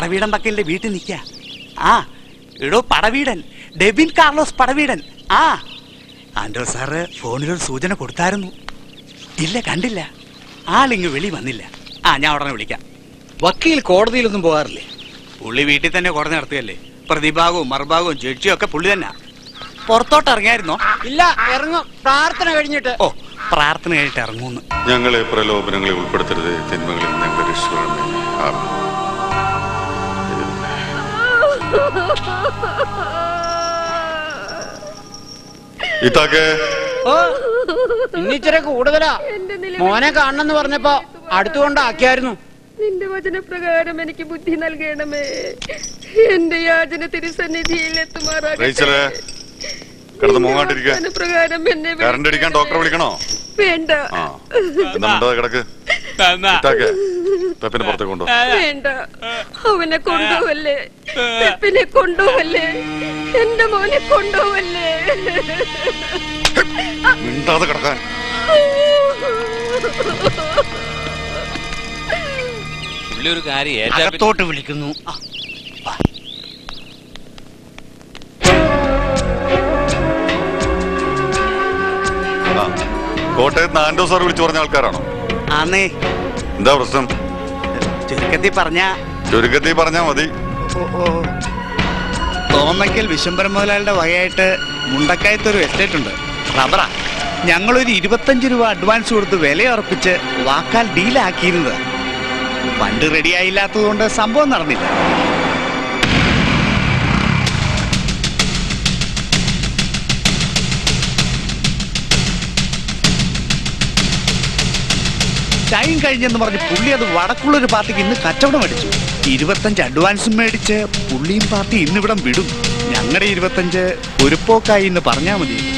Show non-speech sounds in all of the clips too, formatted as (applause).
പടവീടൻ പക്കലിന്റെ വീട്ടിൽ നിൽക്ക ആ എടോ പടവീടൻ ഡെബിൻ കാർലോസ് പടവീടൻ. ആ. ആൻഡോ സാറ് ഫോണിലൊരു സൂചന കൊടുത്തായിരുന്നു. ഇല്ല കണ്ടില്ല. ആളിങ്ങ് വെളി വന്നില്ല. ആ ഞാൻ ഉടനെ വിളിക്കാം. വക്കീൽ കോടതിയിലൊന്നും പോകാറില്ലേ? പുള്ളി വീട്ടിൽ തന്നെ കോടതി നടത്തുകയല്ലേ? പ്രതിഭാഗവും മർഭാഗവും ജഡ്ജിയും ഒക്കെ പുള്ളി തന്നെ. പുറത്തോട്ട് ഇറങ്ങിയായിരുന്നോ? ഇല്ല ഇറങ്ങും. പ്രാർത്ഥന കഴിഞ്ഞിട്ട്. ഓ പ്രാർത്ഥന കഴിഞ്ഞിട്ട് ഇറങ്ങുന്നു ഞങ്ങളെ പ്രലോഭനങ്ങളെ ഉൾപ്പെടുത്തരുത്. തിന്മകളിൽ ഞങ്ങളുടെ രക്ഷിക്കണമേ. ആമേൻ. ഇത്താക്കേ ഓ ഇന്നിച്ചിരി കൂടുതലാ. മോനെ കാണണമെന്ന് പറഞ്ഞപ്പോ അടുത്തുകൊണ്ടാക്കിയായിരുന്നു. നിന്റെ വചനപ്രകാരം എനിക്ക് ബുദ്ധി നൽകണമേ. എന്റെ യാചന തിരുസന്നിധിയിൽ എന്നെ കറണ്ട് അടിക്കാൻ ഡോക്ടറെ വിളിക്കണോ? വേണ്ട. കിടക്ക്? പെപ്പിനെ പുറത്തേക്ക് കൊണ്ടോ വേണ്ട. അവനെ കൊണ്ടുപോവല്ലേ പെപ്പിനെ കൊണ്ടുപോവല്ലേ എന്റെ മോനെ കൊണ്ടുപോവല്ലേ മിണ്ടാതെ കിടക്കാൻ. പുള്ളി ഒരു കാര്യം ഏറ്റാ പിന്നെ- അകത്തോട്ട് വിളിക്കുന്നു. ആ, ആ കോട്ടയത്ത് നിന്ന് ആൻഡോ സാർ വിളിച്ചു പറഞ്ഞ ആൾക്കാരാണോ? ആന്നേ. എന്താ പ്രശ്നം? ചുരുക്കത്തിൽ പറഞ്ഞ ചുരുക്കത്തിൽ പറഞ്ഞാ മതി. തോന്നയ്ക്കൽ വിശംബരം മുതലാളിയുടെ വകയായിട്ട് മുണ്ടക്കായത്ത് ഒരു എസ്റ്റേറ്റ് ഉണ്ട് റബറ ഞങ്ങളൊരു ഇരുപത്തഞ്ച് രൂപ അഡ്വാൻസ് കൊടുത്ത് വിലയുറപ്പിച്ച് വാക്കാൽ ഡീലാക്കിയിരുന്നത് പണ്ട് റെഡിയായില്ലാത്തതുകൊണ്ട് സംഭവം നടന്നില്ല. ടൈം കഴിഞ്ഞെന്ന് പറഞ്ഞ് പുള്ളി അത് വടക്കുള്ളൊരു പാർട്ടിക്ക് ഇന്ന് കച്ചവടം അടിച്ചു. ഇരുപത്തഞ്ച് അഡ്വാൻസും മേടിച്ച് പുള്ളിയും പാർട്ടി ഇന്നിവിടം വിടും. ഞങ്ങളുടെ ഇരുപത്തഞ്ച് ഒരു പോക്കായി എന്ന് പറഞ്ഞാൽ മതി.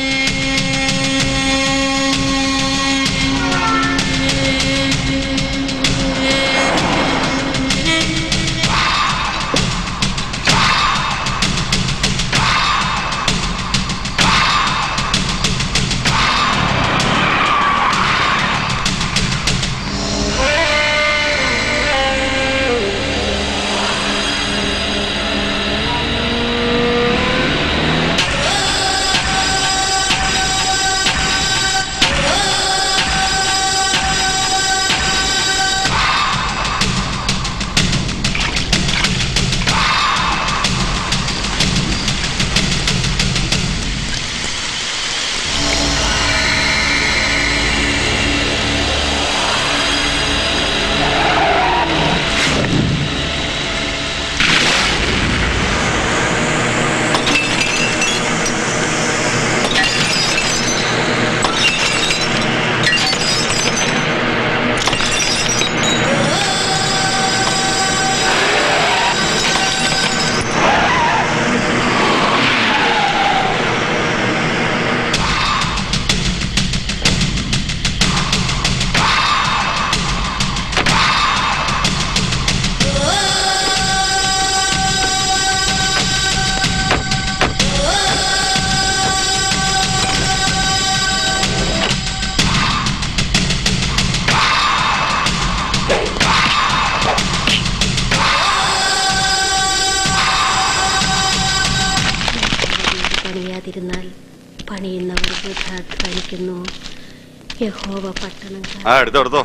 ആ എടുത്തോ എടുത്തോ.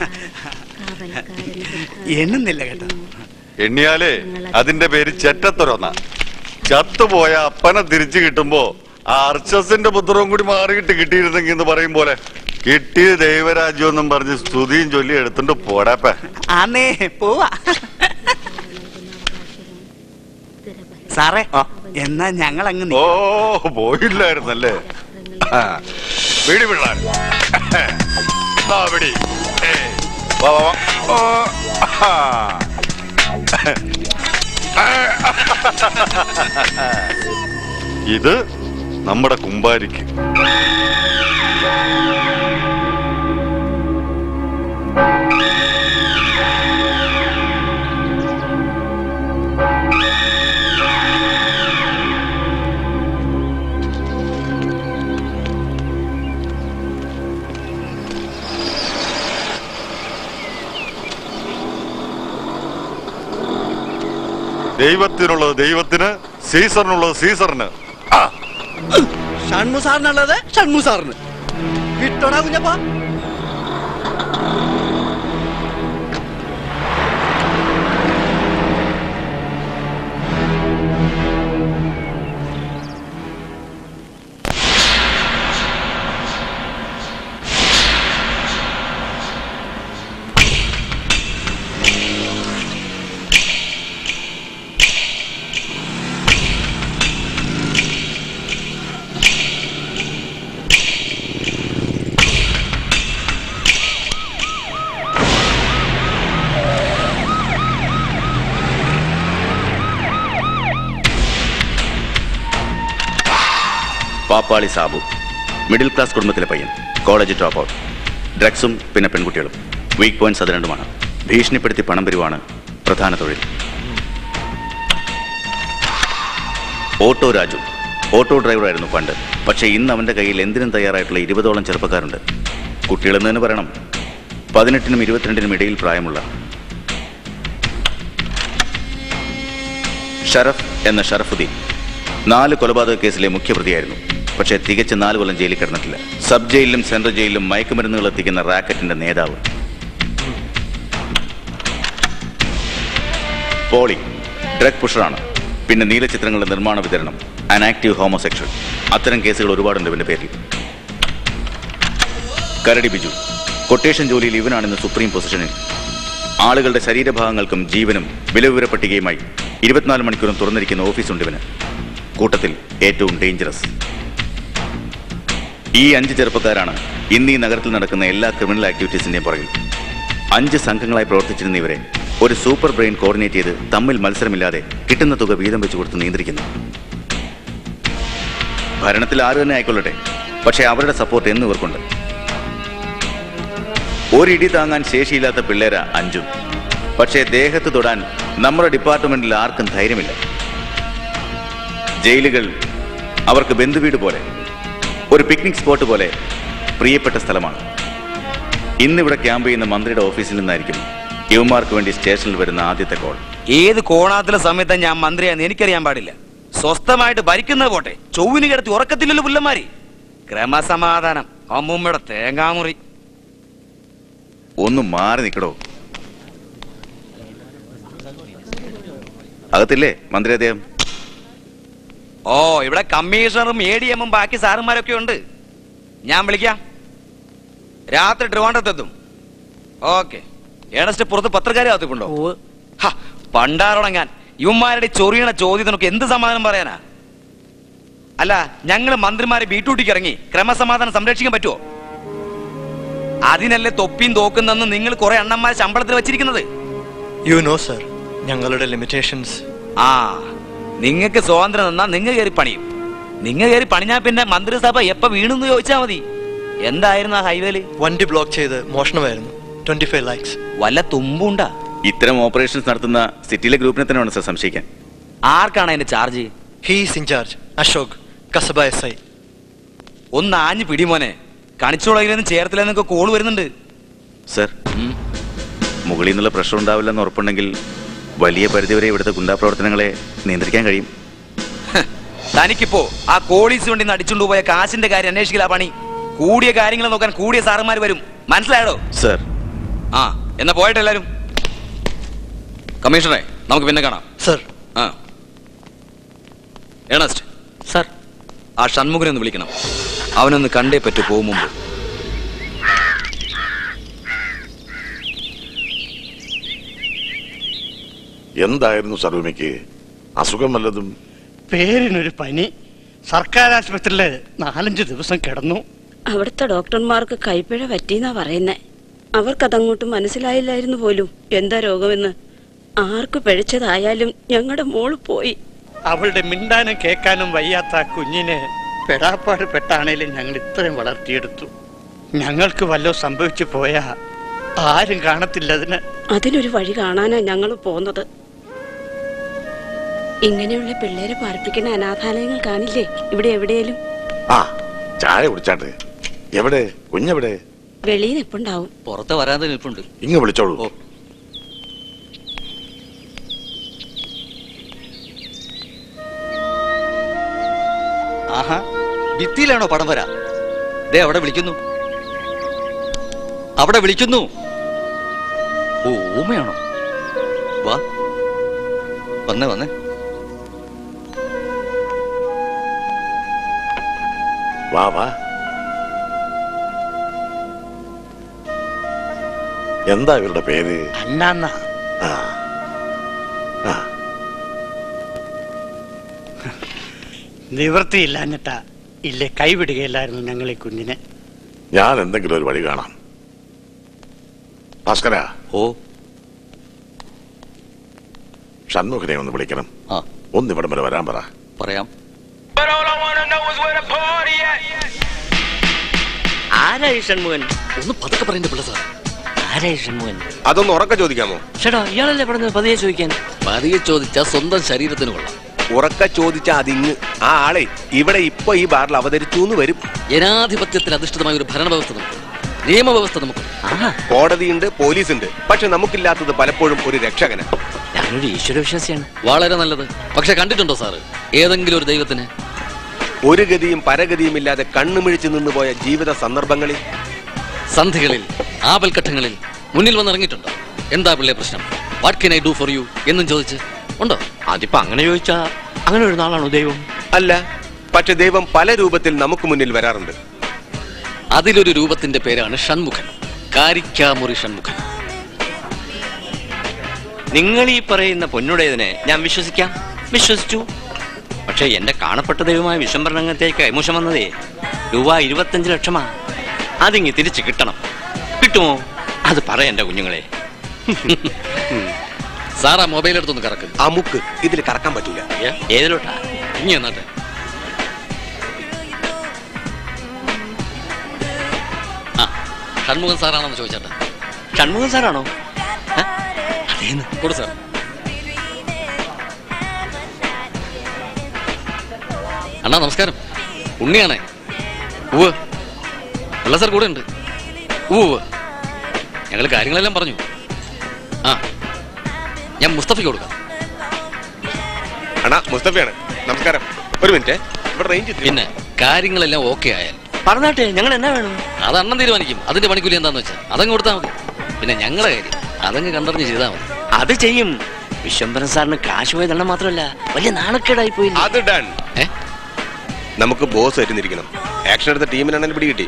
കാവൽക്കാരൻ. എണ്ണുന്നില്ല കേട്ടോ. എണ്ണിയാലേ അതിന്റെ പേര് ചെറ്റത്തൊരൊന്ന. ചത്തുപോയ അപ്പനെ തിരിച്ചു കിട്ടുമ്പോ ആ അർച്ചസിന്റെ പുത്രവും കൂടി മാറിയിട്ട് കിട്ടിയിരുന്നെങ്കിൽ എന്ന് പറയും പോലെ കിട്ടിയ ദൈവരാജ്യം എന്നും പറഞ്ഞ് സ്തുതിയും ചൊല്ലി എടുത്തിട്ട് പോടാപ്പ ആന്നേ പോവാ. സാറേ. എന്നാ ഞങ്ങൾ അങ്ങ് ഓ പോയില്ലായിരുന്നല്ലേ? ആ, പിടി പിള്ളാർ ആ. ഇത് നമ്മുടെ കുമ്പാരിക്ക്. ദൈവത്തിനുള്ളത് ദൈവത്തിന് സീസറിനുള്ളത് സീസറിന്. ഷൺമു സാറിനുള്ളത് ഷൺമു സാറിന്. വിട്ടോടാ കുഞ്ഞപ്പാ. പാപ്പാളി സാബു മിഡിൽ ക്ലാസ് കുടുംബത്തിലെ പയ്യൻ കോളേജ് ഡ്രോപ്പ് ഔട്ട് ഡ്രഗ്സും പിന്നെ പെൺകുട്ടികളും. വീക്ക് പോയിന്റ്സ് അത് രണ്ടുമാണ്. ഭീഷണിപ്പെടുത്തി പണം പിരിവാണ് പ്രധാന തൊഴിൽ. ഓട്ടോ രാജു ഓട്ടോ ഡ്രൈവറായിരുന്നു പണ്ട്. പക്ഷേ ഇന്ന് അവന്റെ കയ്യിൽ എന്തിനും തയ്യാറായിട്ടുള്ള ഇരുപതോളം ചെറുപ്പക്കാരുണ്ട്. കുട്ടികളെന്ന് തന്നെ പറയണം പതിനെട്ടിനും ഇരുപത്തിരണ്ടിനും ഇടയിൽ പ്രായമുള്ള. ഷറഫ് എന്ന ഷറഫുദ്ദീൻ നാല് കൊലപാതക കേസിലെ മുഖ്യപ്രതിയായിരുന്നു. പക്ഷേ തികച്ച് നാല് കൊല്ലം ജയിലിൽ കിടന്നിട്ടില്ല. സബ് ജയിലിലും സെൻട്രൽ ജയിലിലും മയക്കുമരുന്നുകൾ എത്തിക്കുന്ന റാക്കറ്റിന്റെ നേതാവ്. പോളി ഡ്രഗ് പുഷറാണ്. പിന്നെ നീലചിത്രങ്ങളുടെ നിർമ്മാണ വിതരണം അനാക്റ്റീവ് ഹോമോസെക്ഷൽ അത്തരം കേസുകൾ ഒരുപാടുണ്ട് ഇവന്റെ പേരിൽ. കരടി ബിജു കൊട്ടേഷൻ ജോലിയിൽ ഇവനാണ് ഇന്ന് സുപ്രീം പൊസിഷനിൽ ആളുകളുടെ ശരീരഭാഗങ്ങൾക്കും ജീവനും വിലവിവര പട്ടികയുമായി ഇരുപത്തിനാല് മണിക്കൂറും തുറന്നിരിക്കുന്ന ഓഫീസുണ്ട് ഇവന്. കൂട്ടത്തിൽ ഏറ്റവും ഡേഞ്ചറസ് ഈ അഞ്ച് ചെറുപ്പക്കാരാണ് ഇന്ന് ഈ നഗരത്തിൽ നടക്കുന്ന എല്ലാ ക്രിമിനൽ ആക്ടിവിറ്റീസിന്റെയും പുറകിൽ. അഞ്ച് സംഘങ്ങളായി പ്രവർത്തിച്ചിരുന്ന ഇവരെ ഒരു സൂപ്പർ ബ്രെയിൻ കോർഡിനേറ്റ് ചെയ്ത് തമ്മിൽ മത്സരമില്ലാതെ കിട്ടുന്ന തുക വീതം വെച്ച് കൊടുത്ത് നിയന്ത്രിക്കുന്നു. ഭരണത്തിൽ ആര് തന്നെ ആയിക്കൊള്ളട്ടെ പക്ഷേ അവരുടെ സപ്പോർട്ട് എന്നും ഇവർക്കുണ്ട്. ഒരിടി താങ്ങാൻ ശേഷിയില്ലാത്ത പിള്ളേരാ അഞ്ചും. പക്ഷേ ദേഹത്ത് തൊടാൻ നമ്മുടെ ഡിപ്പാർട്ട്മെന്റിൽ ആർക്കും ധൈര്യമില്ല. ജയിലുകൾ അവർക്ക് ബന്ധുവീട് പോലെ. ഒരു പിക്നിക് സ്പോട്ട് പോലെ പ്രിയപ്പെട്ട സ്ഥലമാണ്. ഇന്നിവിടെ ക്യാമ്പ് ചെയ്യുന്ന മന്ത്രിയുടെ ഓഫീസിൽ നിന്നായിരിക്കും യുവമാർക്ക് വേണ്ടി സ്റ്റേഷനിൽ വരുന്ന ആദ്യത്തെ കോൾ ഏത് കോണാത്തിലെ സമയത്ത് ഞാൻ മന്ത്രിയാന്ന് എനിക്കറിയാൻ പാടില്ല. സ്വസ്ഥമായിട്ട് ഭരിക്കുന്നത് പോട്ടെ. ചൊവ്വിന് കിടത്തി ഉറക്കത്തില്ലല്ലോ പുല്ലന്മാരി. ക്രമസമാധാനം. അമ്മൂമ്മയുടെ തേങ്ങാമുറി. ഒന്ന് മാറി നിൽക്കടോ അകത്തില്ലേ മന്ത്രി അദ്ദേഹം? ഓ ഇവിടെ കമ്മീഷണറും എ ഡി എമ്മും ബാക്കി സാറുമാരൊക്കെ ഉണ്ട്. ഞാൻ വിളിക്കാം. രാത്രി ട്രിവാൻഡത്തെത്തും ഓക്കെ. ഏണസ്റ്റ് പുറത്ത് പത്രക്കാരെ പണ്ടാറോണം ഞാൻ ഇവന്മാരുടെ ചൊറിയണ ചോദ്യത്തിനൊക്കെ എന്ത് സമാധാനം പറയാനാ? അല്ല ഞങ്ങൾ മന്ത്രിമാരെ ബീട്ടൂട്ടിക്ക് ഇറങ്ങി ക്രമസമാധാനം സംരക്ഷിക്കാൻ പറ്റുമോ അതിനല്ലേ തൊപ്പിയും തോക്കുന്നെന്ന് നിങ്ങൾ കുറെ അണ്ണന്മാരെ ശമ്പളത്തിൽ വെച്ചിരിക്കുന്നത്? യു നോ സർ ഞങ്ങളുടെ ലിമിറ്റേഷൻസ് ആ നിങ്ങൾക്ക് സ്വാതന്ത്ര്യം നിന്നാ നിങ്ങൾ കയറി പണിയും. നിങ്ങൾ കയറി പണിഞ്ഞാ പിന്നെ മന്ത്രിസഭ എപ്പോ വീണെന്ന് ചോദിച്ചാ മതി. എന്തായിരുന്നു ആ ഹൈവേൽ വണ്ടി ബ്ലോക്ക് ചെയ്ത് മോഷണമായിരുന്നു. ട്വന്റി ഫൈവ് ലാക്സ് വല്ല തുമ്പുണ്ടാ? ഇത്തരം ഓപ്പറേഷൻസ് നടത്തുന്ന സിറ്റിയിലെ ഗ്രൂപ്പിനെ തന്നെ വേണം സാർ സംശയിക്കാൻ. ആർക്കാണ് അതിന്റെ charge he's in charge Ashok Kasaba S I ഒന്ന് ആഞ്ഞു പിടിമോനെ കണിച്ചുളകിലെന്ന് ചേർത്തില്ലെന്നൊക്കെ കോൾ വരുന്നുണ്ട്. സർ മുകളിൽ നിന്നുള്ള പ്രഷർ ഉണ്ടാവില്ലെന്ന് ഉറപ്പുണ്ടെങ്കിൽ വലിയ പരിധിവരെ ഇവിടുത്തെ ഗുണ്ടാ പ്രവർത്തനങ്ങളെ നിയന്ത്രിക്കാൻ കഴിയും. തനിക്കിപ്പോ ആ കോളീസ് വേണ്ടി അടിച്ചുകൊണ്ട് പോയ കാശിന്റെ കാര്യം അന്വേഷിക്കില്ല പണി. കൂടിയ കാര്യങ്ങൾ നോക്കാൻ കൂടിയ സാറന്മാർ വരും. മനസ്സിലായോ? സർ. ആ എന്നാ പോയിട്ട് എല്ലാരും. കമ്മീഷണറെ നമുക്ക് പിന്നെ കാണാം. സർ. ആ. ഏണസ്റ്റ്. സർ. ആ ഷൺമുഖനെ ഒന്ന് വിളിക്കണം. അവനൊന്ന് കണ്ടേ പറ്റു പോകും മുമ്പ്. എന്തായിരുന്നു സർവമിക്ക് അസുഖം വല്ലതും? പേരിനൊരു പനി. സർക്കാർ ആശുപത്രിയിൽ നാലഞ്ച് ദിവസം കിടന്നു. അവിടുത്തെ ഡോക്ടർമാർക്ക് കൈപ്പിഴ പറ്റിയെന്നാ പറയുന്നേ. അവർക്കതങ്ങോട്ട് മനസ്സിലായില്ലായിരുന്നു പോലും. എന്താ രോഗമെന്ന്? ആർക്ക് പിഴച്ചതായാലും ഞങ്ങളുടെ മോൾ പോയി. അവളുടെ മിണ്ടാനും കേൾക്കാനും വയ്യാത്ത ആ കുഞ്ഞിനെ പെടാപ്പാട് പെട്ടാണേലും ഞങ്ങൾ ഇത്രയും വളർത്തിയെടുത്തു. ഞങ്ങൾക്ക് വല്ലോ സംഭവിച്ചു പോയാ ആരും കാണത്തില്ല അതിന്. അതിനൊരു വഴി കാണാനാ ഞങ്ങൾ പോന്നത്. ഇങ്ങനെയുള്ള പിള്ളേരെ പാർപ്പിക്കുന്ന അനാഥാലയങ്ങൾ കാണില്ലേ? ഇവിടെ എവിടെയെങ്കിലും ആ ചായ കുടിച്ചാണ്ട്. എവിടെ? കുഞ്ഞെവിടെ? വെളിയിൽ നിൽപ്പുണ്ടാവും പുറത്ത് വരാതെ നിൽപ്പുണ്ട് ഇങ്ങ വിളിച്ചോളൂ. ആഹാ ഭിത്തിയിലാണോ പടം വരാ? ദേ അവിടെ വിളിക്കുന്നു. അവിടെ വിളിക്കുന്നു. ഓ ഊമയാണോ? വാ. വന്നേ വന്നേ. വാ വാ എന്താ ഇവരുടെ പേര്? അന്നാന്ന. ആ. ആ. നിവൃത്തിയില്ലാഞ്ഞിട്ടാ ഇല്ലേ കൈവിടുകയില്ലായിരുന്നു ഞങ്ങൾ ഈ കുഞ്ഞിനെ. ഞാൻ എന്തെങ്കിലും ഒരു വഴി കാണാം. ഭാസ്കര. ഓ. ഷൺമുഖനെ ഒന്ന് വിളിക്കണം. ആ. ഒന്ന് ഇവിടം വരെ വരാൻ പറ. പറയാം. ആരായി ഷൺമുഖൻ? ഒന്ന് പതുക്കെ പറയണ്ട പിള്ള സാർ ആരായി ഷൺമുഖൻ? അതൊന്ന് ഉറക്ക ചോദിക്കാമോ? ചേട്ടാ ഇയാളല്ലേ പറഞ്ഞത് പതിയെ ചോദിക്കാൻ? പതിയെ ചോദിച്ച സ്വന്തം ശരീരത്തിന് കൊള്ളാം. ഉറക്ക ചോദിച്ച അതിങ്ങ്. ആ ആളെ ഇവിടെ ഇപ്പൊ ഈ ബാറിൽ അവതരിച്ചു എന്ന് വരും. ജനാധിപത്യത്തിൽ അധിഷ്ഠിതമായ ഒരു ഭരണവ്യവസ്ഥ നമുക്ക് നിയമവ്യവസ്ഥ നമുക്ക് കോടതിയുണ്ട് പോലീസുണ്ട്. പക്ഷെ നമുക്കില്ലാത്തത് പലപ്പോഴും ഒരു രക്ഷകന ഞാനൊരു ഈശ്വരവിശ്വാസിയാണ് വളരെ നല്ലത്. പക്ഷെ കണ്ടിട്ടുണ്ടോ സാറ്? ഏതെങ്കിലും ഒരു ദൈവത്തിന് ഒരു ഗതിയും പരഗതിയും ഇല്ലാതെ കണ്ണുമിഴിച്ചു നിന്നുപോയ ജീവിത സന്ദർഭങ്ങളിൽ? സന്ധികളിൽ ആപൽഘട്ടങ്ങളിൽ മുന്നിൽ വന്നിറങ്ങിയിട്ടുണ്ടോ? എന്താ പിള്ളേ പ്രശ്നം? What can I do for you എന്നും ചോദിച്ച്. ഉണ്ടോ? അതിപ്പോ അങ്ങനെ ചോദിച്ചാ അങ്ങനെ ഒരു നാളാണോ ദൈവം? അല്ല പക്ഷെ ദൈവം പല രൂപത്തിൽ നമുക്ക് മുന്നിൽ വരാറുണ്ട്. അതിലൊരു രൂപത്തിന്റെ പേരാണ് ഷൺമുഖൻ. കാരിക്കാമുറി ഷൺമുഖൻ. നിങ്ങൾ ഈ പറയുന്ന പൊന്നുടേതിനെ ഞാൻ വിശ്വസിക്കാം? വിശ്വസിച്ചു? പക്ഷെ എന്റെ കാണപ്പെട്ട ദൈവമായ വിശ്വംഭരണത്തേക്ക് കൈമോശം വന്നതേ രൂപ ഇരുപത്തഞ്ച് ലക്ഷമാ. അതിങ്ങി തിരിച്ചു കിട്ടണം. കിട്ടുമോ? അത് പറ എന്റെ കുഞ്ഞുങ്ങളെ. (laughs) Sarah mobile എടുത്തൊന്ന് കറക്ക്. മുക്ക് ഇതിൽ കറക്കാൻ പറ്റൂല. ഏതിലോട്ടാ? ഇനി എന്നാട്ടെ ആ ഷൺമുഖൻ സാറാണെന്ന് ചോദിച്ചാട്ടെ. ഷൺമുഖൻ സാറാണോ? കൊടു സാർ. അണ്ണാ നമസ്കാരം. ഉണ്ണിയാണേ. ഉവ് അല്ല സാർ കൂടെ ഉണ്ട്. ഉവ് ഞങ്ങൾ കാര്യങ്ങളെല്ലാം പറഞ്ഞു. ആ. ഞാൻ മുസ്തഫയ്ക്ക് കൊടുക്കാം. അണ്ണാ മുസ്തഫയാണ്. നമസ്കാരം. ഒരു മിനിറ്റ്. ഇവിടെ റേഞ്ച് പിന്നെ കാര്യങ്ങളെല്ലാം ഓക്കെ ആയാൽ. പറഞ്ഞാട്ടെ ഞങ്ങൾ എന്നാ വേണം? അത് അണ്ണൻ തീരുമാനിക്കും. അതിന്റെ പണിക്കൂലി എന്താന്ന് വെച്ചാൽ. അതങ്ങ് കൊടുത്താൽ മതി. പിന്നെ ഞങ്ങളുടെ കാര്യം അതങ്ങ് കണ്ടറിഞ്ഞ് ചെയ്താൽ മതി. അത് ചെയ്യും. വിശ്വംഭരൻ സാറിന് കാശ് പോയതെണ്ണം മാത്രമല്ല വലിയ നാണക്കേടായി പോയി അത് ഡൺ നമുക്ക് ബോസ് ആയിരുന്നിരിക്കണം ആക്ഷൻ എടുത്ത ടീമിനാണെങ്കിൽ പിടി കിട്ടി.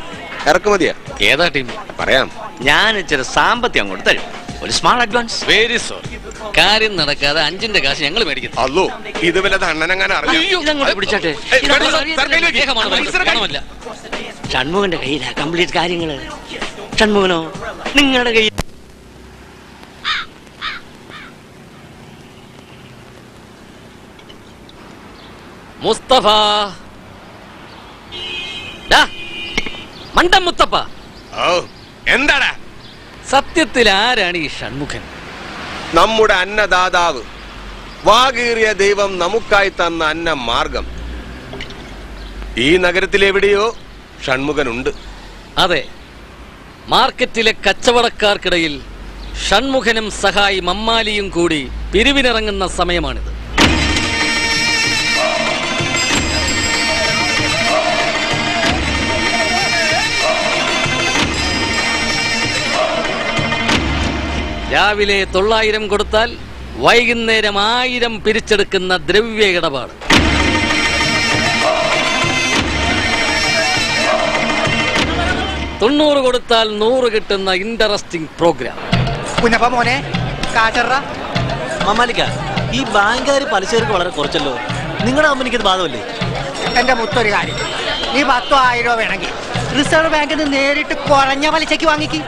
ഇറക്കുമതിയാ ഏതാ ടീം? പറയാം. ഞാൻ ചില സാമ്പത്തികം അങ്ങോട്ട് തരും. ഒരു സ്മാൾ അഡ്വാൻസ് വെരി സോറി കാര്യം നടക്കാതെ അഞ്ചിന്റെ കാശ് ഞങ്ങൾ മേടിക്കും. അല്ലോ ഇത് വല്ലത് അണ്ണനങ്ങനെ പിടിച്ചാട്ടെ. ഷൺമുഖന്റെ കയ്യിലാ കംപ്ലീറ്റ് കാര്യങ്ങൾ. ഷൺമുഖനോ നിങ്ങളുടെ കയ്യിൽ മുസ്തഫ ഡാ, മണ്ടൻ മുത്തപ്പ. എന്താടാ? സത്യത്തിൽ ആരാണ് ഈ ഷൺമുഖൻ? നമ്മുടെ അന്നദാതാവ്. വാകീറിയ ദൈവം നമുക്കായി തന്ന അന്ന മാർഗം ഈ നഗരത്തിലെവിടെയോ ഷൺമുഖനുണ്ട്. അതെ മാർക്കറ്റിലെ കച്ചവടക്കാർക്കിടയിൽ ഷൺമുഖനും സഹായി മമ്മാലിയും കൂടി പിരിവിനിറങ്ങുന്ന സമയമാണിത്. രാവിലെ തൊള്ളായിരം കൊടുത്താൽ വൈകുന്നേരം ആയിരം പിരിച്ചെടുക്കുന്ന ദ്രവ്യ ഇടപാട്. തൊണ്ണൂറ് കൊടുത്താൽ നൂറ് കിട്ടുന്ന ഇൻട്രസ്റ്റിംഗ് പ്രോഗ്രാം മോനെ കാച്ചറ. മമാലിക്ക ഈ ബാങ്കുകാർ പലിശകർക്ക് വളരെ കുറച്ചല്ലോ. നിങ്ങളുടെ കമ്പനിക്ക് ഇത് ബാധമല്ലേ എന്റെ മുത്തൊരു കാര്യം. നീ പത്തോ ആയിരം രൂപ വേണമെങ്കിൽ റിസർവ് ബാങ്കിൽ നിന്ന് നേരിട്ട് കുറഞ്ഞ പലിശക്ക് വാങ്ങിക്ക്.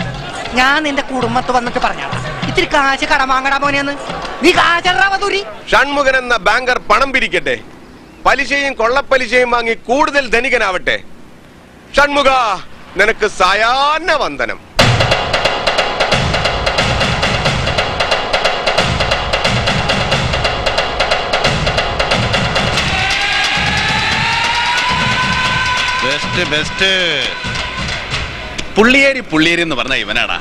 ഞാൻ നിന്റെ കുടുംബത്ത് വന്നിട്ട് പറഞ്ഞാടാ ഇത്തിരി കാശ് കടം വാങ്ങടാ മോനെന്ന് നീ മധുരി. ഷൺമുഖൻ എന്ന ബാങ്കർ പണം പിരിക്കട്ടെ. പലിശയും കൊള്ളപ്പലിശയും വാങ്ങി കൂടുതൽ ധനികനാവട്ടെ. ഷൺമുഖ നിനക്ക് സായാഹ്ന വന്ദനം. ബെസ്റ്റ് ബെസ്റ്റ് പുള്ളിയേരി പുള്ളിയേരി എന്ന് പറഞ്ഞ ഇവനാടാ.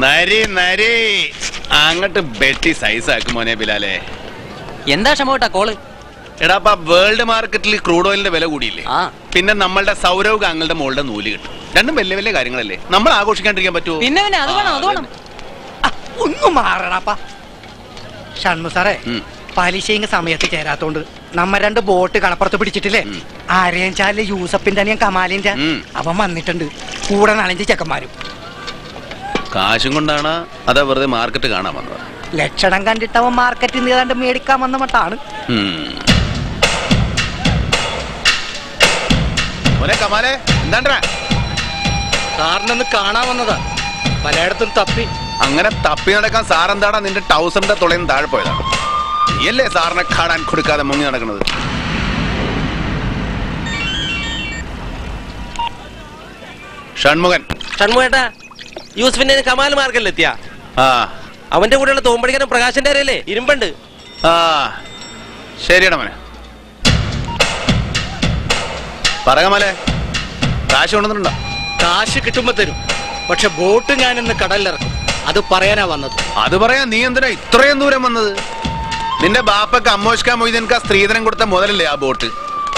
നരി നരി. അങ്ങോട്ട് ബെട്ടി സൈസ് ആക്കും മോനെ ബിലാലെ. എന്താ ക്ഷമോട്ടാ കോൾ? എടാപ്പ വേൾഡ് മാർക്കറ്റിൽ ക്രൂഡ് ഓയിലിന്റെ വില കൂടിയില്ലേ? പിന്നെ നമ്മളുടെ സൗരവ് ഗാങ്ങളുടെ മോളുടെ നൂൽ കിട്ടും. രണ്ടും വലിയ വലിയ കാര്യങ്ങളല്ലേ? നമ്മൾ ആഘോഷിക്കാണ്ടിരിക്കാൻ പറ്റുമോ പിന്നെ പിന്നെ അത് വേണം അത് വേണം. ഒന്നും മാറണപ്പാ ഷൺമു സാറേ പലിശയും സമയത്ത് ചേരാത്തോണ്ട് നമ്മ രണ്ട് ബോട്ട് കടപ്പുറത്ത് പിടിച്ചിട്ടില്ലേ? ആരെയും ചാലിലെ യൂസപ്പിന്റെ അനിയൻ കമാലിന്റെ അവൻ വന്നിട്ടുണ്ട്. കൂടെ നനഞ്ച് ചെക്കന്മാരും. കാശും കൊണ്ടാണ് അതാ വെറുതെ മാർക്കറ്റ് കാണാൻ വന്നത്. ലക്ഷണം കണ്ടിട്ടവൻ അവൻ മാർക്കറ്റിൽ നിന്ന് ഏതാണ്ട് മേടിക്കാൻ വന്ന മട്ടാണ്. മോനെ കമാലെ എന്താണ്ടാ സാറിനൊന്ന് കാണാൻ വന്നതാ. പലയിടത്തും തപ്പി. അങ്ങനെ തപ്പി നടക്കാൻ സാറെന്താടാ നിന്റെ ടൗസറിന്റെ തുളയും താഴെ പോയതാ? നീയല്ലേ സാറിനെ കാണാൻ കൊടുക്കാതെ മുങ്ങി നടക്കുന്നത്? ഷൺമുഖൻ. ഷൺമുഖേട്ടാ യൂസഫിന്റെ കമാൽ മാർഗല്ലെത്തിയ ആ. അവന്റെ കൂടെയുള്ള തോമ്പടിക്കാരൻ പ്രകാശന്റെ അറിയല്ലേ ഇരുമ്പണ്ട്. ആ. ശരിയടാ മോനെ. പറകമലെ കാശ് കൊണ്ടുവന്നിട്ടുണ്ടോ? കാശ് കിട്ടുമ്പോ തരും. പക്ഷെ ബോട്ട് ഞാൻ ഇന്ന് കടലിലിറക്കും. അത് പറയാനാ വന്നത്. അത് പറയാ നീ എന്തിനാ ഇത്രയും ദൂരം വന്നത്? നിന്റെ ബാപ്പക്ക് അമ്മോഷ്ക ആ സ്ത്രീധനം കൊടുത്ത മുതലല്ലേ ആ ബോട്ട്?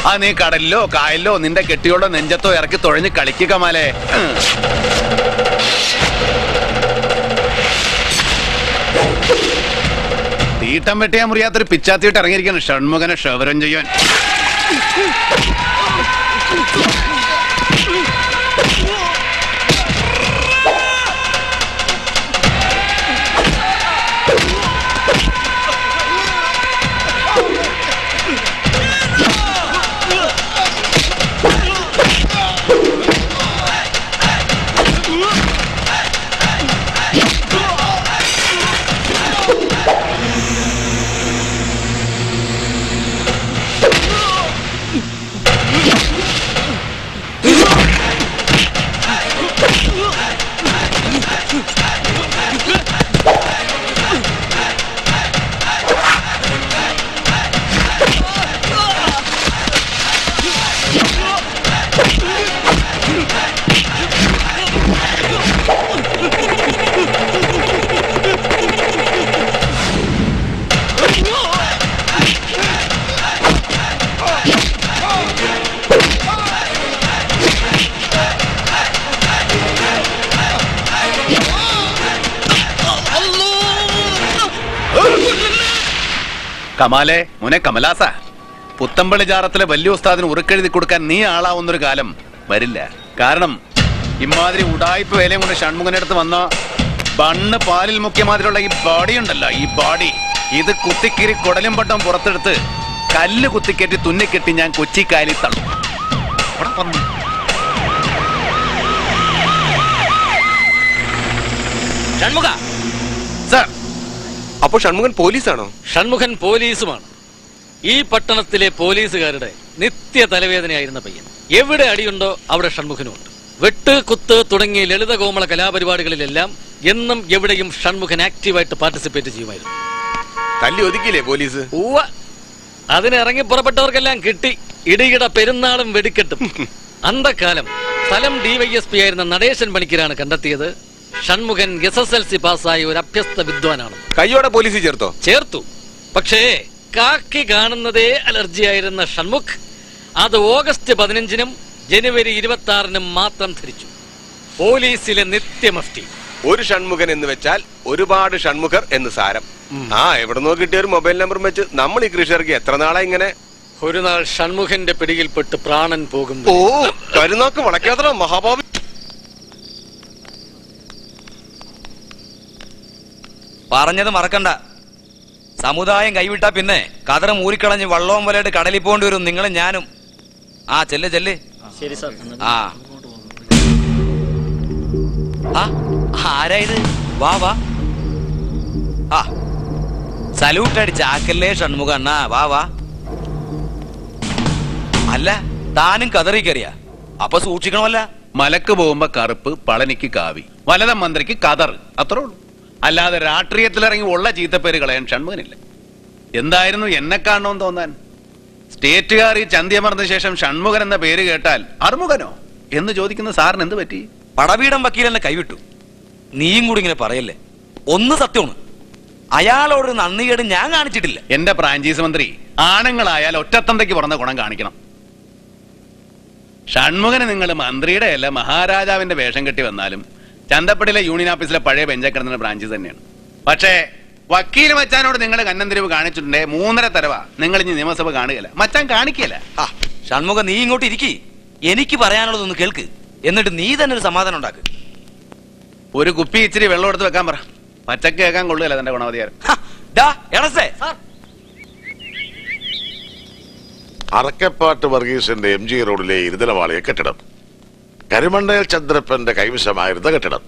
ആ നീ കടലിലോ കായലിലോ നിന്റെ കെട്ടിയോടോ നെഞ്ചത്തോ ഇറക്കി തുഴഞ്ഞ് കളിക്കുക മാലേ തീട്ടം വെട്ടിയാൻ മുറിയാത്തൊരു പിച്ചാത്തിയിട്ട് ഇറങ്ങിയിരിക്കണം ഷൺമുഖനെ ഷവരം ചെയ്യാൻ കമാലെ മുനെ കമലാസ. പുത്തമ്പള്ളി ജാറത്തിലെ വലിയ ഉസ്താദിന് ഉറുക്കെഴുതി കൊടുക്കാൻ നീ ആളാവുന്നൊരു കാലം വരില്ല. കാരണം ഇമാതിരി ഉടായ്പ വേലയും കൊണ്ട് അടുത്ത് വന്ന ബണ്ണ് പാലിൽ മുഖ്യമാതിരിയുള്ള ഈ ബോഡി ഉണ്ടല്ലോ ഈ ബോഡി ഇത് കുത്തിക്കീറി കുടലും പട്ടം പുറത്തെടുത്ത് കല്ല് കുത്തിക്കെട്ടി തുന്നിക്കെട്ടി ഞാൻ കൊച്ചി കാലിൽ തള്ളും. ഷൺമുഖ. സാർ അപ്പൊ ഷൺമുഖൻ പോലീസാണോ? ഷൺമുഖൻ പോലീസുമാണ്. ഈ പട്ടണത്തിലെ പോലീസുകാരുടെ നിത്യ തലവേദനയായിരുന്ന പയ്യൻ. എവിടെ അടിയുണ്ടോ അവിടെ ഷൺമുഖനുമുണ്ട്. വെട്ട് കുത്ത് തുടങ്ങിയ ലളിത കോമള കലാപരിപാടികളിലെല്ലാം എന്നും എവിടെയും ഷൺമുഖൻ ആക്റ്റീവായിട്ട് പാർട്ടിസിപ്പേറ്റ് ചെയ്യുമായിരുന്നു. തല്ലി ഒതുക്കിയില്ലേ പോലീസ്? ഉവ്വ. അതിനിറങ്ങി പുറപ്പെട്ടവർക്കെല്ലാം കിട്ടി. ഇടിയുടെ പെരുന്നാളും വെടിക്കെട്ടും. (laughs) അന്തക്കാലം സ്ഥലം ഡിവൈഎസ്പി ആയിരുന്ന നടേശൻ പണിക്കരാണ് കണ്ടെത്തിയത്. Shanmukhan S S L C പാസ്സായ ഒരു അഭ്യസ്ത വിദ്വാനാണ്. കയ്യോടെ പോലീസ് ചേർത്തോ? ചേർത്തു. പക്ഷേ കാക്കി കാണുന്നതേ അലർജിയായിരുന്ന ഷൺമുഖ് അത് ഓഗസ്റ്റ് പതിനഞ്ചിനും ജനുവരി ഇരുപത്തി ആറിനും മാത്രം ധരിച്ചു. പോലീസിലെ നിത്യമഫ്റ്റി ഒരു ഷൺമുഖൻ എന്ന് വെച്ചാൽ ഒരുപാട് ഷൺമുഖർ എന്ന് സാരം. ആ എവിടുന്നോ കിട്ടിയ ഒരു മൊബൈൽ നമ്പർ വെച്ച് നമ്മൾ ഈ കൃഷിയർക്ക് എത്ര നാളാ ഇങ്ങനെ? ഒരു നാൾ ഷൺമുഖന്റെ പിടിയിൽപ്പെട്ട് പ്രാണൻ പോകും. ഓ കരുനാക്ക് വളയ്ക്കാത്ത മഹാഭാവി പറഞ്ഞത് മറക്കണ്ട. സമുദായം കൈവിട്ടാ പിന്നെ കതറ് മൂരിക്കളഞ്ഞ് വള്ളവും വലയിട്ട് കടലിൽ പോകേണ്ടി വരും നിങ്ങളും ഞാനും. ആ ചെല്ല് ചെല്ല്. ശരി സാർ. ആ. ആ, ആരാ വാ വാ. ആ സല്യൂട്ട് അടിച്ച ആക്കല്ലേ ഷൺമുഖ അണ്ണാ വാ വാ. അല്ല താനും കതറി കയറിയ. അപ്പൊ സൂക്ഷിക്കണമല്ല. മലക്ക് പോകുമ്പോ കറുപ്പ് പളനിക്ക് കാവി. വലതം മന്ത്രിക്ക് കതർ. അത്രേ ഉള്ളൂ. അല്ലാതെ രാഷ്ട്രീയത്തിലിറങ്ങി ഉള്ള ചീത്തപ്പേര് കളയാൻ ഷൺമുഖനില്ല. എന്തായിരുന്നു എന്നെ കാണണമെന്ന് തോന്നാൻ? സ്റ്റേറ്റുകാർ ഈ ചന്തിയമർന്ന ശേഷം ഷൺമുഖൻ എന്ന പേര് കേട്ടാൽ അറുമുഖനോ? എന്ന് ചോദിക്കുന്ന സാറിന് എന്ത് പറ്റി? പടവീടം വക്കീൽ എന്നെ കൈവിട്ടു. നീയും കൂടി ഇങ്ങനെ പറയല്ലേ? ഒന്ന് സത്യമാണ്. അയാളോട് നന്ദികേട് ഞാൻ കാണിച്ചിട്ടില്ല. എന്റെ ഫ്രാഞ്ചൈസ് മന്ത്രി ആണുങ്ങളായാൽ ഒറ്റത്തന്തയ്ക്ക് പുറന്ന ഗുണം കാണിക്കണം. ഷൺമുഖന് നിങ്ങൾ മന്ത്രിയുടെ അല്ല മഹാരാജാവിന്റെ വേഷം കെട്ടി വന്നാലും ചന്തപ്പടിയിലെ യൂണിയൻ ഓഫീസിലെ പഴയ ബെഞ്ചക്കിടന്ന ബ്രാഞ്ച് തന്നെയാണ്. പക്ഷേ വക്കീൽ മച്ചാനോട് നിങ്ങൾ കന്നന്തിരിവ് കാണിച്ചിട്ടുണ്ടേ? മൂന്നര തരവ. നിങ്ങൾ ഇനി നിയമസഭ കാണുകയില്ല. മച്ചാൻ കാണിക്കല ഷൺമുഖ നീ ഇങ്ങോട്ട് ഇരിക്കി. എനിക്ക് പറയാനുള്ളതൊന്ന് കേൾക്ക്. എന്നിട്ട് നീ തന്നെ ഒരു സമാധാനം ഉണ്ടാക്ക്. ഒരു കുപ്പി ഇച്ചിരി വെള്ളം എടുത്ത് വെക്കാൻ പറ. പച്ചക്ക് കേൾക്കാൻ കൊള്ളുകയല്ല തന്റെ ഗുണവധികാരം അറക്കപ്പാട്ട് വർഗീസിന്റെ എം ജി റോഡിലെ ഇരുതലവാളിയ കെട്ടിടം. കരിമണ്ണയിൽ ചന്ദ്രപ്പന്റെ കൈവശമായിരുന്ന കെട്ടിടം.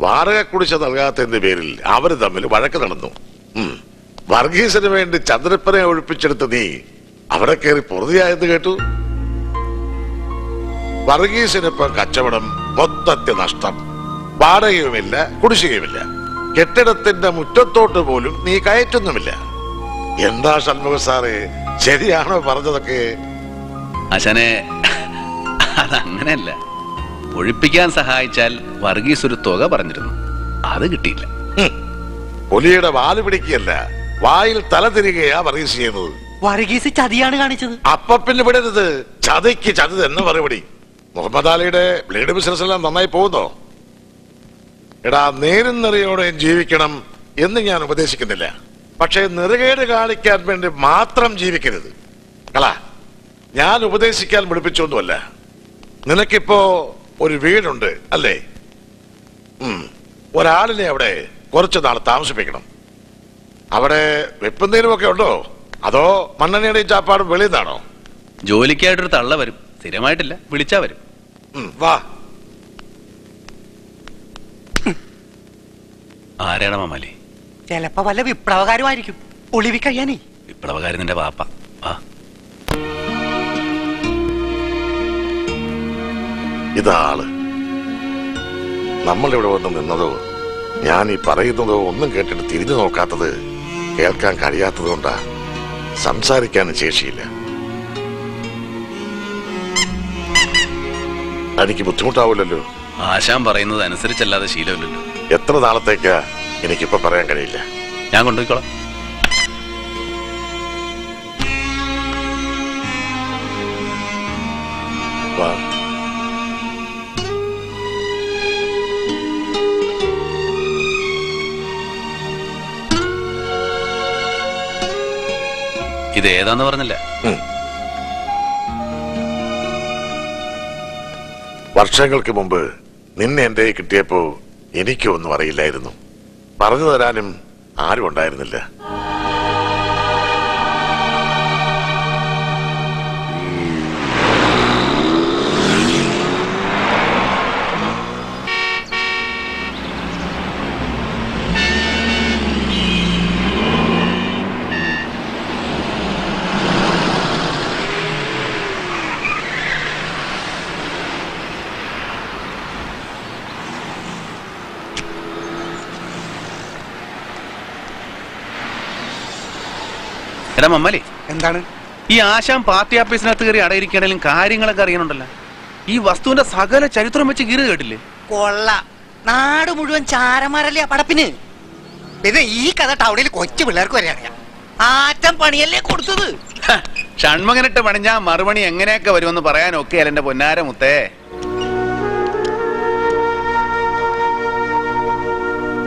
വാടക കുടിശ്ശ നൽകാത്തതിന്റെ പേരിൽ അവർ തമ്മിൽ വഴക്ക് നടന്നു. വർഗീസിന് വേണ്ടി ചന്ദ്രപ്പനെ ഒഴിപ്പിച്ചെടുത്ത നീ അവിടെ കയറി പൊറുതിയായെന്ന് കേട്ടു? വർഗീസിനിപ്പം കച്ചവടം മൊത്തത്തിൽ നഷ്ടം. വാടകയുമില്ല കുടിശ്ശികയുമില്ല. കെട്ടിടത്തിന്റെ മുറ്റത്തോട്ട് പോലും നീ കയറ്റൊന്നുമില്ല. എന്താ ഷൺമുഖ സാറേ? ശരിയാണോ പറഞ്ഞതൊക്കെ? അശനെ അതങ്ങനെയല്ല ഒഴിപ്പിക്കാൻ സഹായിച്ചാൽ വർഗീസ് ഒരു തുക പറഞ്ഞിരുന്നു. അത് കിട്ടിയില്ല. പുലിയുടെ വാൽ പിടിക്കുകയല്ല. വായിൽ തല തിരികെയാ വർഗീസ് ചെയ്യുന്നത്. വർഗീസ് ചതിയാണ് കാണിച്ചത്. അപ്പൊ പിന്നെ വിടരുത്. ചതിക്ക് ചതി എന്ന് മറുപടി. മുഹമ്മദ് അലിയുടെ ബ്ലേഡ് ബിസിനസ് എല്ലാം നന്നായി പോകുന്നോ? എടാ നേരും നിറയോടെ ജീവിക്കണം എന്ന് ഞാൻ ഉപദേശിക്കുന്നില്ല. പക്ഷേ നിറകേട് കാണിക്കാൻ വേണ്ടി മാത്രം ജീവിക്കരുത്. കളാ ഞാൻ ഉപദേശിക്കാൻ വിളിപ്പിച്ചൊന്നുമല്ല. നിനക്കിപ്പോ ഒരു വീടുണ്ട് അല്ലേ. ഒരാളിനെ അവിടെ കുറച്ചു നാൾ താമസിപ്പിക്കണം. അവിടെ വെപ്പുന്നതിനും ഒക്കെ ഉണ്ടോ? അതോ മണ്ണെണ്ണയുടെയും ചാപ്പാടും വെളിയിൽ നിന്നാണോ? ജോലിക്കായിട്ടൊരു തള്ള വരും. സ്ഥിരമായിട്ടില്ല. വിളിച്ചാ വരും. വാ. ആരാണ് മാമാലി? ചിലപ്പോ വല്ല വിപ്ലവകാരുമായിരിക്കും. ഒളിവി കഴിയാനേ വിപ്ലവകാരൻ നിന്റെ വാപ്പ. ആ ഇതാൾ നമ്മളിവിടെ വന്ന് നിന്നതോ ഞാൻ ഈ പറയുന്നതോ ഒന്നും കേട്ടിട്ട് തിരിഞ്ഞു നോക്കാത്തത് കേൾക്കാൻ കഴിയാത്തത് കൊണ്ടാ സംസാരിക്കാനും ശേഷിയില്ല. എനിക്ക് ബുദ്ധിമുട്ടാവില്ലല്ലോ ആശാൻ പറയുന്നത് അനുസരിച്ചല്ലാതെ ശീലമില്ലല്ലോ. എത്ര നാളത്തേക്കാ എനിക്കിപ്പോ പറയാൻ കഴിയില്ല. ഞാൻ കൊണ്ടുപോയിക്കോളാം. വാ. ഇത് ഏതാന്ന് പറഞ്ഞില്ല. വർഷങ്ങൾക്ക് മുമ്പ് നിന്നെ എന്റെ കിട്ടിയപ്പോ എനിക്കൊന്നും അറിയില്ലായിരുന്നു. പറഞ്ഞു തരാനും ആരും ഉണ്ടായിരുന്നില്ല എടാ മമ്മലി. എന്താണ്? ഈ ആശാൻ പാർട്ടി ഓഫീസിനകത്ത് കയറി അടയിരിക്കണേലും കാര്യങ്ങളൊക്കെ അറിയണുണ്ടല്ലോ. ഈ വസ്തുവിന്റെ സകല ചരിത്രം വെച്ച് കീറി കേട്ടില്ലേ? കൊള്ള. നാട് മുഴുവൻ ചാരമാരല്ലേ പടപ്പിന്? പിന്നെ ഈ കഥ ടൗണിൽ കൊച്ചു പിള്ളേർക്ക് വരെ അറിയാം. ആറ്റം പണിയല്ലേ കൊടുത്തത്? ഷൺമകനിട്ട് പണിഞ്ഞ മറുപണി എങ്ങനെയൊക്കെ വരുമെന്ന് പറയാൻ പറയാനൊക്കെ എന്റെ പൊന്നാര മുത്തേ.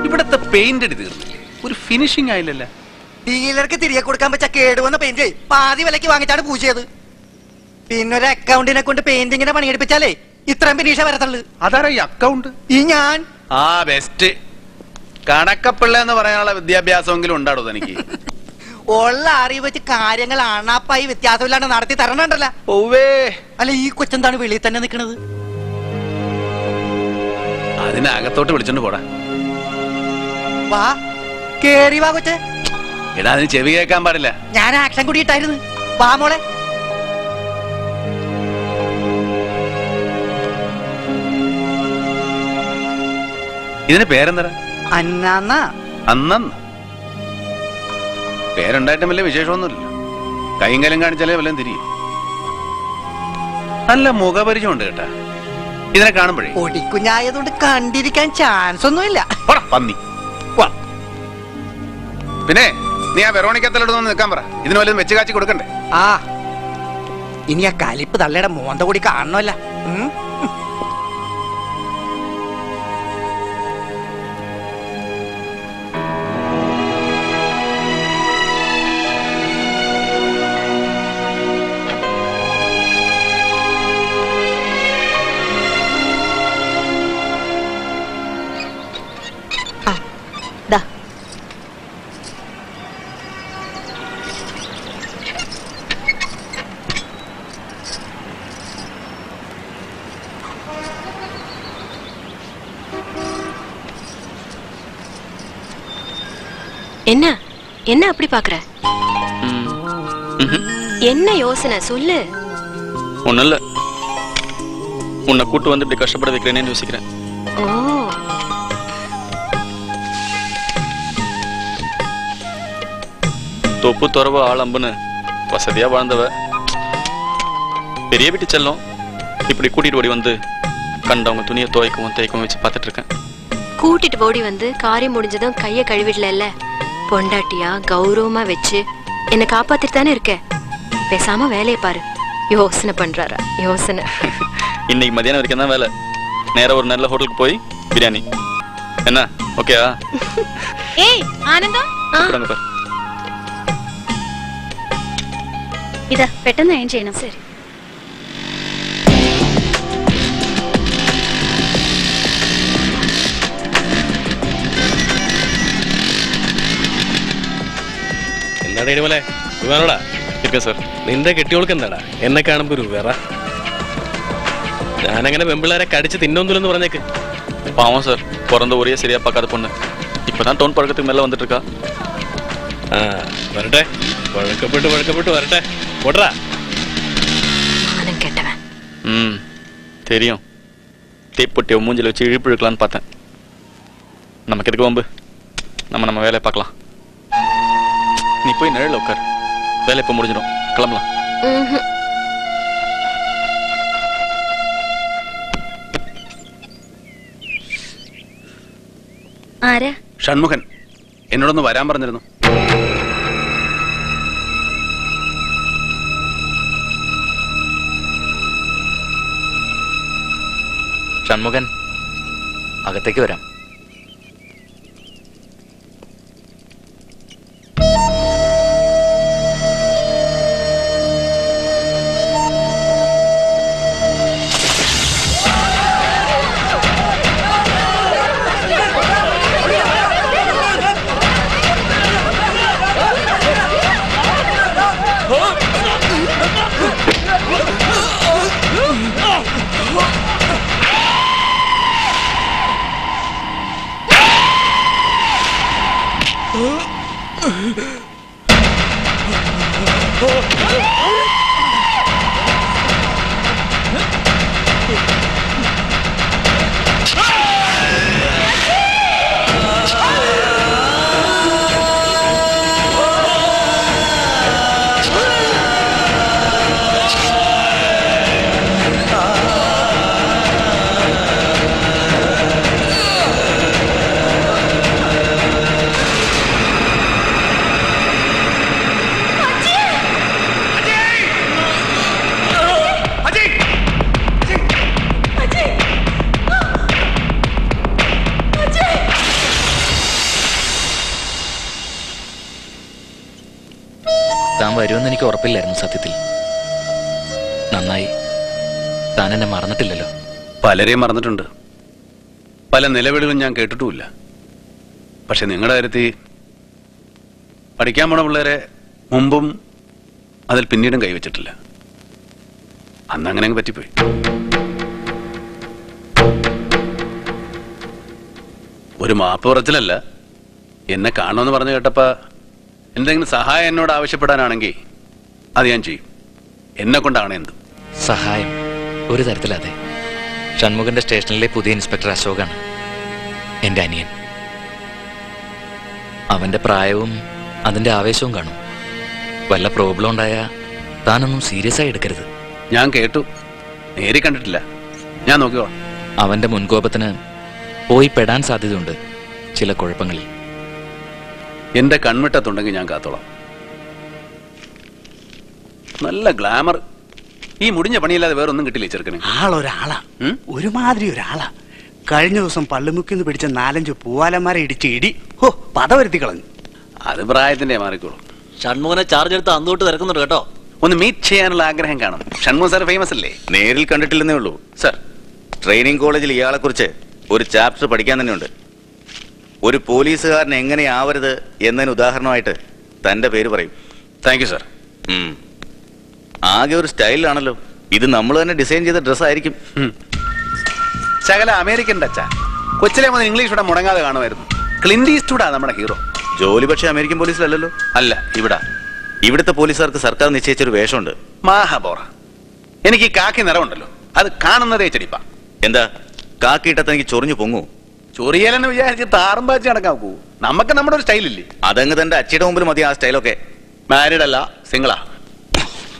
ഇവിടത്തെ പെയിന്റ് അടി തീർന്നില്ലേ? ഒരു ഫിനിഷിംഗ് ആയില്ലല്ലോ? ഡീലർക്ക് തിരികെ കൊടുക്കാൻ പറ്റ കേടുവന്ന പെയിന്റ് പാതി വിലക്ക് വാങ്ങിച്ചാണ് പൂജയത് പിന്നെ ഒരു അക്കൗണ്ടിനെ കൊണ്ട് പെയിന്റിങ്ങിനെ പണിയെടുപ്പിച്ചാലേ ഇത്രയും പിന്നീഷ വരത്തുള്ളു. അതാരാ ഈ അക്കൗണ്ട് ഈ ഞാൻ. ആ ബെസ്റ്റ് കണക്കപ്പിള്ള എന്ന് പറയാനുള്ള വിദ്യാഭ്യാസമെങ്കിലും ഉണ്ടാടോ തനിക്ക്? (laughs) ഉള്ള അറിവ് വെച്ച് കാര്യങ്ങൾ അണാപ്പായി വ്യത്യാസമില്ലാണ്ട് നടത്തി തരണണ്ടല്ല. ഓവേ അല്ല ഈ കൊച്ചെന്താണ് വെളിയിൽ തന്നെ നിക്കണത് അതിനകത്തോട്ട് വിളിച്ചോണ്ട് പോടാ. വാ. കേറി വാ കൊച്ചെ. എടാ അതിന് ചെവി കേൾക്കാൻ പാടില്ല. ഞാൻ ആക്ഷൻ കൂടിയിട്ടായിരുന്നു. വാ മോളെ. ഇതിന് പേരെന്താ അന്നാന്ന. അന്നന്ന പേരുണ്ടായിട്ടും വലിയ വിശേഷമൊന്നുമില്ല കൈയും കലും കാണിച്ചാലേ വല്ലതും തിരിയും. നല്ല മുഖപരിചയം ഉണ്ട് കേട്ടാ. ഇതിനെ കാണുമ്പോഴേ. ഒടിക്കുഞ്ഞായതുകൊണ്ട് കണ്ടിരിക്കാൻ ചാൻസ് ഒന്നുമില്ല. പിന്നെ നീ ആ വെറോണിക്കത്തിലോട്ട് നിൽക്കാൻ പറ. ഇതിന് വല്ലതും വെച്ച് കാച്ചി കൊടുക്കണ്ടേ? ആ. ഇനി ആ കലിപ്പ് തള്ളയുടെ മോന്ത കൂടി കാണണമല്ല. என்ன? என்ன அப்படி பாக்குற? என்ன யோசனை? சொல்லு. ஒன்றும் இல்லை. உன்னை கூட்டு வந்து இப்படி கஷ்டப்பட வைக்கிறேனேன்னு யோசிக்கிறேன். ஓ. தொப்பு துறவு ஆளம்புன்னு வசதியா வாழ்ந்தவ. பெரிய வீட்டு செல்லம். இப்படி கூட்டிட்டு ஓடி வந்து கண்டவங்க துணியை துவைக்கவும் தேய்க்கவும் வச்சு பார்த்துட்டு இருக்கேன். கூட்டிட்டு ஓடி வந்து காரியம் முடிஞ்சதும் கைய கழுவிடல பொண்டாட்டியா கௌரவமா வச்சு என்னை காப்பாத்திட்டு தானே இருக்க பேசாம வேலையை பாரு யோசனை பண்றாரா யோசனை இன்னைக்கு மதியானம் வரைக்கும் தான் வேலை நேரா ஒரு நல்ல ஹோட்டலுக்கு போய் பிரியாணி என்ன ஓகேவா ഏയ് ആനന്ദം கூப்பிடுங்க பாரு ഇതാ പെട്ടെന്ന് അയൺ ചെയ്യണം ശരി എന്താടാ ഇടിമലെ സുഖാണോടാ സാർ നിന്റെ കെട്ടിയോൾക്ക് എന്താടാ എന്നെ കാണുമ്പോ ഒരു വിറ ഞാനങ്ങനെ പെമ്പിള്ളേരെ കടിച്ച് തിന്നൊന്നുമില്ലെന്ന് പറഞ്ഞേക്ക് பாவம் சார் பிறந்த ஒரே சரியா பார்க்காத பொண்ணு இப்பதான் டவுன் பழக்கத்துக்கு மேல வந்துட்டு இருக்கா ആ വരട്ടെ വഴക്കപ്പെട്ട് വഴക്കപ്പെട്ട് വരട്ടെ പോട്ടറാ மானம் கெட்டவன் ம் தெரியும் தீப்பொட்டியை மூஞ்சில வச்சு இழுப்பு இழுக்கலான்னு பார்த்தேன் நமக்கு எதுக்கு வம்பு நம்ம நம்ம வேலையை பார்க்கலாம் நீ போய் நிழல உட்கார் வேலை இப்போ முடிஞ்சிடும் கிளம்பலாம் ம்ஹும். ആരാ ഷൺമുഖൻ എന്നോടൊന്ന് വരാൻ പറഞ്ഞിരുന്നു ഷൺമുഖൻ അകത്തേക്ക് വരാം Oh! ഉറപ്പില്ലായിരുന്നു സത്യത്തിൽ. നന്നായി. താൻ എന്നെ മറന്നിട്ടില്ലല്ലോ. പലരെയും മറന്നിട്ടുണ്ട്. പല നിലവിളികളും ഞാൻ കേട്ടിട്ടുമില്ല. പക്ഷെ നിങ്ങളുടെ കാര്യത്തിൽ പഠിക്കാൻ പോണ പിള്ളേരെ മുമ്പും അതിൽ പിന്നീടും കൈവച്ചിട്ടില്ല. അന്ന് അങ്ങനെ അങ്ങ് പറ്റിപ്പോയി. ഒരു മാപ്പ് പറച്ചിലല്ല. എന്നെ കാണുമെന്ന് പറഞ്ഞു കേട്ടപ്പോൾ എന്തെങ്കിലും സഹായം എന്നോട് ആവശ്യപ്പെടാനാണെങ്കിൽ അത് ഞാൻ ചെയ്യും. എന്നെ കൊണ്ടാണ് എന്ത്. സഹായം ഒരു തരത്തിലതെ. ഷൺമുഖന്റെ സ്റ്റേഷനിലെ പുതിയ ഇൻസ്പെക്ടർ അശോകാണ്. എന്റെ അനിയൻ. അവന്റെ പ്രായവും അതിന്റെ ആവേശവും കാണും. വല്ല പ്രോബ്ലം ഉണ്ടായ താനൊന്നും സീരിയസ് ആയി എടുക്കരുത്. ഞാൻ കേട്ടു. നേരി കണ്ടിട്ടില്ല. ഞാൻ നോക്കിയോ അവന്റെ മുൻകോപത്തിന് പോയി പെടാൻ സാധ്യതയുണ്ട് ചില കുഴപ്പങ്ങളിൽ. എന്റെ കൺമിട്ടത്തുണ്ടെങ്കിൽ ഞാൻ കാത്തോളാം. നല്ല ഗ്ലാമർ ഈ മുടിഞ്ഞ പണിയില്ലാതെ വേറൊന്നും കിട്ടില്ല ഈ ചെറുക്കന്? ആളൊരാളാ. ഒരുമാതിരി ഒരാളാ. കഴിഞ്ഞ ദിവസം പള്ളിമുക്കിന്ന് പിടിച്ച നാലഞ്ച് പൂവാലന്മാരെ ഇടിച്ച് ഇടി ഹോ പത വരുത്തി കളഞ്ഞു. അത് പ്രായത്തിന്റെ മാറിക്കോളൂ. ഷൺമുഖനെ ചാർജ് എടുത്ത് അന്നോട്ട് തിരക്കുന്നുണ്ട് കേട്ടോ. ഒന്ന് മീറ്റ് ചെയ്യാനുള്ള ആഗ്രഹം കാണും ഷൺമുഖ സാർ ഫേമസ് അല്ലേ? നേരിൽ കണ്ടിട്ടില്ലെന്നേ ഉള്ളൂ. സർ ട്രെയിനിങ് കോളേജിൽ ഇയാളെ കുറിച്ച് ഒരു ചാപ്റ്റർ പഠിക്കാൻ തന്നെയുണ്ട്. ഒരു പോലീസുകാരൻ എങ്ങനെയാവരുത് എന്നതിന് ഉദാഹരണമായിട്ട് തന്റെ പേര് പറയും. താങ്ക് യു സർ ആകെ ഒരു സ്റ്റൈലാണല്ലോ. ഇത് നമ്മൾ തന്നെ ഡിസൈൻ ചെയ്ത ഡ്രസ് ആയിരിക്കും. ശകല അമേരിക്കൻ ടച്ചാ. കൊച്ചിലെ മുതൽ ഇംഗ്ലീഷ് ഇവിടെ മുടങ്ങാതെ കാണുമായിരുന്നു. ക്ലിൻഡി ഈസ്റ്റ്വുഡാ നമ്മുടെ ഹീറോ. ജോലി പക്ഷേ അമേരിക്കൻ പോലീസിലല്ലല്ലോ? അല്ല ഇവിടെ. ഇവിടുത്തെ പോലീസുകാർക്ക് സർക്കാർ നിശ്ചയിച്ചൊരു വേഷമുണ്ട്. മാഹബോറ. എനിക്ക് ഈ കാക്കി നിറമുണ്ടല്ലോ അത് കാണുന്നതേ ചെടിപ്പാ. എന്താ? കാക്കിയിട്ടത്ത് എനിക്ക് ചൊറിഞ്ഞു പൊങ്ങൂ ചൊറിയലെന്ന് വിചാരിച്ച് താറും പാച്ച് നടക്കാൻ പോകൂ നമുക്ക് നമ്മുടെ ഒരു സ്റ്റൈലില്ലേ? അതങ്ങ് തന്റെ അച്ഛയുടെ മുമ്പിൽ മതി ആ സ്റ്റൈലൊക്കെ. മാരീഡ് അല്ല സിംഗിളാ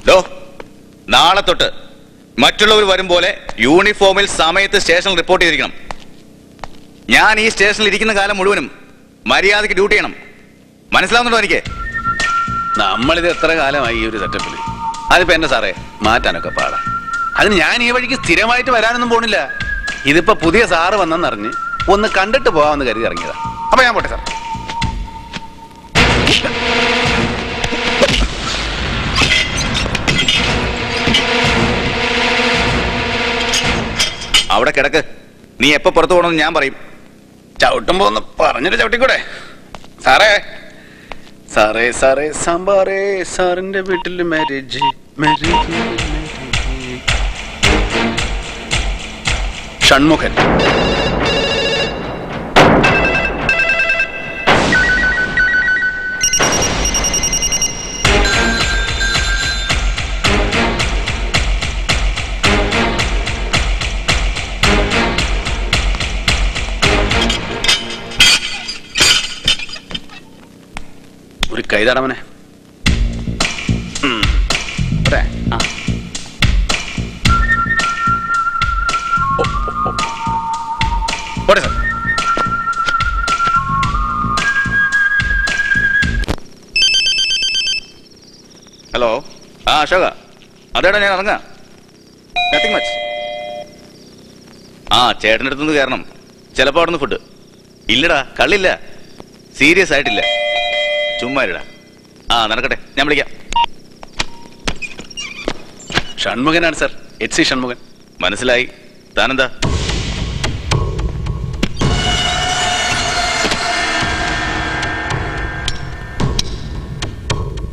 ഡോ നാളെ തൊട്ട് മറ്റുള്ളവർ വരും പോലെ യൂണിഫോമിൽ സമയത്ത് സ്റ്റേഷനിൽ റിപ്പോർട്ട് ചെയ്തിരിക്കണം. ഞാൻ ഈ സ്റ്റേഷനിൽ ഇരിക്കുന്ന കാലം മുഴുവനും മര്യാദയ്ക്ക് ഡ്യൂട്ടി ചെയ്യണം. മനസ്സിലാവുന്നുണ്ടോ എനിക്ക്? നമ്മളിത് എത്ര കാലമായി ഈ ഒരു സെറ്റപ്പിൽ അതിപ്പോ എന്നെ സാറേ മാറ്റാനൊക്കെ പാടാ. അതിന് ഞാൻ ഈ വഴിക്ക് സ്ഥിരമായിട്ട് വരാനൊന്നും പോണില്ല. ഇതിപ്പോ പുതിയ സാറ് വന്നെന്നറിഞ്ഞ് ഒന്ന് കണ്ടിട്ട് പോവാമെന്ന് കരുതി ഇറങ്ങിയതാ. അപ്പൊ ഞാൻ പോട്ടെ സാർ അവിടെ കിടക്ക്. നീ എപ്പോ പുറത്തു പോകണമെന്ന് ഞാൻ പറയും. ചവിട്ടുമ്പോ ഒന്ന് പറഞ്ഞിട്ട് ചവിട്ടിക്കൂടെ? സാറേ. സാറേ സാറേ സാമ്പാറേ സാറിന്റെ വീട്ടിൽ മാരേജ് മാരേജ് ഷൺമുഖൻ. കൈതാടമനെ പോട്ടെ സാർ. ഹലോ. ആ അശോക. അതേടാ ഞാൻ ഇറങ്ങാം. നത്തിങ് മച്ച് ആ ചേട്ടന്റെ അടുത്തുനിന്ന് കയറണം. ചിലപ്പോ അവിടെ നിന്ന് ഫുഡ് ഇല്ലടാ കള്ളില്ല. സീരിയസ് ആയിട്ടില്ല. ചുമ്മാ ഇല്ലടാ ആ നടക്കട്ടെ. ഞാൻ വിളിക്കാം. ഷൺമുഖനാണ് സർ. H C Shanmukhan. മനസ്സിലായി? താനെന്താ?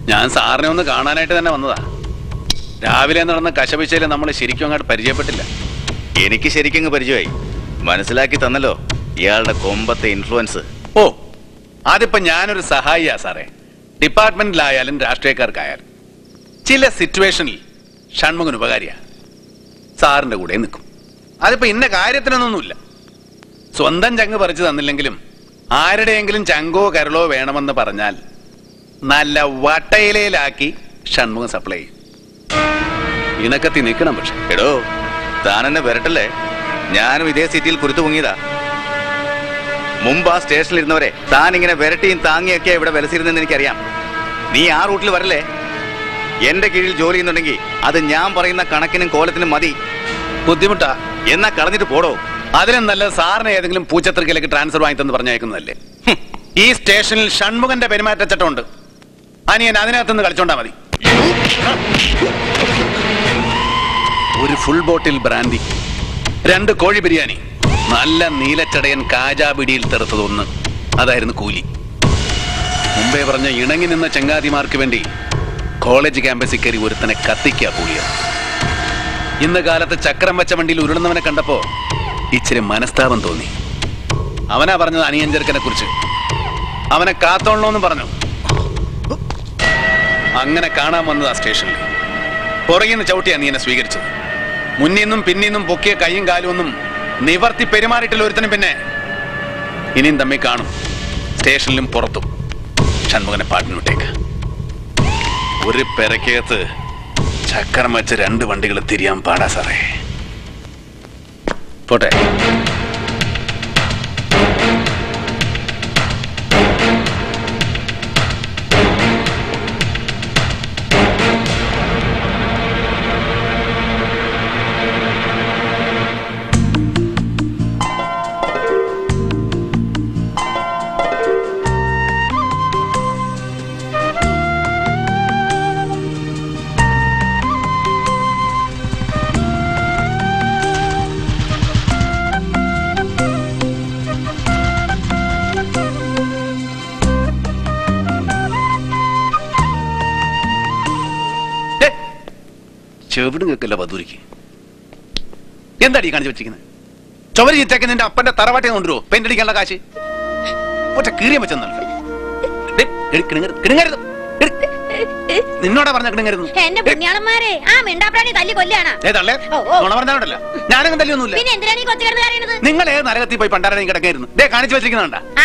ഞാൻ സാറിനെ ഒന്ന് കാണാനായിട്ട് തന്നെ വന്നതാ. രാവിലെ നടന്ന കശപിശയിൽ നമ്മൾ ശരിക്കും അങ്ങോട്ട് പരിചയപ്പെട്ടില്ല. എനിക്ക് ശരിക്കും പരിചയമായി. മനസ്സിലാക്കി തന്നല്ലോ. ഇയാളുടെ കൊമ്പത്തെ ഇൻഫ്ലുവൻസ് ഓ അതിപ്പോ ഞാനൊരു സഹായിയാ സാറേ. ഡിപ്പാർട്ട്മെന്റിലായാലും രാഷ്ട്രീയക്കാർക്കായാലും. ചില സിറ്റുവേഷനിൽ ഷൺമുഖൻ ഉപകാരിയാ. സാറിന്റെ കൂടെ നിൽക്കും. അതിപ്പോ ഇന്ന കാര്യത്തിനൊന്നുമില്ല സ്വന്തം ചങ്ക് പറിച്ചു തന്നില്ലെങ്കിലും ആരുടെയെങ്കിലും ചങ്കോ കരളോ വേണമെന്ന് പറഞ്ഞാൽ നല്ല വട്ടയിലയിലാക്കി ഷൺമുഖം സപ്ലൈ ചെയ്യും. ഇണക്കത്തി നിൽക്കണം പക്ഷെ. എടോ താൻ എന്നെ വരട്ടല്ലേ? ഞാനും ഇതേ സിറ്റിയിൽ കുരുത്തു പൊങ്ങിയതാ. മുമ്പ് ആ സ്റ്റേഷനിൽ ഇരുന്നവരെ താൻ ഇങ്ങനെ വിരട്ടിയും താങ്ങിയൊക്കെ ഇവിടെ വിലസിരുന്നെന്ന് എനിക്കറിയാം. നീ ആ റൂട്ടിൽ വരല്ലേ? എന്റെ കീഴിൽ ജോലി ചെയ്യുന്നുണ്ടെങ്കിൽ അത് ഞാൻ പറയുന്ന കണക്കിനും കോലത്തിനും മതി. ബുദ്ധിമുട്ടാ. എന്നാ കളഞ്ഞിട്ട് പോടോ. അതിനും നല്ലത് സാറിന് ഏതെങ്കിലും പൂച്ചത്രിക്കലേക്ക് ട്രാൻസ്ഫർ വാങ്ങി തന്ന് പറഞ്ഞേക്കുന്നതല്ലേ ഈ സ്റ്റേഷനിൽ ഷൺമുഖന്റെ പെരുമാറ്റച്ചട്ടമുണ്ട്. അനിയൻ അതിനകത്തുനിന്ന് കളിച്ചോണ്ടാ മതി. ഒരു ഫുൾ ബോട്ടിൽ ബ്രാൻഡി രണ്ട് കോഴി ബിരിയാണി. നല്ല നീലച്ചടയൻ കാജാ പിടിയിൽ തെറുത്തതൊന്ന് അതായിരുന്നു കൂലി. മുമ്പേ പറഞ്ഞ ഇണങ്ങി നിന്ന ചങ്ങാതിമാർക്ക് വേണ്ടി കോളേജ് ക്യാമ്പസിൽ കയറി ഒരുത്തനെ കത്തിക്കുക കൂലിയ. ഇന്ന് കാലത്ത് ചക്രം വെച്ച വണ്ടിയിൽ ഉരുളുന്നവനെ കണ്ടപ്പോ ഇച്ചിരി മനസ്താപം തോന്നി. അവനാ പറഞ്ഞത് അനിയഞ്ചർക്കനെ കുറിച്ച്. അവനെ കാത്തോളണമെന്ന് പറഞ്ഞു. അങ്ങനെ കാണാൻ വന്നതാ സ്റ്റേഷനിൽ. പുറകിൽ നിന്ന് നീനെ നീ എന്നെ സ്വീകരിച്ചത്. മുന്നിൽ നിന്നും പിന്നിൽ പൊക്കിയ കൈയും കാലും ഒന്നും നിവർത്തി പെരുമാറിയിട്ടില്ല ഒരുത്തനും പിന്നെ. ഇനിയും തമ്മിൽ കാണും. സ്റ്റേഷനിലും പുറത്തും. ഷൺമുഖനെ പാട്ടിന് വിട്ടേക്ക് ഒരു പെരക്കകത്ത് ചക്രം വെച്ച് രണ്ട് വണ്ടികൾ തിരിയാൻ പാടാ സാറേ. പോട്ടെ. ചെവിട് കേൾക്കില്ല പതൂരിക്ക് എന്താടി കാണിച്ചു വെച്ചിരിക്കുന്നത് ചുവര് ചീറ്റയ്ക്ക് നിന്റെ അപ്പന്റെ തറവാട്ടി കൊണ്ടുവരുമോ പെയിന്റ് അടിക്കാനുള്ള കാശ്? ഒറ്റ കീറിയ വെച്ചെന്നല്ല കിണുങ്ങരുത് നിന്നോടാ പറഞ്ഞ കിണുങ്ങരുത്. എന്റെ പുണ്യാളന്മാരെ ആ മിണ്ടാപ്രാണി തല്ലി കൊല്ലാണ് ഏതല്ലേ നുണ പറഞ്ഞാണ്ടല്ല ഞാനങ്ങനെ തല്ലിയൊന്നുമില്ല. പിന്നെ എന്തിനാണ് ഈ നിങ്ങൾ ഏത് നരകത്തിൽ പോയി പണ്ടാരണി കിടക്കായിരുന്നു? ദേ കാണിച്ചു വെച്ചിരിക്കുന്നുണ്ടാ? ആ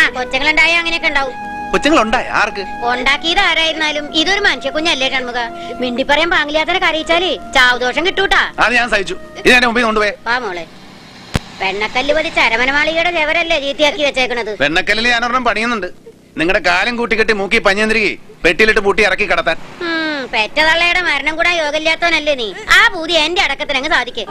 അങ്ങനെയൊക്കെ ഉണ്ടാവും. കൊച്ചുങ്ങളുണ്ടായ? ആർക്ക്? ഉണ്ടാക്കിയത് ആരായിരുന്നാലും ഇതൊരു മനുഷ്യ കുഞ്ഞല്ലേ ഷൺമുഖ? മിണ്ടി പറയാൻ പാങ്ങില്ലാത്തനെ കറിയിച്ചാലേ ചാവദോഷം കിട്ടൂട്ടാ. അത് ഞാൻ സഹിച്ചു. ഇത് എന്റെ മുമ്പിൽ കൊണ്ടുപോയി. വാ മോളെ. വെണ്ണക്കല്ല് പതിച്ച് അരമനമാളികയുടെ ചെവരല്ലേ രീതിയാക്കി വെച്ചേക്കണത്? വെണ്ണക്കല്ലിൽ ഞാൻ ഒരെണ്ണം പണിയുന്നുണ്ട്. നിങ്ങളുടെ കാലം കൂട്ടിക്കെട്ടി മൂക്കി പഞ്ഞന്തിരികെ പെട്ടിയിലിട്ട് പൂട്ടി ഇറക്കി കടത്താൻ. പെറ്റതള്ളയുടെ മരണം കൂടാ യോഗമില്ലാത്തവനല്ലേ നീ? ആ പൂതി എന്റെ അടക്കത്തിനങ്ങ് സാധിക്കേ.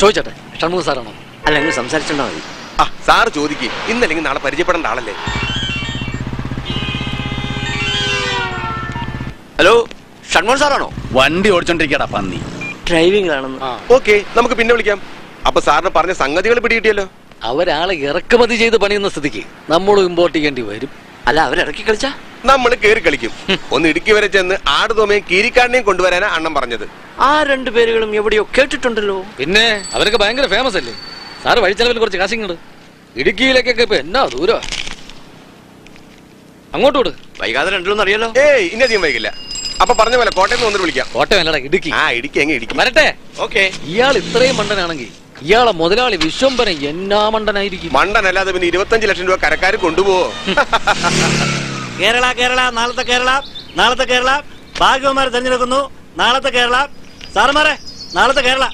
ചോദിച്ചട്ടെ ഷൺമുഖ സാറാണോ? അല്ല അങ്ങ് സംസാരിച്ചോണ്ടാ മതി ആ സാർ ചോദിക്ക്. ഇന്നല്ലെങ്കിൽ നാളെ പരിചയപ്പെടേണ്ട ആളല്ലേ? ഹലോ ഷൺമോൻ സാറാണോ? വണ്ടി ഓടിച്ചോണ്ടിരിക്കടാ പന്നി. ഡ്രൈവിംഗ് ആണെന്ന് ഓക്കെ നമുക്ക് പിന്നെ വിളിക്കാം. അപ്പൊ സാറിന് പറഞ്ഞ സംഗതികൾ പിടികിട്ടിയല്ലോ. അവരാളെ ഇറക്കുമതി ചെയ്ത് പണിയുന്ന സ്ഥിതിക്ക് നമ്മളും ഇമ്പോർട്ട് ചെയ്യേണ്ടി വരും. അല്ല അവരിറക്കി കളിച്ചാ? നമ്മൾ കേറി കളിക്കും. ഒന്ന് ഇടുക്കി വരെ ചെന്ന് ആടുതോമയും കീരിക്കാടിനെയും കൊണ്ടുവരാനാ അണ്ണം പറഞ്ഞത്. ആ രണ്ടു പേരുകളും എവിടെയോ കേട്ടിട്ടുണ്ടല്ലോ. പിന്നെ അവരൊക്കെ ഭയങ്കര ഫേമസ് അല്ലേ? സാറ് വഴിച്ചെലവിൽ കുറച്ച് കാശിങ്ങട് ഇടുക്കിയിലേക്കൊക്കെ ഇപ്പൊ എന്നാ ദൂരം അങ്ങോട്ട് വിട്. വൈകാതെ രണ്ടിലൊന്നും അറിയാലോ? ഏയ് ഇനി അധികം വൈകില്ല. അപ്പൊ പറഞ്ഞ പോലെ കോട്ടയം വന്നിട്ട് വിളിക്കാം. കോട്ടയം അല്ലടാ ഇടുക്കി. ആ ഇടുക്കി എങ്ങനെ ഇടുക്കി. വരട്ടെ. ഓക്കെ. ഇയാൾ ഇത്രയും മണ്ടനാണെങ്കിൽ ഇയാളെ മുതലാളി വിശ്വംബരൻ എന്നാ മണ്ടനായിരിക്കും? മണ്ടനല്ലാതെ പിന്നെ ഇരുപത്തഞ്ച് ലക്ഷം രൂപ കരക്കാർ കൊണ്ടുപോവോ? കേരള കേരള നാളത്തെ കേരള നാളത്തെ കേരള. ഭാഗ്യവന്മാരെ തെരഞ്ഞെടുക്കുന്നു. നാളത്തെ കേരള. സാറുമാരെ നാളത്തെ കേരള.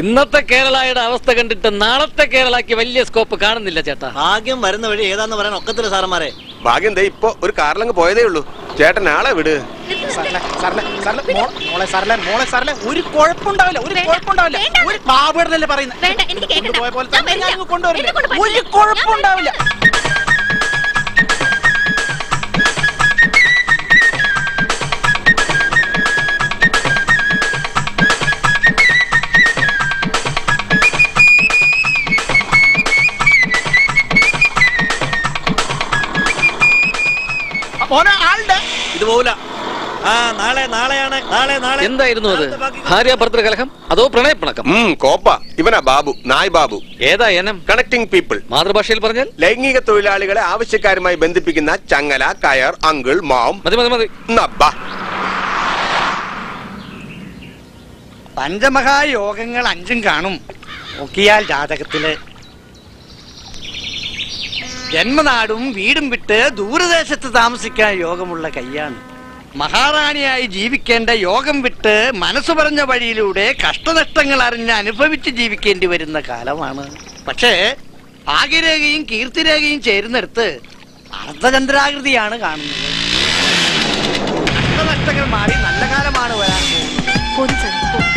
ഇന്നത്തെ കേരളയുടെ അവസ്ഥ കണ്ടിട്ട് നാളത്തെ കേരളക്ക് വലിയ സ്കോപ്പ് കാണുന്നില്ല ചേട്ടാ. ഭാഗ്യം വരുന്ന വഴി ഏതാന്ന് പറയാൻ ഒക്കത്തില്ല സാറന്മാരെ. ഭാഗ്യം ദേ ഇപ്പൊ ഒരു കാറിലങ്ങ് പോയതേ ഉള്ളൂ. ചേട്ടൻ ആളെ വിട്. ഒരു കുഴപ്പമുണ്ടാവില്ല ഒരു കുഴപ്പമുണ്ടാവില്ല. ഒരു പറയുന്നത് കൊണ്ടുപോയ പോലെ തന്നെ ഞാൻ കൊണ്ടുവരില്ലേ. ഒരു കുഴപ്പമുണ്ടാവില്ല. മോനെ ആളുണ്ട് ഇത് പോവില്ല. ആ നാളെ നാളെയാണ് നാളെ നാളെ. എന്തായിരുന്നു അത്? ഭാര്യ ഭർത്തൃ കലഹം? അതോ പ്രണയപ്പിണക്കം കോപ്പ. ഇവനാ ബാബു നായ് ബാബു. ഏതാ എനം? കണക്ടിംഗ് പീപ്പിൾ മാതൃഭാഷയിൽ പറഞ്ഞാൽ? ലൈംഗിക തൊഴിലാളികളെ ആവശ്യക്കാരുമായി ബന്ധിപ്പിക്കുന്ന ചങ്ങല കയർ അങ്കിൾ മാം. മതി മതി മതി. നബ്ബ പഞ്ചമഹായോഗങ്ങൾ അഞ്ചും കാണും. നോക്കിയാൽ ജാതകത്തിൽ ജന്മനാടും വീടും വിട്ട് ദൂരദേശത്ത് താമസിക്കാൻ യോഗമുള്ള കയ്യാണ് മഹാറാണിയായി ജീവിക്കേണ്ട യോഗം വിട്ട് മനസ്സു പറഞ്ഞ വഴിയിലൂടെ കഷ്ടനഷ്ടങ്ങൾ അറിഞ്ഞ് അനുഭവിച്ച് ജീവിക്കേണ്ടി വരുന്ന കാലമാണ്. പക്ഷേ ഭാഗ്യരേഖയും കീർത്തിരേഖയും ചേരുന്നിടത്ത് അർദ്ധചന്ദ്രാകൃതിയാണ് കാണുന്നത്. കഷ്ടനഷ്ടങ്ങൾ മാറി നല്ല കാലമാണ് വരാൻ പോകുന്നത്.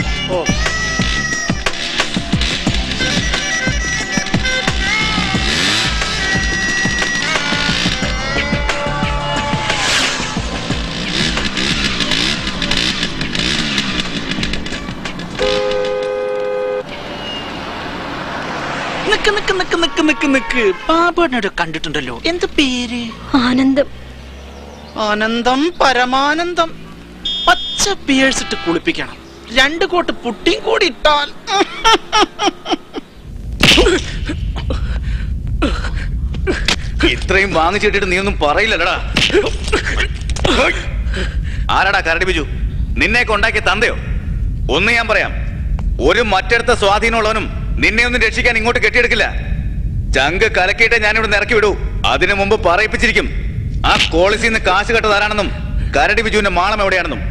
നിക്ക് നിക്ക് നിക്ക് നിക്ക് നിക്ക് നിക്ക്. ബാബുവിനോട് കണ്ടിട്ടുണ്ടല്ലോ. എന്ത് പേര്? ആനന്ദം. ആനന്ദം പരമാനന്ദം. പച്ച പിയേഴ്സ് ഇട്ട് കുളിപ്പിക്കണം. രണ്ട് കോട്ട് പുട്ടിയും കൂടി ഇട്ടാൽ. ഇത്രയും വാങ്ങിച്ചിട്ടിട്ട് നീ ഒന്നും പറയില്ലല്ലടാ. ആരാടാ കരടി ബിജു? നിന്നെയൊക്കെ ഉണ്ടാക്കിയ തന്തയോ? ഒന്ന് ഞാൻ പറയാം. ഒരു മറ്റടുത്ത സ്വാധീനമുള്ളവനും നിന്നെ ഒന്നും രക്ഷിക്കാൻ ഇങ്ങോട്ട് കെട്ടിയെടുക്കില്ല. ചങ്ക് കലക്കിയിട്ട് ഞാനിവിടെ നിറക്കി വിടൂ. അതിനു മുമ്പ് പറയിപ്പിച്ചിരിക്കും. ആ കോളിസിൽ നിന്ന് കാശ് കെട്ടതാരാണെന്നും കരടി ബിജുവിന്റെ മാളം എവിടെയാണെന്നും.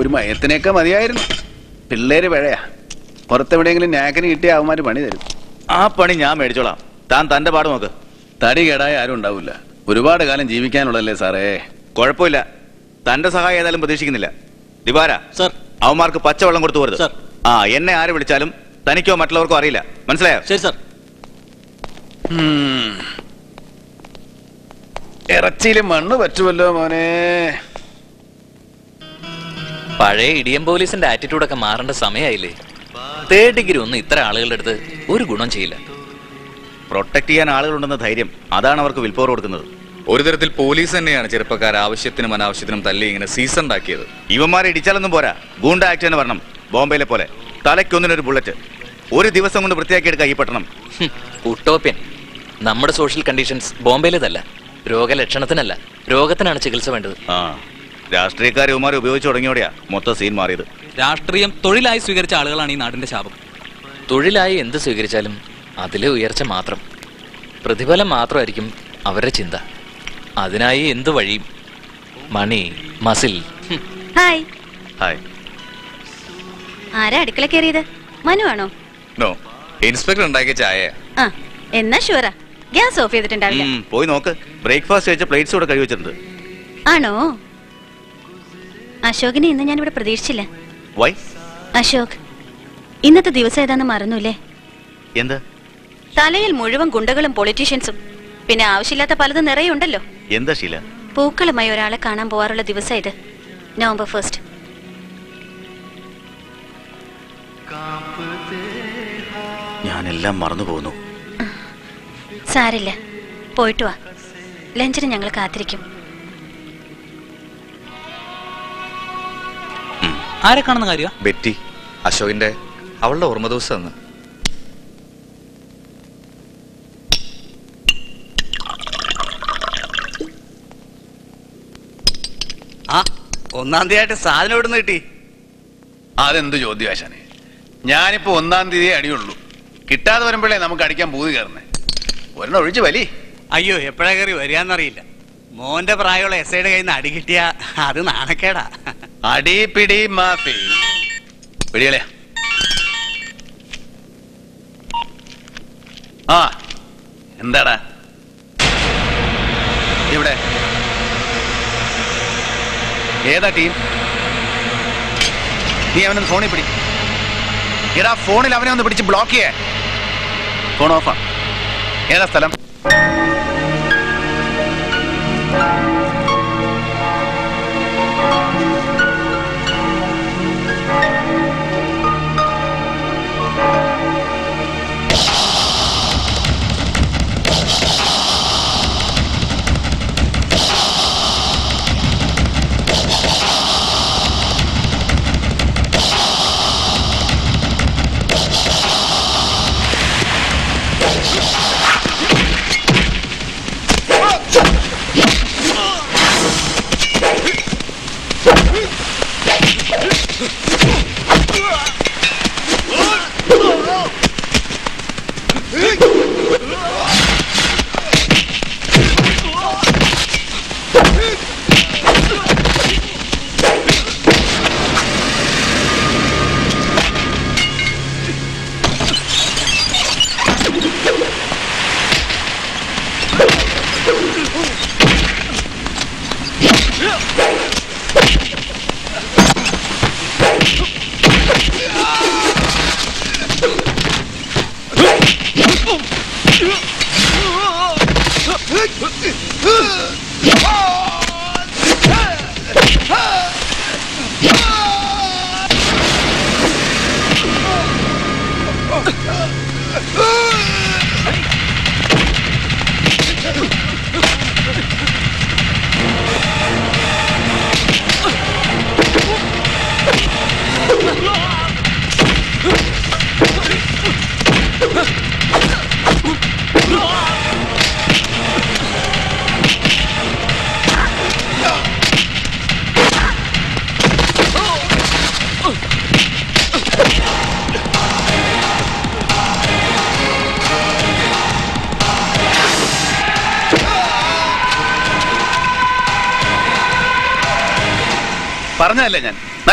ഒരു മയത്തിനൊക്കെ മതിയായിരുന്നു. പിള്ളേര് പിഴയാ. പുറത്തെവിടെയെങ്കിലും ഞാക്കിന് കിട്ടിയ അവന്മാര് പണി തരും. ആ പണി ഞാൻ മേടിച്ചോളാം. താൻ തന്റെ പാട് നോക്ക്. തടി കേടായ ആരും ഉണ്ടാവില്ല ഒരുപാട് കാലം ജീവിക്കാനുള്ളല്ലേ സാറേ? കുഴപ്പമില്ല. തന്റെ സഹായം ഏതായാലും പ്രതീക്ഷിക്കുന്നില്ല. ദിവാര സർ. അവന്മാർക്ക് പച്ചവെള്ളം കൊടുത്തു പോരുത്. ആ എന്നെ ആര് വിളിച്ചാലും തനിക്കോ മറ്റുള്ളവർക്കോ അറിയില്ല. മനസ്സിലായോ? ശരി സർ. ഇറച്ചിയിൽ മണ്ണ് പറ്റുമല്ലോ മോനെ. പഴയ ഇടിയം പോലീസിന്റെ ആറ്റിറ്റ്യൂഡൊക്കെ മാറേണ്ട സമയമായില്ലേ തേർഡ് ഡിഗ്രി ഒന്നും ഇത്ര ആളുകളുടെ അടുത്ത് ഒരു ഗുണം ചെയ്യില്ല. പ്രൊട്ടക്ട് ചെയ്യാൻ ആളുകളുണ്ടെന്ന ധൈര്യം അതാണ് അവർക്ക് വിൽപ്പവർ കൊടുക്കുന്നത്. ഒരു തരത്തിൽ പോലീസ് തന്നെയാണ് ചെറുപ്പക്കാർ ആവശ്യത്തിനും അനാവശ്യത്തിനും തല്ലി ഇങ്ങനെ സീസൺ ഉണ്ടാക്കിയത്. ഇവന്മാരെ ഇടിച്ചാലൊന്നും പോരാ. ഗൂണ്ട ആക്ട് തന്നെ വരണം. ബോംബെയിലെ പോലെ. തലയ്ക്കൊന്നിനൊരു ബുള്ളറ്റ്. ഒരു ദിവസം കൊണ്ട് വൃത്തിയാക്കിയെടുക്കാം ഈ പട്ടണം. ഉട്ടോപ്യൻ. നമ്മുടെ സോഷ്യൽ കണ്ടീഷൻസ് ബോംബെയിലേതല്ല. രോഗലക്ഷണത്തിനല്ല. രോഗത്തിനാണ് ചികിത്സ വേണ്ടത്. ആ രാഷ്ട്രീയക്കാരെ ഇവന്മാരെ ഉപയോഗിച്ച് തുടങ്ങിയോടെയാ മൊത്തം സീൻ മാറിയത്. രാഷ്ട്രീയം തൊഴിലായി സ്വീകരിച്ച ആളുകളാണ് ഈ നാടിന്റെ ശാപം. തൊഴിലായി എന്ത് സ്വീകരിച്ചാലും അതിലെ ഉയർച്ച മാത്രം. പ്രതിഫലം മാത്രമായിരിക്കും അവരുടെ ചിന്ത. അതിനായി എന്തു വഴിയും? Money muscle. ഹും. ഹായ്. ഹായ്. ആരാ അടുക്കള കയറിയത്? മനു ആണോ? നോ ഇൻസ്പെക്ടർ ഉണ്ടാക്കിയ ചായ. ആ എന്നാ ഷുവറാ. Gas off ചെയ്തിട്ടുണ്ടാവില്ല. പോയി നോക്ക്. ബ്രേക്ക്ഫാസ്റ്റ് കഴിച്ച പ്ലേറ്റ്സ് കൂടെ കഴുകി വെച്ചിട്ടുണ്ട്. ആണോ? അശോകിനെ ഇന്ന് ഞാൻ ഇവിടെ പ്രതീക്ഷിച്ചില്ല. വൈ അശോക് ഇന്നത്തെ ദിവസം ഏതാന്ന് മറന്നൂല്ലേ? എന്ത്? തലയിൽ മുഴുവൻ ഗുണ്ടകളും പൊളിറ്റീഷ്യൻസും. പിന്നെ ആവശ്യമില്ലാത്ത പലതും നിറയെ ഉണ്ടല്ലോ എന്താ ശീല? പൂക്കളുമായി ഒരാളെ കാണാൻ പോവാറുള്ള ദിവസം ഇത്. November first. ഞാനെല്ലാം മറന്നു പോകുന്നു. സാരില്ല. പോയിട്ട് വാ. ലഞ്ചിന് ഞങ്ങൾ കാത്തിരിക്കും. ആരെ കാണുന്ന കാര്യ ബെറ്റി അശോകിന്റെ അവളുടെ ഓർമ്മ ദിവസം ഒന്നാം തീയതി ആയിട്ട് സാധനം എവിടുന്ന് കിട്ടി? അതെന്ത് ചോദ്യവാശാനെ ഞാനിപ്പോ ഒന്നാം തീയതി അടിയുള്ളൂ. കിട്ടാതെ വരുമ്പോഴേ നമുക്ക് അടിക്കാൻ പൂതി കയറുന്നേ. ഒരെണ്ണം ഒഴിച്ച് വലി. അയ്യോ എപ്പോഴാ കയറി വരികയെന്നറിയില്ല. മോന്റെ പ്രായമുള്ള എസ് ഐയുടെ കയ്യിൽ നിന്ന് അടി കിട്ടിയ അത് നാണക്കേടാ. അടി പിടി മാഫി. പിടികളെ ആ എന്താടാ ഇവിടെ ഏതാ ടീം നീ അവനെ ഫോണിൽ പിടി. എടാ ഫോണിൽ അവനെ ഒന്ന് പിടിച്ച് ബ്ലോക്ക് ചെയ്യേ. ഫോൺ ഓഫാ ഏതാ സ്ഥലം?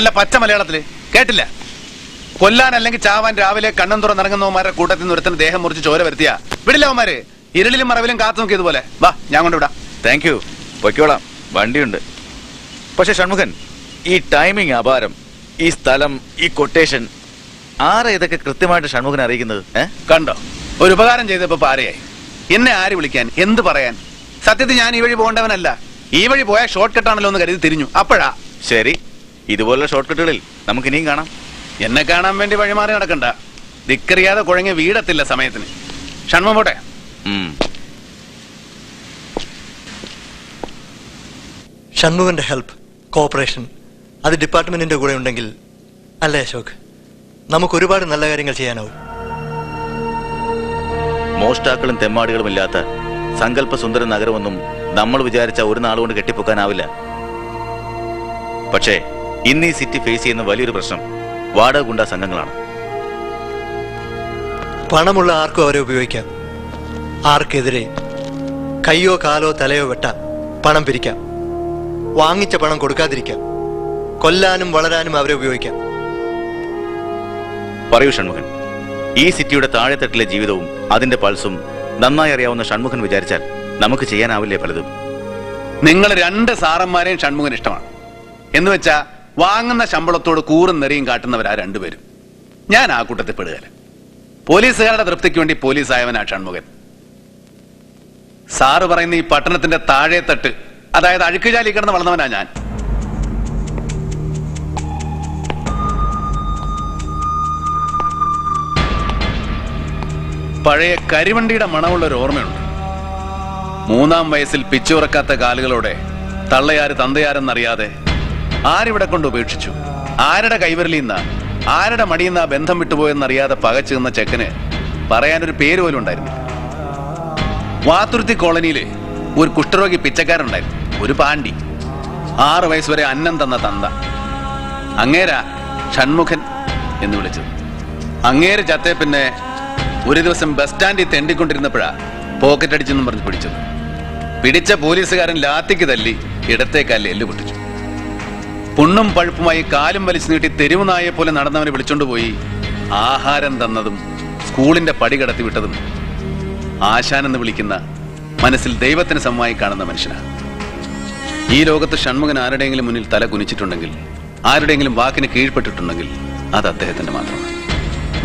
നല്ല പച്ച മലയാളത്തിൽ. കേട്ടില്ല? കൊല്ലാൻ അല്ലെങ്കിൽ ചാവാൻ രാവിലെ കണ്ണും തുറന്നിറങ്ങുന്നവന്മാരുടെ കൂട്ടത്തിൽ നിന്ന് ഒരുത്തിന് ദേഹം മുറിച്ച് ചോര വരുത്തിയ. വിടില്ല അവന്മാര്. ഇരുളിലും മറവിലും കാത്തു നോക്കിയതുപോലെ വാ ഞാൻ കൊണ്ടുവിടാം താങ്ക് യു പൊയ്ക്കോളാം. വണ്ടിയുണ്ട്. പക്ഷെ ഷൺമുഖൻ ഈ ടൈമിംഗ് അപാരം. ഈ സ്ഥലം ഈ കൊട്ടേഷൻ ആരാ ഇതൊക്കെ കൃത്യമായിട്ട് ഷൺമുഖൻ അറിയിക്കുന്നത്? കണ്ടോ? ഒരു ഉപകാരം ചെയ്തപ്പോ പാരയായി. എന്നെ ആര് വിളിക്കാൻ? എന്ത് പറയാൻ? സത്യത്തിൽ ഞാൻ ഈ വഴി പോകേണ്ടവനല്ല. ഈ വഴി പോയാൽ ഷോർട്ട് കട്ടാണല്ലോ എന്ന് കരുതി തിരിഞ്ഞു. അപ്പോഴാ? ശരി. ഇതുപോലുള്ള ഷോർട്ട് കട്ടുകളിൽ നമുക്ക് ഇനിയും കാണാം. എന്നെ കാണാൻ വേണ്ടി വഴിമാറി നടക്കണ്ട. ധിക്കറിയാതെ കുഴങ്ങി വീടത്തില്ല സമയത്തിന്. ഷൺമം പോട്ടെ. ഷൺമുഖന്റെ ഹെൽപ്പ് കോപ്പറേഷൻ അത് ഡിപ്പാർട്ട്മെന്റിന്റെ കൂടെ ഉണ്ടെങ്കിൽ അല്ലേ അശോക്? നമുക്ക് ഒരുപാട് നല്ല കാര്യങ്ങൾ ചെയ്യാനാവും. മോഷ്ടാക്കളും തെമ്മാടികളും ഇല്ലാത്ത സങ്കല്പ സുന്ദര നഗരമൊന്നും നമ്മൾ വിചാരിച്ച ഒരു നാളുകൊണ്ട് കെട്ടിപ്പൊക്കാനാവില്ല. പക്ഷേ ഇന്ന് ഈ സിറ്റി ഫേസ് ചെയ്യുന്ന വലിയൊരു പ്രശ്നം വാടക ഗുണ്ട സംഘങ്ങളാണ്. പണമുള്ള ആർക്കും അവരെ ഉപയോഗിക്കാം. ആർക്കെതിരെ കയ്യോ കാലോ തലയോ വെട്ടാം പണം പിരിക്കാം. വാങ്ങിച്ച പണം കൊടുക്കാതിരിക്കാം. കൊല്ലാനും വളരാനും അവരെ ഉപയോഗിക്കാം. പറയൂ ഷൺമുഖൻ. ഈ സിറ്റിയുടെ താഴെത്തട്ടിലെ ജീവിതവും അതിന്റെ പൾസും നന്നായി അറിയാവുന്ന ഷൺമുഖൻ വിചാരിച്ചാൽ നമുക്ക് ചെയ്യാനാവില്ലേ പലതും? നിങ്ങൾ രണ്ട് സാറന്മാരെയും ഷൺമുഖൻ ഇഷ്ടമാണ്. എന്ന് വെച്ചാ വാങ്ങുന്ന ശമ്പളത്തോട് കൂറും നെറിയും കാട്ടുന്നവരാ രണ്ടുപേരും. ഞാൻ ആ കൂട്ടത്തിൽ പെടുകയല്ല. പോലീസുകാരുടെ തൃപ്തിക്ക് വേണ്ടി പോലീസായവനാ ഷൺമുഖൻ. സാറ് പറയുന്ന ഈ പട്ടണത്തിന്റെ താഴെ തട്ട് അതായത് അഴുക്കുചാലി കിടന്ന് വളർന്നവനാ ഞാൻ. പഴയ കരിവണ്ടിയുടെ മണമുള്ള ഒരു ഓർമ്മയുണ്ട്. മൂന്നാം വയസ്സിൽ പിച്ചുറക്കാത്ത കാലുകളോടെ തള്ളയാര് തന്തയാരെന്നറിയാതെ ആരിവിടെ കൊണ്ട് ഉപേക്ഷിച്ചു? ആരുടെ കൈവരലിന്ന ആരുടെ മടിയുന്ന ബന്ധം വിട്ടുപോയെന്നറിയാതെ പകച്ചു നിന്ന ചെക്കന് പറയാനൊരു പേര് പോലും ഉണ്ടായിരുന്നു വാതുരുത്തി കോളനിയിൽ ഒരു കുഷ്ഠരോഗി പിച്ചക്കാരുണ്ടായിരുന്നു ഒരു പാണ്ടി ആറു വയസ്സ് വരെ അന്നം തന്ന തന്ത. അങ്ങേര ഷൺമുഖൻ എന്ന് വിളിച്ചത്. അങ്ങേര് ചത്തേ പിന്നെ ഒരു ദിവസം ബസ് സ്റ്റാൻഡിൽ തെണ്ടിക്കൊണ്ടിരുന്നപ്പോഴാ പോക്കറ്റ് അടിച്ചെന്നും പറഞ്ഞ് പിടിച്ചത്. പിടിച്ച പോലീസുകാരൻ ലാത്തിക്ക് തല്ലി ഇടത്തെ കാലിൽ എല്ല് പൊട്ടിച്ചു. പുണ്ണും പഴുപ്പുമായി കാലും വലിച്ചു നീട്ടി തെരുവ് നായെ പോലെ നടന്നവനെ വിളിച്ചോണ്ട് പോയി. ആഹാരം തന്നതും സ്കൂളിന്റെ പടി കടത്തി വിട്ടതും. ആശാൻ എന്ന് വിളിക്കുന്ന മനസ്സിൽ ദൈവത്തിന് സമമായി കാണുന്ന മനുഷ്യനാണ് ഈ ലോകത്ത് ഷൺമുഖൻ ആരുടെയെങ്കിലും മുന്നിൽ തല കുനിച്ചിട്ടുണ്ടെങ്കിൽ ആരുടെയെങ്കിലും വാക്കിന് കീഴ്പ്പെട്ടിട്ടുണ്ടെങ്കിൽ അത് അദ്ദേഹത്തിന്റെ മാത്രമാണ്.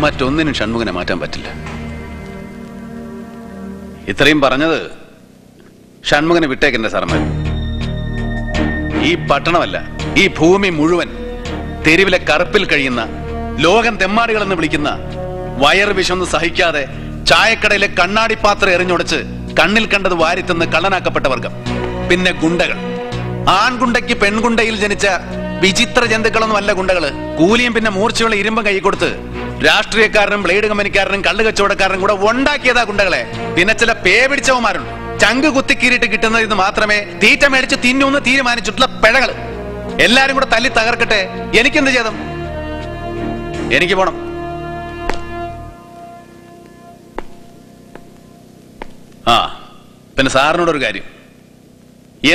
മറ്റൊന്നിനും ഷൺമുഖനെ മാറ്റാൻ പറ്റില്ല. ഇത്രയും പറഞ്ഞത് ഷൺമുഖനെ വിട്ടേക്കെന്റെ സാറന്മാർ ഈ പട്ടണമല്ല ഈ ഭൂമി മുഴുവൻ തെരുവിലെ കറുപ്പിൽ കഴിയുന്ന ലോകം തെമ്മാടികൾ എന്ന് വിളിക്കുന്ന വയർ വിശന്ന് സഹിക്കാതെ ചായക്കടയിലെ കണ്ണാടി പാത്രം എറിഞ്ഞുടച്ച് കണ്ണിൽ കണ്ടത് വാരിത്തെന്ന് കള്ളനാക്കപ്പെട്ട വർഗം. പിന്നെ ഗുണ്ടകൾ. ആൺകുണ്ടയ്ക്ക് പെൺകുണ്ടയിൽ ജനിച്ച വിചിത്ര ജന്തുക്കളൊന്നുമല്ല ഗുണ്ടകൾ. കൂലിയും പിന്നെ മൂർച്ചയുള്ള ഇരുമ്പം കൈ കൊടുത്ത് രാഷ്ട്രീയക്കാരനും ബ്ലേഡ് കമ്പനിക്കാരനും കള്ളു കച്ചവടക്കാരനും കൂടെ ഉണ്ടാക്കിയതാ ഗുണ്ടകളെ. പിന്നെ ചില പേ പിടിച്ചവന്മാരുണ്ട് ചങ്ക് കുത്തിക്കീറിട്ട് കിട്ടുന്നത് ഇത് മാത്രമേ തീറ്റ മേടിച്ച് തിന്നൂന്ന് തീരുമാനിച്ചിട്ടുള്ള പിഴകൾ എല്ലാരും കൂടെ തല്ലി തകർക്കട്ടെ. എനിക്കെന്ത് ചെയ്തം? എനിക്ക് പോണം. ആ പിന്നെ സാറിനോടൊരു കാര്യം.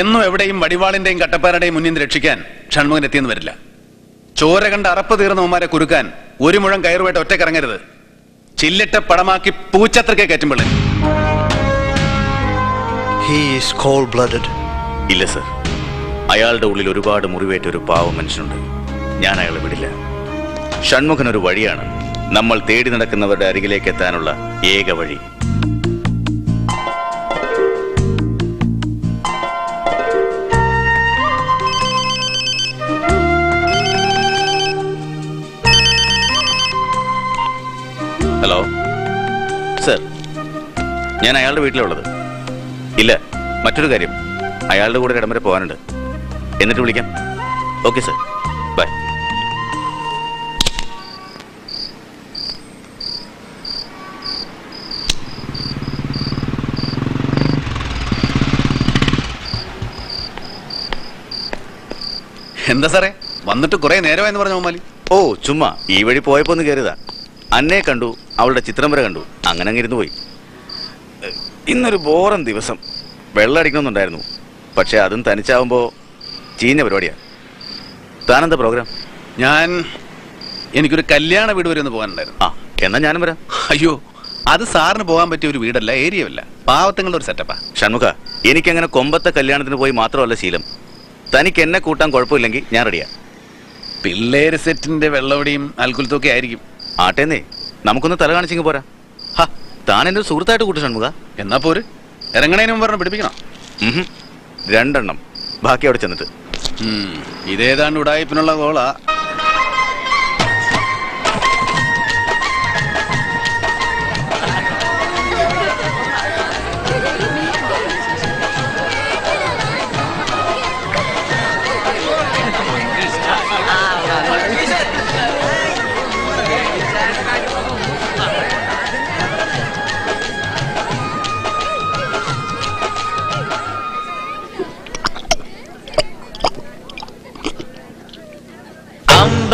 എന്നും എവിടെയും വടിവാളിന്റെയും കട്ടപ്പാരുടെയും മുന്നിൽ നിന്ന് രക്ഷിക്കാൻ ഷൺമുഖൻ എത്തിയെന്ന് വരില്ല. ചോര കണ്ട അറപ്പ് തീർന്നവന്മാരെ കുരുക്കാൻ ഒരു മുഴം കയറുമായിട്ട് ഒറ്റക്കിറങ്ങരുത് ചില്ലിട്ട പടമാക്കി പൂച്ചത്രക്കെ കയറ്റുമ്പോൾ ഇല്ല സർ. അയാളുടെ ഉള്ളിൽ ഒരുപാട് മുറിവേറ്റ ഒരു പാവ മനുഷ്യനുണ്ട്. ഞാൻ അയാളെ വിടില്ല. ഷൺമുഖൻ ഒരു വഴിയാണ്. നമ്മൾ തേടി നടക്കുന്നവരുടെ അരികിലേക്ക് എത്താനുള്ള ഏക വഴി. ഹലോ. സർ ഞാൻ അയാളുടെ വീട്ടിലുള്ളത്. ഇല്ല മറ്റൊരു കാര്യം. അയാളുടെ കൂടെ ഇടം വരെ പോകാനുണ്ട്. എന്നിട്ട് വിളിക്കാം. ഓക്കെ സർ ബൈ എന്താ സാറേ? വന്നിട്ട് കുറെ നേരമായെന്ന് പറഞ്ഞു മോമാലി ഓ ചുമ്മാ. ഈ വഴി പോയപ്പോ ഒന്ന് കയറിയതാ അന്നേ കണ്ടു അവളുടെ ചിത്രം വരെ കണ്ടു. അങ്ങനെ അങ്ങിരുന്ന് പോയി. ഇന്നൊരു ബോറൻ ദിവസം. വെള്ളം അടിക്കണമെന്നുണ്ടായിരുന്നു. പക്ഷെ അതും തനിച്ചാവുമ്പോ ചീഞ്ഞ പരിപാടിയാണ്. താനെന്താ പ്രോഗ്രാം ഞാൻ എനിക്കൊരു കല്യാണ വീട് വരെ ഒന്ന് പോകാനുണ്ടായിരുന്നു. ആ എന്നാ ഞാനും വരാം. അയ്യോ അത് സാറിന് പോകാൻ പറ്റിയ ഒരു വീടല്ല ഏരിയയല്ല പാവത്തങ്ങളുടെ ഒരു സെറ്റപ്പാ ഷൺമുഖ എനിക്കങ്ങനെ കൊമ്പത്തെ കല്യാണത്തിന് പോയി മാത്രമല്ല ശീലം. തനിക്ക് എന്നെ കൂട്ടാൻ കുഴപ്പമില്ലെങ്കിൽ ഞാൻ റെഡിയാ പിള്ളേര് സെറ്റിന്റെ വെള്ളവടിയും അൽക്കുലത്തൊക്കെ ആയിരിക്കും. ആട്ടേന്നേ നമുക്കൊന്ന് തല കാണിച്ചെങ്കിൽ പോരാ. താൻ എന്റെ സുഹൃത്തായിട്ട് കൂട്ടി ഷൺമുഖ. എന്നാ പോര്? ഇറങ്ങണേനും പറഞ്ഞ് പിടിപ്പിക്കണം. രണ്ടെണ്ണം. ബാക്കി അവിടെ ചെന്നിട്ട്. ഇതേതാണ്ട് ഉടായ്പിനുള്ള കോളാ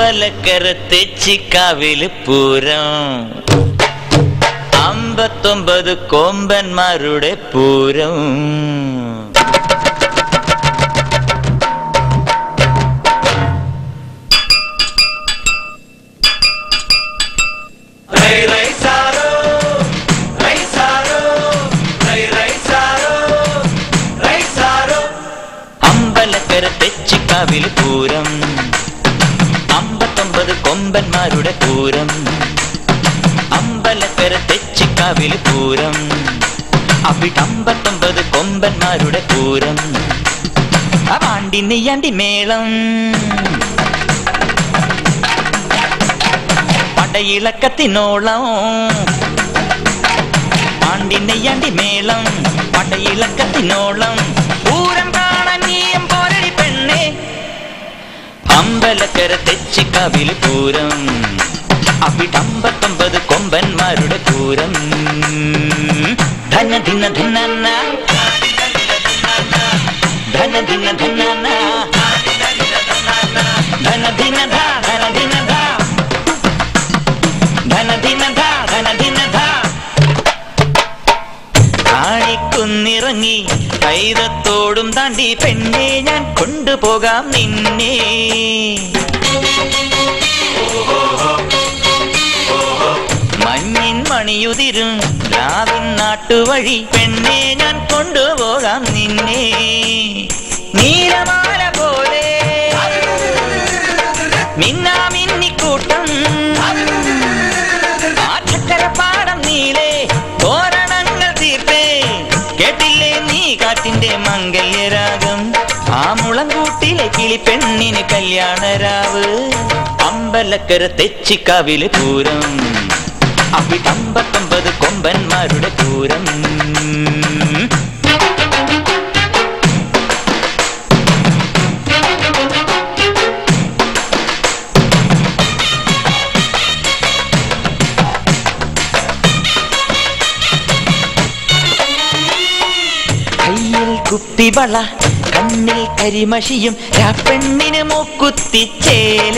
അമ്പലക്കര തെച്ചിക്കാവിൽ പൂരം അമ്പത്തൊമ്പത് കൊമ്പന്മാരുടെ പൂരം അമ്പലക്കര തെച്ചിക്കാവിൽ പൂരം അമ്പത്തൊമ്പത് കൊമ്പന്മാരുടെ പൂരം അമ്പലക്കര തെച്ചിക്കാവിൽ പൂരം അവിടമ്പത്തൊമ്പത് കൊമ്പന്മാരുടെ പൂരം അവാണ്ടി നെയ്യാണ്ടി മേളം പടയിളക്കത്തിനോളം പാണ്ടി നെയ്യാണ്ടി മേളം പടയിളക്കത്തിനോളം പൂരം അമ്പലക്കര കവിൽ പൂരം. അവിടമ്പത്തൊമ്പത് കൊമ്പന്മാരുടെ പൂരം. ധന ധിന ധന ധന ധിന ധന ധന ധിന താണ്ടി കൊണ്ടുപോകാം നിന്നെ. മഞ്ഞിൻ മണിയുതിരും രാവിൻ നാട്ടുവഴി പെണ്ണെ ഞാൻ കൊണ്ടുപോകാം നിന്നെ. നീലമാല കിളി പെണ്ണിന് കല്യാണരാവ് അമ്പലക്കര തെച്ചിക്കാവിൽ പൂരം അവിടമ്പത്തൊമ്പത് കൊമ്പന്മാരുടെ പൂരം കയ്യിൽ കുപ്പിവള കണ്ണിൽ കരിമഷിയും രാപ്പെണ്ണിന് മൂക്കുത്തിച്ചേൽ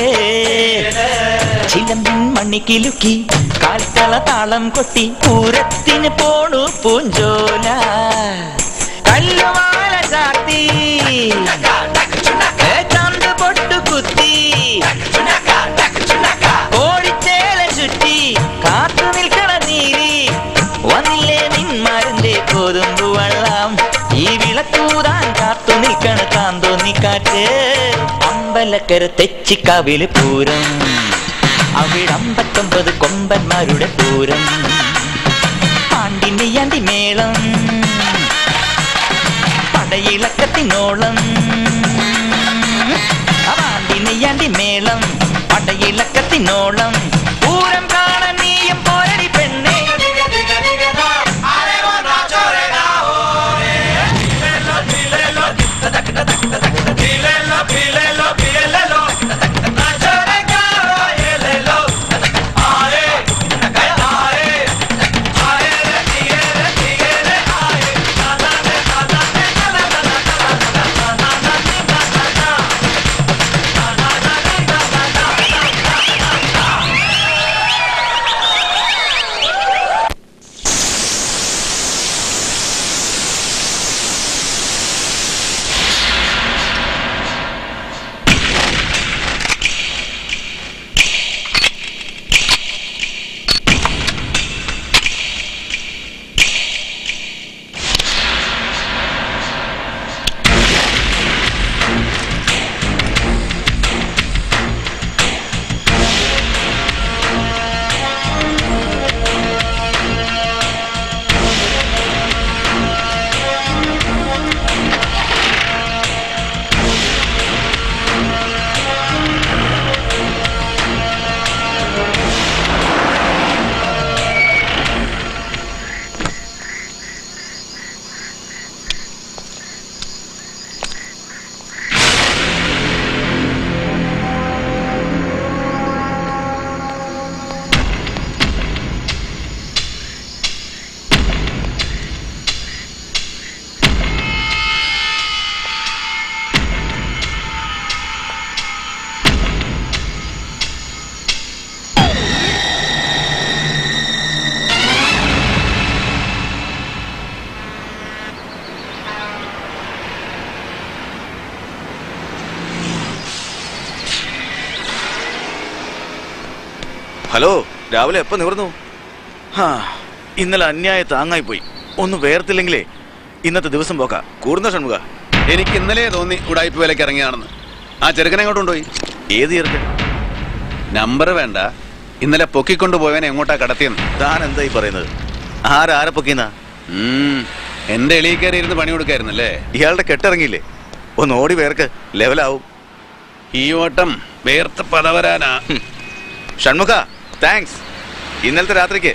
ചിലമ്പിൻ മണ്ണിക്കിലുക്കി കാൽക്കള താളം കൊട്ടി പൂരത്തിന് പോണു പൂഞ്ചോല. താന്തോന്നിക്കാറ്റ് അമ്പലക്കര തെച്ചിക്കാവിൽ പൂരം അവിടമ്പത്തൊമ്പത് കൊമ്പന്മാരുടെ പൂരം പാണ്ടിനെയ്യാണ്ടി മേളം പടയിളക്കത്തിനോളം പാണ്ടിനെയ്യാണ്ടി മേളം പടയിളക്കത്തിനോളം പൂരം രാവിലെ എപ്പോ നിവർന്നു? ഹാ ഇന്നലെ അന്യായ താങ്ങായി പോയി ഒന്ന് വേർത്തില്ലെങ്കിലേ ഇന്നത്തെ ദിവസം പോക്ക. കൂടുന്ന ഷൺമുഖ. എനിക്ക് ഇന്നലെ തോന്നി ഉടായ്പ വിലക്ക് ഇറങ്ങിയാണെന്ന്. ആ ചെറുക്കനെ എങ്ങോട്ട് കൊണ്ടുപോയി? ഏത് ചെറുക്കൻ? നമ്പർ വേണ്ട. ഇന്നലെ പൊക്കിക്കൊണ്ട് പോയവനെ എങ്ങോട്ടാ കടത്തിയെന്ന്. താൻ എന്തായി പറയുന്നത്? ആരാരെ പൊക്കിന്നാ എന്റെ എളിയിൽ കയറി ഇരുന്ന് പണി കൊടുക്കായിരുന്നല്ലേ? ഇയാളുടെ കെട്ടിറങ്ങിയില്ലേ? ഒന്ന് ഓടി വേർക്ക് ലെവലാവും. ഈ ഓട്ടം വേർത്ത് പതവരാനാ. ഷൺമുഖ താങ്ക്സ് ഇന്നലത്തെ രാത്രിക്ക്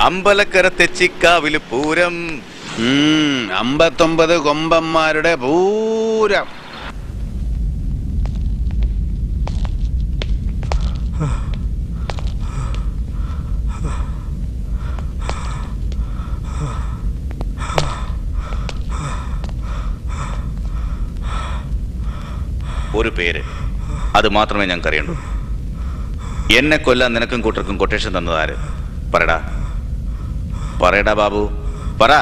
അമ്പലക്കര തെച്ചിക്കാവിൽ പൂരം. ഉം, അമ്പത്തൊമ്പത് കൊമ്പന്മാരുടെ പൂരം. ഒരു പേര്. അത് മാത്രമേ ഞങ്ങൾക്ക് അറിയണ്ടൂ എന്നെ കൊല്ലാൻ നിനക്കും കൂട്ടർക്കും കൊട്ടേഷൻ തന്നതാര് പറയടാ പറയടാ ബാബു. പറ.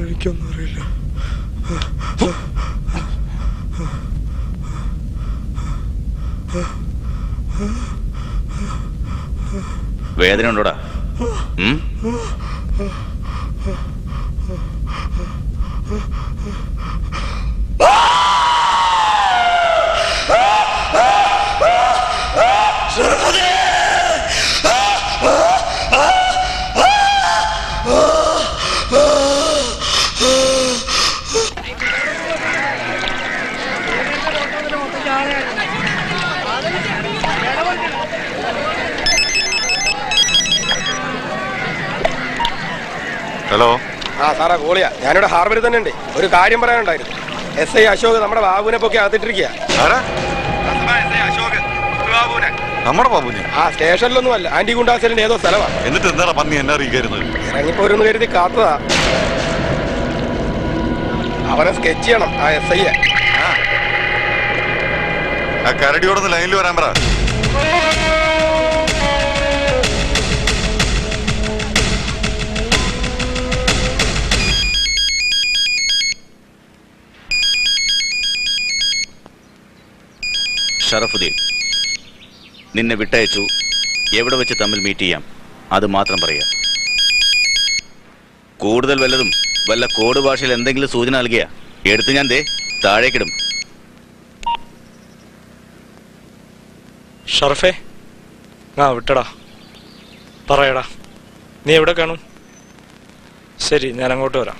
എനിക്കൊന്നും അറിയില്ല വേദന ഉണ്ടോടാ? ഉം? ഹലോ ആ സാറാ കോളിയാ ഞാനിവിടെ ഹാർബറിൽ തന്നെ ഉണ്ട് ഒരു കാര്യം പറയാനുണ്ടായിരുന്നു. എസ് ഐ അശോക് നമ്മുടെ ബാബുവിനെ പൊക്കി അകത്തിട്ടിരിക്കുക. നമ്മുടെ ആ സ്റ്റേഷനിലൊന്നും അല്ല ആന്റി ഗുണ്ടാസലിന്റെ ഏതോ സ്ഥലമാണ് എന്നിട്ട് എന്താ പന്നി എന്നെ അറിയിക്കായിരുന്നത്? ഇറങ്ങിപ്പോരെന്ന് കരുതി കാത്തതാ. അവനെ സ്കെച്ച് ചെയ്യണം ആ എസ് ഐ ആ. കരടിയോടൊന്ന് ലൈനിൽ വരാൻ പറ. ഷറഫുദ്ദീൻ. നിന്നെ വിട്ടയച്ചു. എവിടെ വെച്ച് തമ്മിൽ മീറ്റ് ചെയ്യാം? അത് മാത്രം പറയാം. കൂടുതൽ വല്ലതും വല്ല കോഡ് ഭാഷയിൽ എന്തെങ്കിലും സൂചന നൽകിയ? എടുത്ത് ഞാൻ ദേ താഴേക്കിടും. ഷറഫേ ആ വിട്ടടാ. പറയടാ. നീ എവിടെ കാണും? ശരി ഞാൻ അങ്ങോട്ട് വരാം.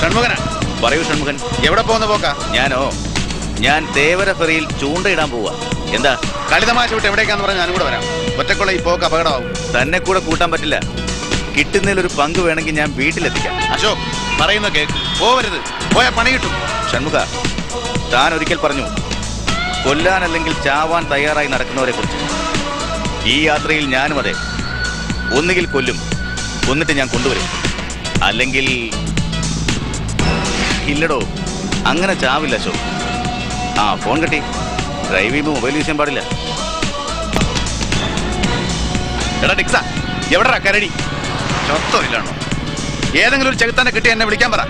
ഷൺമുഖനാ. പറയൂ ഷൺമുഖൻ. എവിടെ പോകുന്ന പോക്കാ? ഞാനോ? ഞാൻ തേവര ഫെറിയിൽ ചൂണ്ടയിടാൻ പോവാ. എന്താ? കളിതമാശ വിട്ട് എവിടേക്കാന്ന് പറഞ്ഞാൽ ഞാനും കൂടെ വരാം. ഒറ്റക്കുള്ള ഈ പോക്ക് അപകടമാവും. തന്നെ കൂടെ കൂട്ടാൻ പറ്റില്ല. കിട്ടുന്നതിലൊരു പങ്ക് വേണമെങ്കിൽ ഞാൻ വീട്ടിലെത്തിക്കാം. അശോക് പറയുന്ന കേക്ക്. പോവരുത്. പോയാ പണി കിട്ടും. ഷൺമുഖ താൻ ഒരിക്കൽ പറഞ്ഞു കൊല്ലാൻ അല്ലെങ്കിൽ ചാവാൻ തയ്യാറായി നടക്കുന്നവരെ കുറിച്ച്. ഈ യാത്രയിൽ ഞാനും അതെ. ഒന്നുകിൽ കൊല്ലും കൊന്നിട്ട് ഞാൻ കൊണ്ടുവരും. അല്ലെങ്കിൽ ഇല്ലടോ. അങ്ങനെ ചാവില്ല അശോക്. ആ ഫോൺ കെട്ടി. ഡ്രൈവ് ചെയ്യുമ്പോൾ മൊബൈൽ യൂസ് ചെയ്യാൻ പാടില്ല. എടാ ടിക്സാ എവിടെടാ കരടി? ചൊത്തോ ഇല്ലാണോ? ഏതെങ്കിലും ഒരു ചെകുത്താനെ കിട്ടി എന്നെ വിളിക്കാൻ പറ.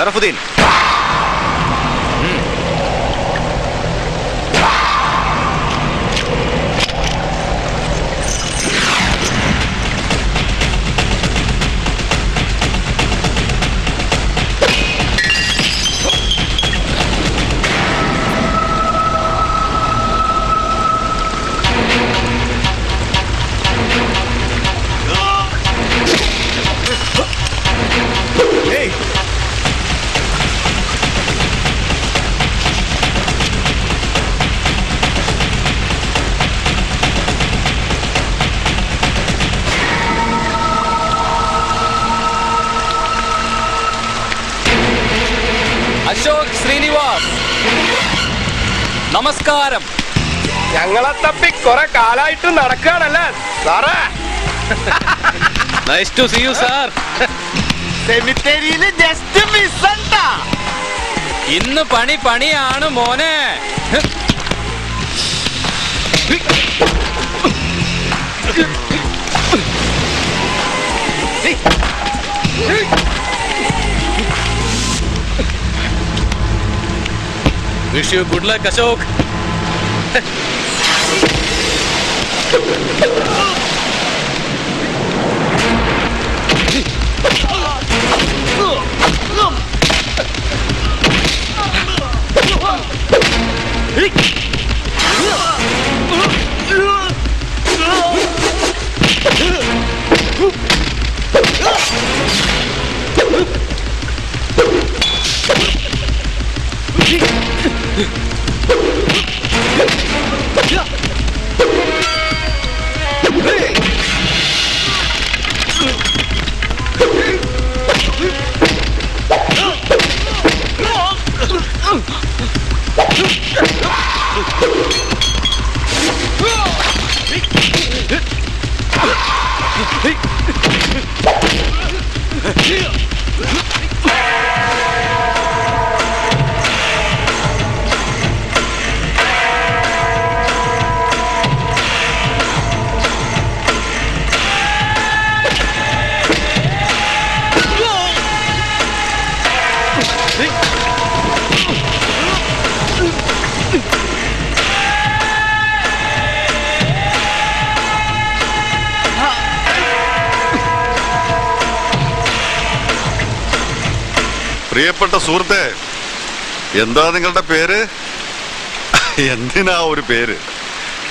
ഷറഫുദ്ദീൻ അശോക് നമസ്കാരം. ഞങ്ങളെ തപ്പി കുറെ കാലായിട്ട് നടക്കുകയാണല്ലേ? സാറേ. Nice to see you sir സെമിത്തേരിയിൽ ജസ്റ്റ് മിസ് ഇന്ന് പണി പണിയാണ് മോനെ. Wish you good luck Ashok പ്രിയപ്പെട്ട എന്താ നിങ്ങളുടെ പേര്? എന്തിനാ ഒരു പേര്?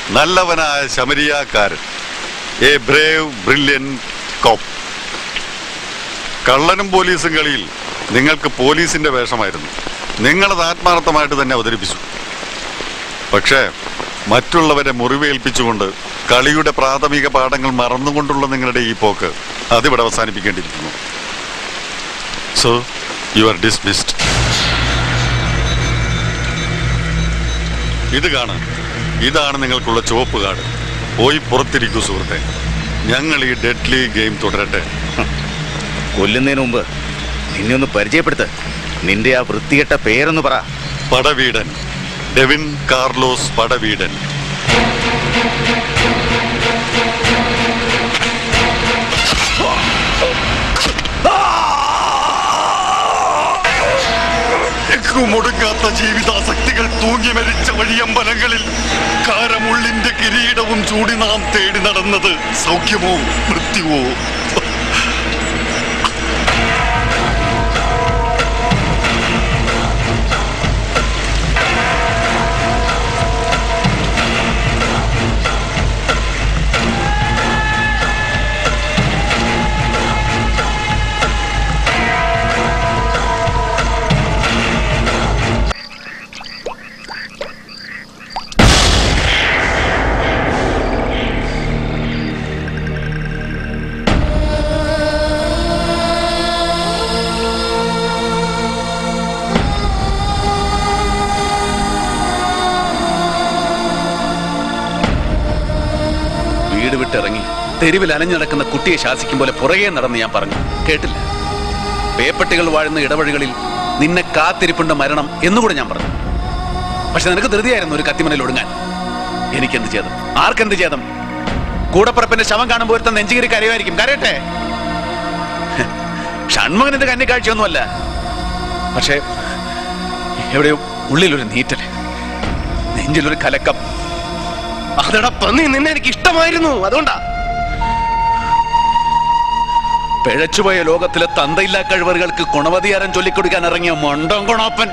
നല്ലവനായ ശമരിയാക്കാരൻ. A brave brilliant cop. കള്ളനും പോലീസും കളിയിൽ നിങ്ങൾക്ക് പോലീസിന്റെ വേഷമായിരുന്നു. നിങ്ങളത് ആത്മാർത്ഥമായിട്ട് തന്നെ അവതരിപ്പിച്ചു. പക്ഷേ മറ്റുള്ളവരെ മുറിവേൽപ്പിച്ചുകൊണ്ട് കളിയുടെ പ്രാഥമിക പാഠങ്ങൾ മറന്നുകൊണ്ടുള്ള നിങ്ങളുടെ ഈ പോക്ക് അതിവിടെ അവസാനിപ്പിക്കേണ്ടിയിരിക്കുന്നു. സോ യു ആർ ഡിസ്മിസ്ഡ് ഇത് കാണാം ഇതാണ് നിങ്ങൾക്കുള്ള ചുവപ്പ് കാർഡ്. പോയി പുറത്തിരിക്കൂ സുഹൃത്തെ. ഞങ്ങൾ ഈ ഡെഡ്ലി ഗെയിം തുടരട്ടെ. കൊല്ലുന്നതിന് മുമ്പ് നിന്നെ ഒന്ന് പരിചയപ്പെടുത്ത്. നിന്റെ ആ വൃത്തികെട്ട പേരൊന്ന് പറ. പടവീടൻ. Devin Carlos പടവീടൻ. മുടങ്ങാത്ത ജീവിതാസക്തികൾ തൂങ്ങി മരിച്ച വഴിയമ്പലങ്ങളിൽ കാരമുള്ളിന്റെ കിരീടവും ചൂടി നാം തേടി നടന്നത് സൗഖ്യമോ മൃത്യുവോ തെരുവിൽ അലഞ്ഞു നടക്കുന്ന കുട്ടിയെ ശാസിക്കും പോലെ പുറകെ നടന്ന് ഞാൻ പറഞ്ഞു കേട്ടില്ല. പേപ്പട്ടികൾ വാഴുന്ന ഇടവഴികളിൽ നിന്നെ കാത്തിരിപ്പുണ്ട് മരണം എന്നുകൂടെ ഞാൻ പറഞ്ഞു. പക്ഷെ നിനക്ക് ധൃതിയായിരുന്നു ഒരു കത്തിമനയിൽ ഒടുങ്ങാൻ. എനിക്കെന്ത് ചെയ്തം ആർക്കെന്ത് ചെയ്തം കൂടപ്പുറപ്പിന്റെ ശവം കാണുമ്പോൾ ഒരുത്ത നെഞ്ചുകരി കരയുമായിരിക്കും. കരയട്ടെ. ഷൺമുഖനിന്റെ കന്നിക്കാഴ്ചയൊന്നുമല്ല പക്ഷേ എവിടെയോ ഉള്ളിലൊരു നീറ്റൽ. നെഞ്ചിലൊരു കലക്കം. അതെടാ പന്നി നിന്നെ എനിക്ക് ഇഷ്ടമായിരുന്നു. അതുകൊണ്ടാ. പിഴച്ചുപോയ ലോകത്തിലെ തന്തയില്ലാ കഴിവറുകൾക്ക് ഗുണവധികാരം ചൊല്ലിക്കൊടുക്കാൻ ഇറങ്ങിയ മൊണ്ടം ഗുണോപ്പൻ.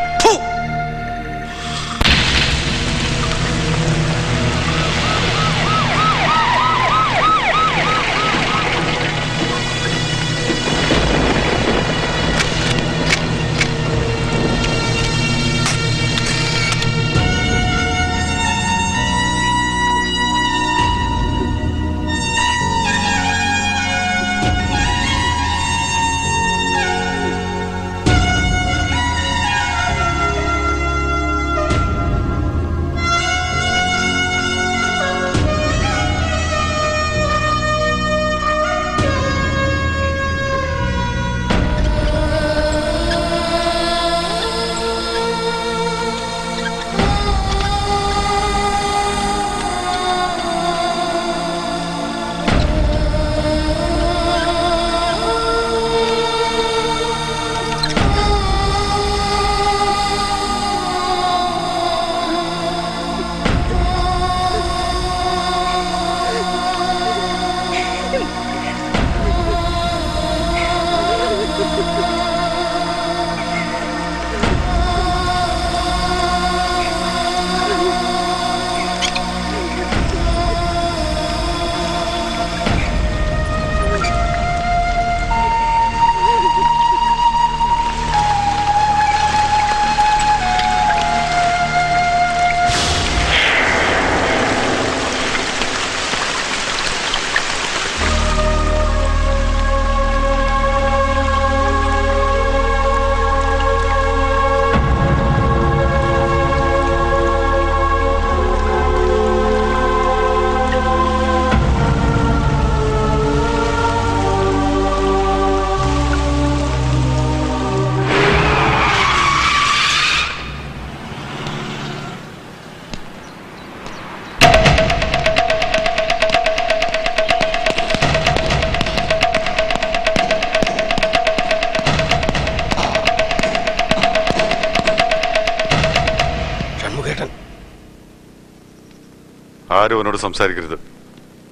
അവനോട് സംസാരിക്കരുത്.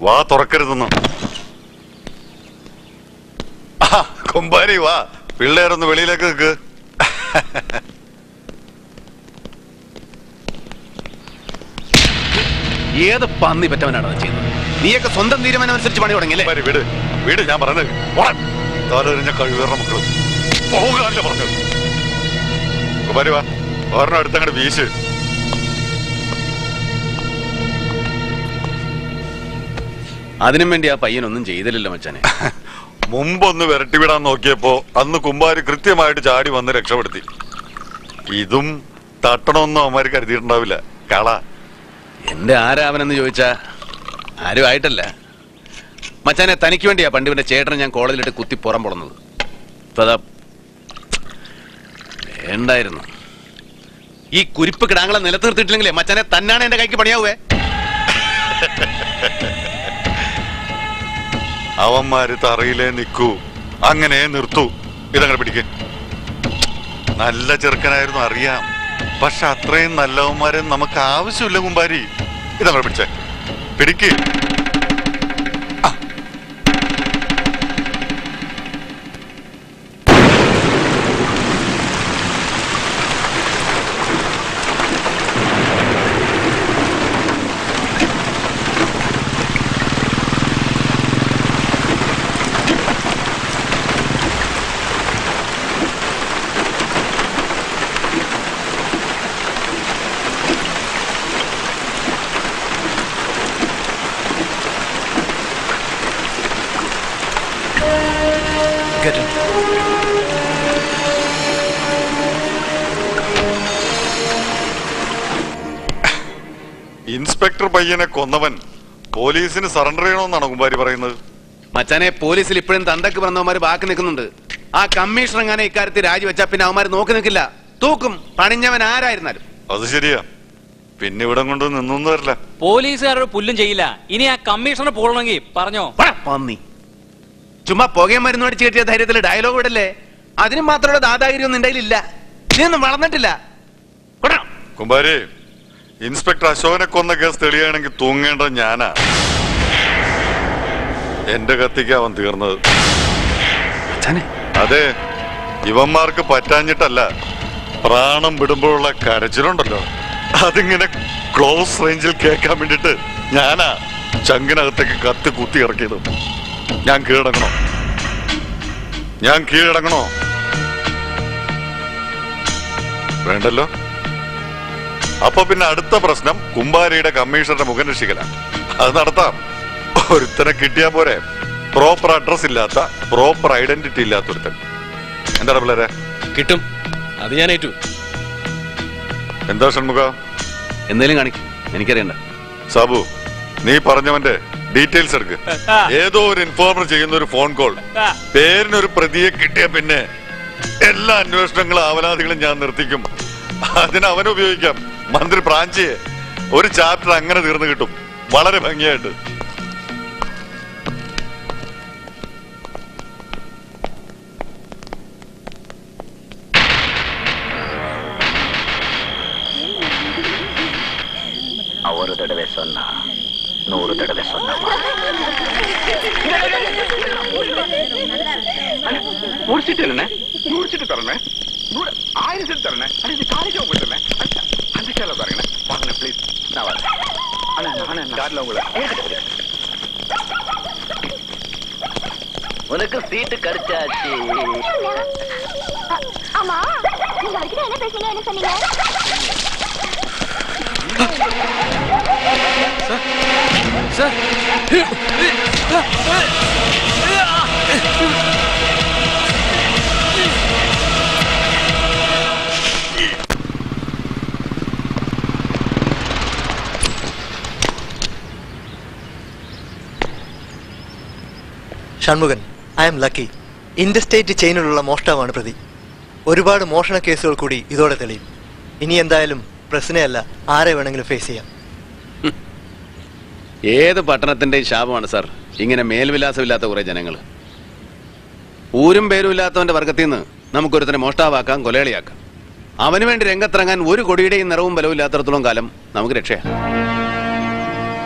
വാ തുറക്കരുതെന്ന്. കൊമ്പാരി വാ. പിള്ളേരൊന്ന് വെളിയിലേക്ക് നിൽക്ക്. ഏത് പന്നി പറ്റവനാണ് ചെയ്യുന്നത്? നീയൊക്കെ സ്വന്തം തീരുമാനം അനുസരിച്ച് പണി തുടങ്ങിയല്ലേ? വീട് വീട് ഞാൻ പറഞ്ഞത് തലറിഞ്ഞ മക്കൾ മക്കൾ. പോകാനല്ലേ പറഞ്ഞത്. കുമാരി വാ. ഒരെണ്ണം അടുത്തങ്ങോട്ട് വീശ്. അതിനും വേണ്ടി ആ പയ്യനൊന്നും ചെയ്തില്ലല്ലോ മച്ചാനെ. (laughs) മുമ്പൊന്ന് വിരട്ടി വിടാൻ നോക്കിയപ്പോ അന്ന് കുമ്പാരി കൃത്യമായിട്ട് ചാടി വന്ന് രക്ഷപ്പെടുത്തി. ഇതും തട്ടണമെന്നും അവന്മാര് കരുതിയിട്ടുണ്ടാവില്ല. കള. എന്റെ ആരാവനെന്ന് ചോദിച്ചാ ആരും ആയിട്ടല്ല. മച്ചാനെ തനിക്ക് വേണ്ടിയാ പണ്ടിവിന്റെ ചേട്ടനെ ഞാൻ കോളേജിലിട്ട് കുത്തി പുറം പൊളന്നത്. വേണ്ടായിരുന്നു. ഈ കുരിപ്പ് കിടാങ്ങളെ നിലത്ത് നിർത്തിയിട്ടില്ലെങ്കിലേ മച്ചാനെ തന്നാണ് എന്റെ കൈക്ക് പണിയാവേ (laughs) അവന്മാര് തറയിലേ നിൽക്കൂ അങ്ങനെ നിർത്തൂ. ഇതങ്ങനെ പിടിക്കേ. നല്ല ചെറുക്കനായിരുന്നു അറിയാം. പക്ഷെ അത്രയും നല്ലവന്മാരെ നമുക്ക് ആവശ്യമില്ല കുമ്പാരി. ഇതങ്ങനെ പിടിച്ചേ. പിടിക്ക്. പയ്യനെ കൊന്നവൻ. പോലീസിന് സറണ്ടർ ചെയ്യണമെന്നാണ് കുമ്പാരി പറയുന്നത്? മച്ചാനെ പോലീസിൽ ഇപ്പോഴും തന്തക്ക് പറഞ്ഞവന്മാര് ബാക്കി നിൽക്കുന്നുണ്ട്. ആ കമ്മീഷണർ എങ്ങനെ ഇക്കാര്യത്തിൽ രാജിവെച്ചാ പിന്നെ അവന്മാര് നോക്കി നിൽക്കില്ല. തൂക്കും പണിഞ്ഞവൻ ആരായിരുന്നാലും. അത് ശരിയാ. പിന്നെ ഇവിടെ കൊണ്ട് നിന്നൊന്നും വരില്ല. പോലീസുകാരോട് പുല്ലും ചെയ്യില്ല. ഇനി ആ കമ്മീഷണർ പോകണമെങ്കിൽ പറഞ്ഞോ? പന്നി. ചുമ്മാ പുകയും മരുന്ന് അടിച്ച് കിട്ടിയ ധൈര്യത്തിൽ ഡയലോഗ് വിടല്ലേ അതിനും മാത്രമുള്ള ദാദാഗിരി ഒന്നും ഇല്ല നീ ഒന്നും വളർന്നിട്ടില്ല കുമ്പാരി ഇൻസ്പെക്ടർ അശോകനെ കൊന്ന കേസ് തെളിയുകയാണെങ്കിൽ തൂങ്ങേണ്ട ഞാനാ. എന്റെ കത്തിക്ക് അവൻ തീർന്നത്. അതെ ഇവന്മാർക്ക് പറ്റാഞ്ഞിട്ടല്ല പ്രാണം വിടുമ്പോഴുള്ള കരച്ചിലുണ്ടല്ലോ. അതിങ്ങനെ ക്ലോസ് റേഞ്ചിൽ കേൾക്കാൻ വേണ്ടിട്ട് ഞാനാ ചങ്കിനകത്തേക്ക് കത്തി കുത്തി ഇറക്കിയത്. ഞാൻ കീഴടങ്ങണോ? ഞാൻ കീഴടങ്ങണോ? വേണ്ടല്ലോ. അപ്പൊ പിന്നെ അടുത്ത പ്രശ്നം കുമ്പാരിയുടെ കമ്മീഷണറുടെ മുഖം രക്ഷിക്കലാണ്. അത് നടത്താം. ഒരുത്തനെ കിട്ടിയാ പോരെ. പ്രോപ്പർ അഡ്രസ് ഇല്ലാത്ത പ്രോപ്പർ ഐഡന്റിറ്റി ഇല്ലാത്ത ഒരുത്തൻ എന്താണ് പിള്ളേരെ? കിട്ടും. അത് ഞാൻ ഏറ്റു. എന്താ ഷൺമുഖ? എന്തേലും കാണിക്കും. എനിക്കറിയണ്ട. സാബു നീ പറഞ്ഞവന്റെ ഡീറ്റെയിൽസ് എടുക്ക്. ഏതോ ഒരു ഇൻഫോർമർ ചെയ്യുന്ന ഒരു ഫോൺ കോൾ പേരിനൊരു പ്രതിയെ കിട്ടിയ പിന്നെ എല്ലാ അന്വേഷണങ്ങളും ആവലാതികളും ഞാൻ നിർത്തിക്കും. അതിന് അവനെ ഉപയോഗിക്കാം മന്ത്രി പ്രാഞ്ചിയെ ഒരു ചാപ്റ്റർ അങ്ങനെ തീർന്നു കിട്ടും വളരെ ഭംഗിയായിട്ട് ஒரு தடவை சொன்னா நூறு தடவை சொன்னா முடிச்சிட்டு இல்லைண்ணே முடிச்சிட்டு தரேண்ணே நூறு ஆயிரம் செட்டு தரேண்ணே அண்ணே இது காலேஜ் போயிட்டுண்ணே சேலை பாருங்கண்ணே வாங்கண்ணே ப்ளீஸ் நான் வரேன் அண்ணா நானே காரில் உங்களை. உனக்கு சீட்டு கிடைச்சாச்சு. ஆமா நீங்க அடிக்கடி என்ன பேசுனீங்க? என்ன சொன்னீங்க? ഷൺമുഖൻ ഐ എം ലക്കി ഇൻഡസ്റ്റേറ്റ് ചെയിനിലുള്ള മോഷ്ടാവാണ് പ്രതി. ഒരുപാട് മോഷണ കേസുകൾ കൂടി ഇതോടെ തെളിയും. ഇനി എന്തായാലും പ്രശ്നമല്ല ആരെ വേണമെങ്കിലും ഫേസ് ചെയ്യാം. (laughs) ഏത് പട്ടണത്തിന്റെ ശാപമാണ് സാർ. ഇങ്ങനെ മേൽവിലാസമില്ലാത്ത കുറെ ജനങ്ങൾ ഊരും പേരും ഇല്ലാത്തവന്റെ വർഗത്തിൽ നിന്ന് നമുക്കൊരുത്തനെ മോഷ്ടാവാക്കാം കൊലയാളിയാക്കാം. അവന് വേണ്ടി രംഗത്തിറങ്ങാൻ ഒരു കൊടിയുടെയും നിറവും ബലവും ഇല്ലാത്തടത്തോളം കാലം നമുക്ക് രക്ഷയാണ്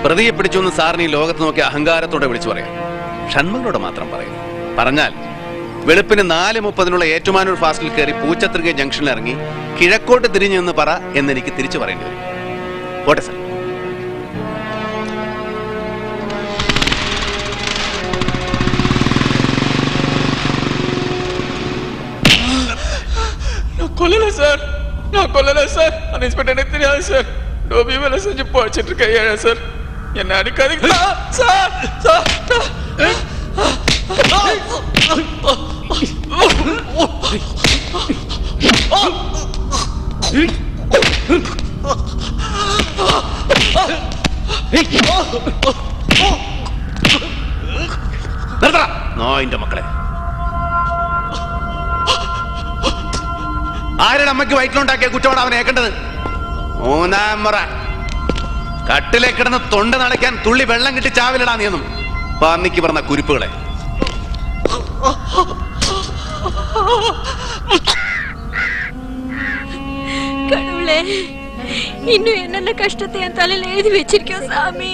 പ്രതിയെ പിടിച്ചു സാറിന് ഈ ലോകത്ത് നോക്കി അഹങ്കാരത്തോടെ വിളിച്ചു പറയാം. ഷൺമുഖനോട് മാത്രം പറയും പറഞ്ഞാൽ വെളുപ്പിന് നാല് മുപ്പതിനുള്ള ഏറ്റുമാനൂർ ഫാസ്റ്റിൽ കയറി പൂച്ചത്രിക ജംഗ്ഷനിൽ ഇറങ്ങി കിഴക്കോട്ട് തിരിഞ്ഞു എന്ന് പറ എന്ന് എനിക്ക് തിരിച്ചു പറയേണ്ടി വരും പോട്ടെ സാർ நான் கொல்லல சார் நான் கொல்லல சார் அந்த இன்ஸ்பெக்டர் எனக்கு தெரியாது சார் டோபி வேலை செஞ்சு பழிச்சிட்டு இருக்க ஏழை சார் എന്നെ അടുക്കാതിരിക്ക നായിന്റെ മക്കളെ. ആരുടെ അമ്മയ്ക്ക് വയറ്റിലുണ്ടാക്കിയ കുറ്റമാണ് അവനെ ഏക്കേണ്ടത് മൂന്നാം മുറ. കട്ടിലെ കിടന്ന് തൊണ്ട നടക്കാൻ തുള്ളി വെള്ളം കിട്ടി ചാവിലിടാ നീയൊന്നും പന്നിക്ക് പറഞ്ഞ കുരിപ്പുകളെ கடவுளே இன்னும் என்னென்ன கஷ்டத்தை என் தலையில எழுதி வச்சிருக்கோம் சாமி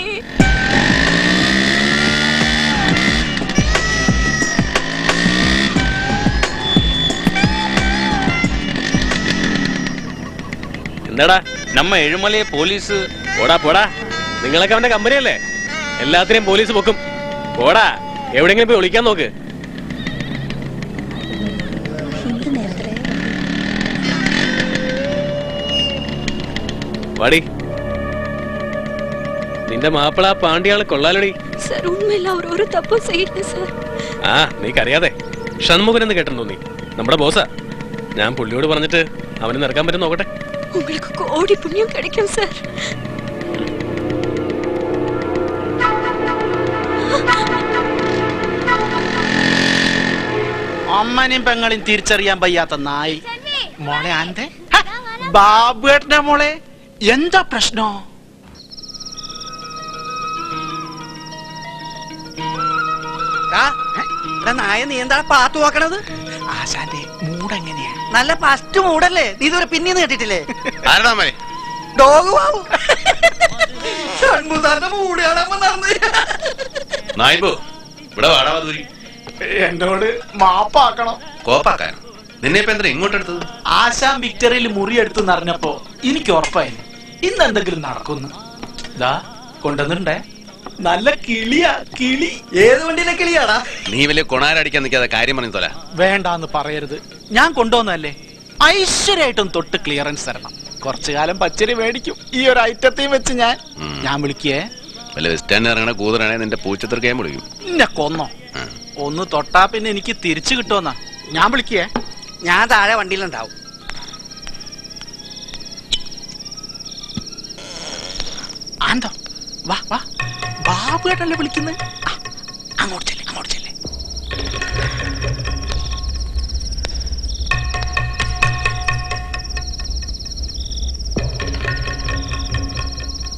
എന്താടാ നമ്മ എഴുമലയെ പോലീസ് പോടാ പോടാ നിങ്ങളൊക്കെ അവന്റെ കമ്പനിയല്ലേ എല്ലാത്തിനെയും പോലീസ് പൊക്കും പോടാ എവിടെയെങ്കിലും പോയി ഒളിക്കാൻ നോക്ക് വാടി നിന്റെ മാപ്പിള ആ പാണ്ടിയാള് കൊള്ളാലടി சார் உண்மையில அவர் ஒரு தப்பும் செய்யல சார் ആ നീക്കറിയാതെ ഷൺമുഖൻ എന്ന് കേട്ടിട്ടുണ്ടോ നീ നമ്മുടെ ബോസാ ഞാൻ പുള്ളിയോട് പറഞ്ഞിട്ട് അവന് നിറക്കാൻ പറ്റും നോക്കട്ടെ உங்களுக்கு கோடி புண்ணியம் கிடைக்கும் சார் അമ്മനെയും പെങ്ങളെയും തിരിച്ചറിയാൻ വയ്യാത്ത നായി. മോളെ ആന്തേ ബാബുവേട്ടന്റെ മോളെ? എന്താ പ്രശ്നോ? നായ നീ എന്താ പാത്തു നോക്കണത്? ആശാന്റെ മൂഡ് എങ്ങനെയാ നല്ല ഫസ്റ്റ് മൂടല്ലേ? നീ ഇതുവരെ പിന്നീന്ന് കേട്ടിട്ടില്ലേ? ആരടാ അമ്മേ? ഡോഗ് വാവു. ഷൺമുഖാന്റെ നായിബോ ഇവിടെ വാടാ എന്നോട് മാപ്പാക്കണം. കോപ്പാക്കാൻ? നിന്നെ ഇപ്പൊ എന്തിനാ ഇങ്ങോട്ട് എടുത്തത്? ആശാം വിക്ടറിയിൽ മുറി എടുത്തു നിറഞ്ഞപ്പോ എനിക്ക് ഉറപ്പായി ഇന്ന് എന്തെങ്കിലും നടക്കുന്നു ദാ കൊണ്ടുവന്നിട്ടുണ്ടേ. നല്ല കിളിയാ കിളി. ഏത് വണ്ടിയിലെ കിളിയാടാ? നീ വലിയ കൊണാരടിക്കാൻ നിൽക്കാതെ കാര്യം പറഞ്ഞു തോല. വേണ്ടാന്ന് പറയരുത്. ഞാൻ കൊണ്ടുവന്നല്ലേ ഐശ്വര്യമായിട്ടും തൊട്ട് ക്ലിയറൻസ് തരണം. കുറച്ചു കാലം പച്ചരി മേടിക്കും. ഈ ഒരു ഐറ്റത്തെയും വെച്ച് ഞാൻ ഞാൻ വിളിക്കേ. വല്ല ബസ് ഇറങ്ങണ കൂതറാണെ നിന്റെ പൂച്ചത്തിർക്കാൻ വിളിക്കും. എന്നെ കൊന്നോ. ഒന്ന് തൊട്ടാ പിന്നെ എനിക്ക് തിരിച്ചു കിട്ടുമെന്നാ. ഞാൻ വിളിക്കേ? ഞാൻ താഴെ വണ്ടിയിലുണ്ടാവും. ആന്തോ വാ വാ. ബാബുവേട്ടല്ലേ വിളിക്കുന്നത് അങ്ങോട്ട് ചെല്ലേ അങ്ങോട്ട് ചെല്ലേ.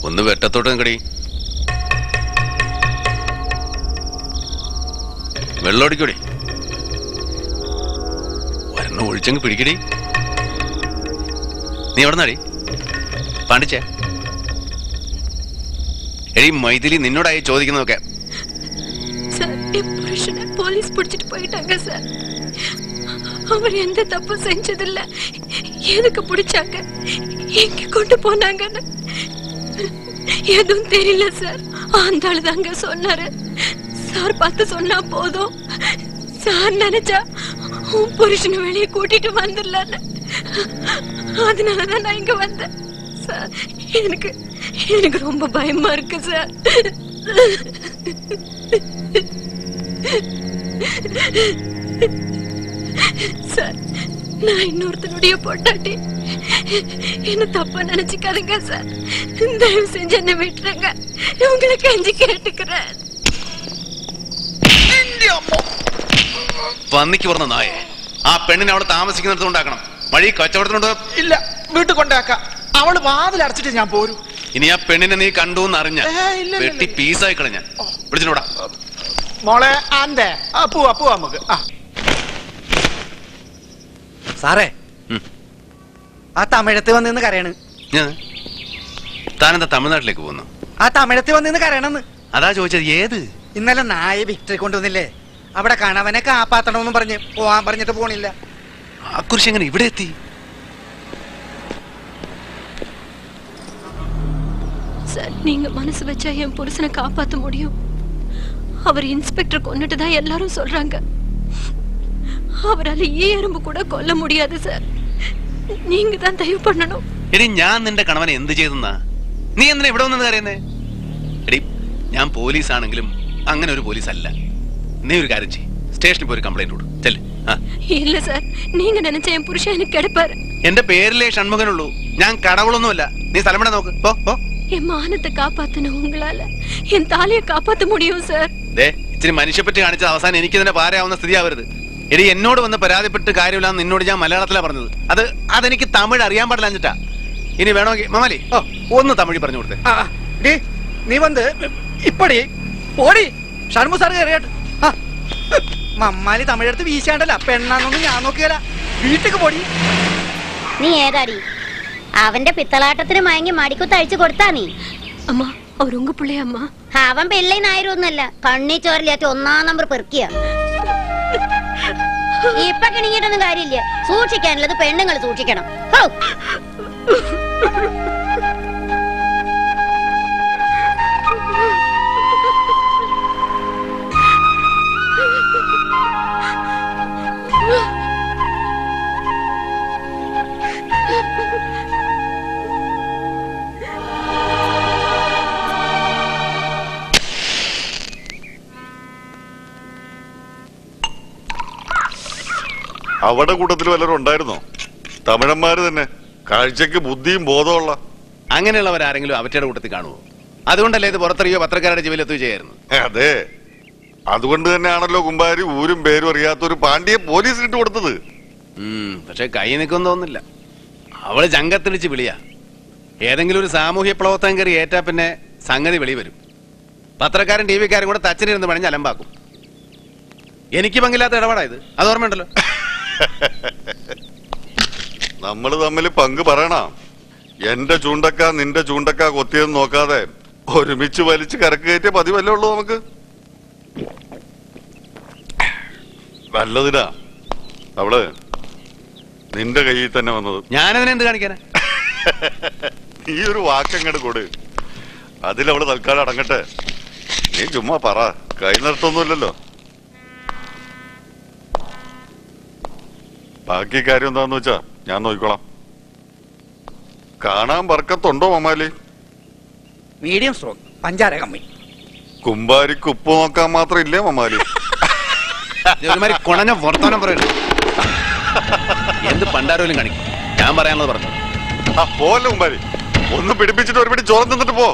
ഒന്ന് വെട്ടത്തോട്ട് നിൽക്കടി. വെള്ളമടിക്കൂടി ഒരെണ്ണം ഒഴിച്ചങ്ങ് പിടിക്കടി നീ എവിടെ നടി പാണ്ടിച്ചേ എടി മൈഥിലി നിന്നോടായി ചോദിക്കുന്നതൊക്കെ சார் என் புருஷனை போலீஸ் பிடிச்சிட்டு போயிட்டாங்க சார் அவர் எந்த தப்பும் செஞ்சதில்ல எதுக்கு பிடிச்சாங்க எங்க கொண்டு போனாங்கன்னு எதுவும் தெரியல சார் அந்த ஆளு தாங்க சொன்னாரு சார் பார்த்து சொன்னா போதும். சார் நினைச்சா உன் புருஷனை வெளியே கூட்டிட்டு வந்துடலான்னு. அதனாலதான் நான் இங்க வந்தேன். சார் எனக்கு எனக்கு ரொம்ப பயமா இருக்கு சார். சார் நான் இன்னொருத்தனுடைய பொட்டாட்டி என்ன தப்பா நினைச்சுக்காதுங்க சார். தயவு செஞ்சு என்ன விட்டுருங்க. உங்களை கெஞ்சி கேட்டுக்கிறேன். പന്നിക്ക് പറഞ്ഞ നായെ ആ പെണ്ണിനെ അവിടെ താമസിക്കുന്നിടത്ത് ഉണ്ടാക്കണം. വഴി കച്ചവടത്തിനുണ്ടോ? ഇല്ല വീട്ടിൽ കൊണ്ടാക്കാം അവൾ വാതിൽ അടച്ചിട്ട് ഞാൻ പോരും. ഇനി ആ പെണ്ണിനെ നീ കണ്ടു എന്ന് അറിഞ്ഞ വെട്ടി പീസായി കളഞ്ഞ. വിളിച്ചിട്ടൂടാ. മോളെ ആന്റെ ആ പോവാ പോവാ നമുക്ക്. ആ. സാറേ ആ തമിഴത്ത് വന്നിന്ന് കരയാണ്. ഞാൻ താനെന്താ തമിഴ്നാട്ടിലേക്ക് പോകുന്നു? ആ തമിഴത്തിൽ വന്നിന്ന് കരയണെന്ന്. അതാ ചോദിച്ചത് ഏത്? ഇന്നലെ നായ വിക്ടറി കൊണ്ടുവന്നില്ലേ അവിടെ കണവനെ കാപ്പാത്തണമെന്നും പറഞ്ഞ് പോവാൻ പറഞ്ഞിട്ട് പോണില്ല ആ കുറിച്ച് എങ്ങനെ ഇവിടെ എത്തി சார் நீங்க மனசு வச்சா என் புருஷனை காப்பாத்த முடியும் அவர் இன்ஸ்பெக்டர் கொன்னுட்டு தான் எல்லாரும் சொல்றாங்க அவரால ஈ எறும்பு கூட கொல்ல முடியாது சார் நீங்க தான் தயவு பண்ணணும் എടി ഞാൻ നിന്റെ കണവനെ എന്ത് ചെയ്തെന്നാ നീ എന്തിനാ ഇവിടെ വന്നെന്ന് അറിയുന്നേ എടി ഞാൻ പോലീസ് ആണെങ്കിലും അങ്ങനെ ഒരു പോലീസ് അല്ല നീ ഒരു കാര്യം ചെയ്യ് സ്റ്റേഷനിൽ പോയി ഒരു കംപ്ലൈന്റ് കൊടു ചെല്ല് ആ இல்ல சார் நீங்க நினைச்ச என் புருஷன் எனக்கு கிடைப்பாரு എന്റെ പേരിലേ ഷൺമുഖനുള്ളൂ ഞാൻ കടവുളൊന്നുമല്ല നീ സ്ഥലം ഇവിടെ നോക്ക് പോ പോ என் மானத்தை காப்பாத்தன உங்களால என் தாலியை காப்பாத்த முடியும் சார் ദേ ഇച്ചിരി മനുഷ്യപ്പറ്റി കാണിച്ച അവസാനം എനിക്ക് തന്നെ പാരയാവുന്ന സ്ഥിതിയാവരുത് എടി എന്നോട് വന്ന് പരാതിപ്പെട്ട് കാര്യമില്ലാന്ന് നിന്നോട് ഞാൻ മലയാളത്തിലാ പറഞ്ഞത് അത് അതെനിക്ക് തമിഴ് അറിയാൻ പാടില്ല എന്നിട്ടാ ഇനി വേണമെങ്കിൽ മമാലി ഓ ഒന്ന് തമിഴ് പറഞ്ഞു കൊടുത്തേ ആ, ഡേ നീ വന്ന് ഇപ്പടി ഓടി ഷൺമു സാർ കയറിയാട്ട് മമ്മാലി തമിഴടുത്ത് വീശാണ്ടല്ല. പെണ്ണാന്നൊന്നും ഞാൻ നോക്കിയല്ല. വീട്ടിക്ക് പോടി. നീ ഏതാടി? അവന്റെ പിത്തളാട്ടത്തിന് മയങ്ങി മടിക്കുത്ത് അഴിച്ചു കൊടുത്താ നീ. അമ്മ ഉങ്ക പിള്ളേ അമ്മ അവൻ പിള്ളേനായിരുന്നല്ല കണ്ണി ചോരലിയാത്ത ഒന്നാം നമ്പർ പെറുക്കിയ. ഇപ്പൊ കിണിങ്ങിട്ടൊന്നും കാര്യമില്ല. സൂക്ഷിക്കാനുള്ളത് പെണ്ണുങ്ങൾ സൂക്ഷിക്കണം. അവിടെ കൂട്ടത്തിൽ വല്ലവരും ഉണ്ടായിരുന്നോ? തമിഴന്മാര് തന്നെ. കാഴ്ചക്ക് ബുദ്ധിയും ബോധമുള്ള അങ്ങനെയുള്ളവരാരെങ്കിലും അവറ്റയുടെ കൂട്ടത്തിൽ കാണുമോ അതുകൊണ്ടല്ലേ ഇത് പുറത്തറിയോ പത്രക്കാരുടെ ജീവിലെത്തുകയോ ചെയ്യായിരുന്നു? അതെ. അതുകൊണ്ട് തന്നെയാണല്ലോ കുമ്പാരി ഊരും പേരും അറിയാത്ത ഒരു പാണ്ഡ്യെ പോലീസിന് ഇട്ട് കൊടുത്തത്. പക്ഷെ കൈ നിൽക്കും തോന്നില്ല അവൾ ചങ്കത്തിടിച്ച് വിളിയാ. ഏതെങ്കിലും ഒരു സാമൂഹ്യ പ്രവർത്തനം കയറി ഏറ്റാ പിന്നെ സംഗതി വെളി വരും. പത്രക്കാരൻ ടി വിക്കാരും കൂടെ തച്ചനിരുന്ന് പണിഞ്ഞ് അലമ്പാക്കും. എനിക്ക് പങ്കില്ലാത്ത ഇടപാടായത് അത് ഓർമ്മയുണ്ടല്ലോ? (laughs) (laughs) നമ്മൾ തമ്മിൽ പങ്ക് പറയണ. എന്റെ ചൂണ്ടക്ക നിന്റെ ചൂണ്ടക്ക കൊത്തിയെന്ന് നോക്കാതെ ഒരുമിച്ച് വലിച്ച് കരക്ക് കയറ്റിയ പതിവല്ലേ ഉള്ളൂ നമുക്ക്? നല്ലതിനാ അവൾ നിന്റെ കയ്യിൽ തന്നെ വന്നത്. ഞാനതിനെ എന്ത് കാണിക്കാനാ? (laughs) നീ ഒരു വാക്കങ്ങട് കൊടു. അതിലവൾ തൽക്കാലം അടങ്ങട്ടെ. നീ ചുമ്മാ പറ. കൈ നിർത്തൊന്നുമില്ലല്ലോ. ബാക്കി കാര്യം എന്താന്ന് വെച്ചാ ഞാൻ നോക്കിക്കോളാം. കാണാൻ വർക്കത്തുണ്ടോ മമാലി മീഡിയം സ്ട്രോങ് പഞ്ചാര കമ്പനി കുമ്പാരിക്ക് ഉപ്പ് നോക്കാൻ മാത്രം ഇല്ലേ മമാലി കുണഞ്ഞ വർത്തമാനം പറയുന്നു എന്ത് പണ്ടാരോലും കാണിക്കും. ഞാൻ പറയാനുള്ളത് പറഞ്ഞു. ആ പോലെ കുമ്പാരി. ഒന്ന് പിടിപ്പിച്ചിട്ട് ഒരു പിടി ചോറ് തന്നിട്ട് പോ.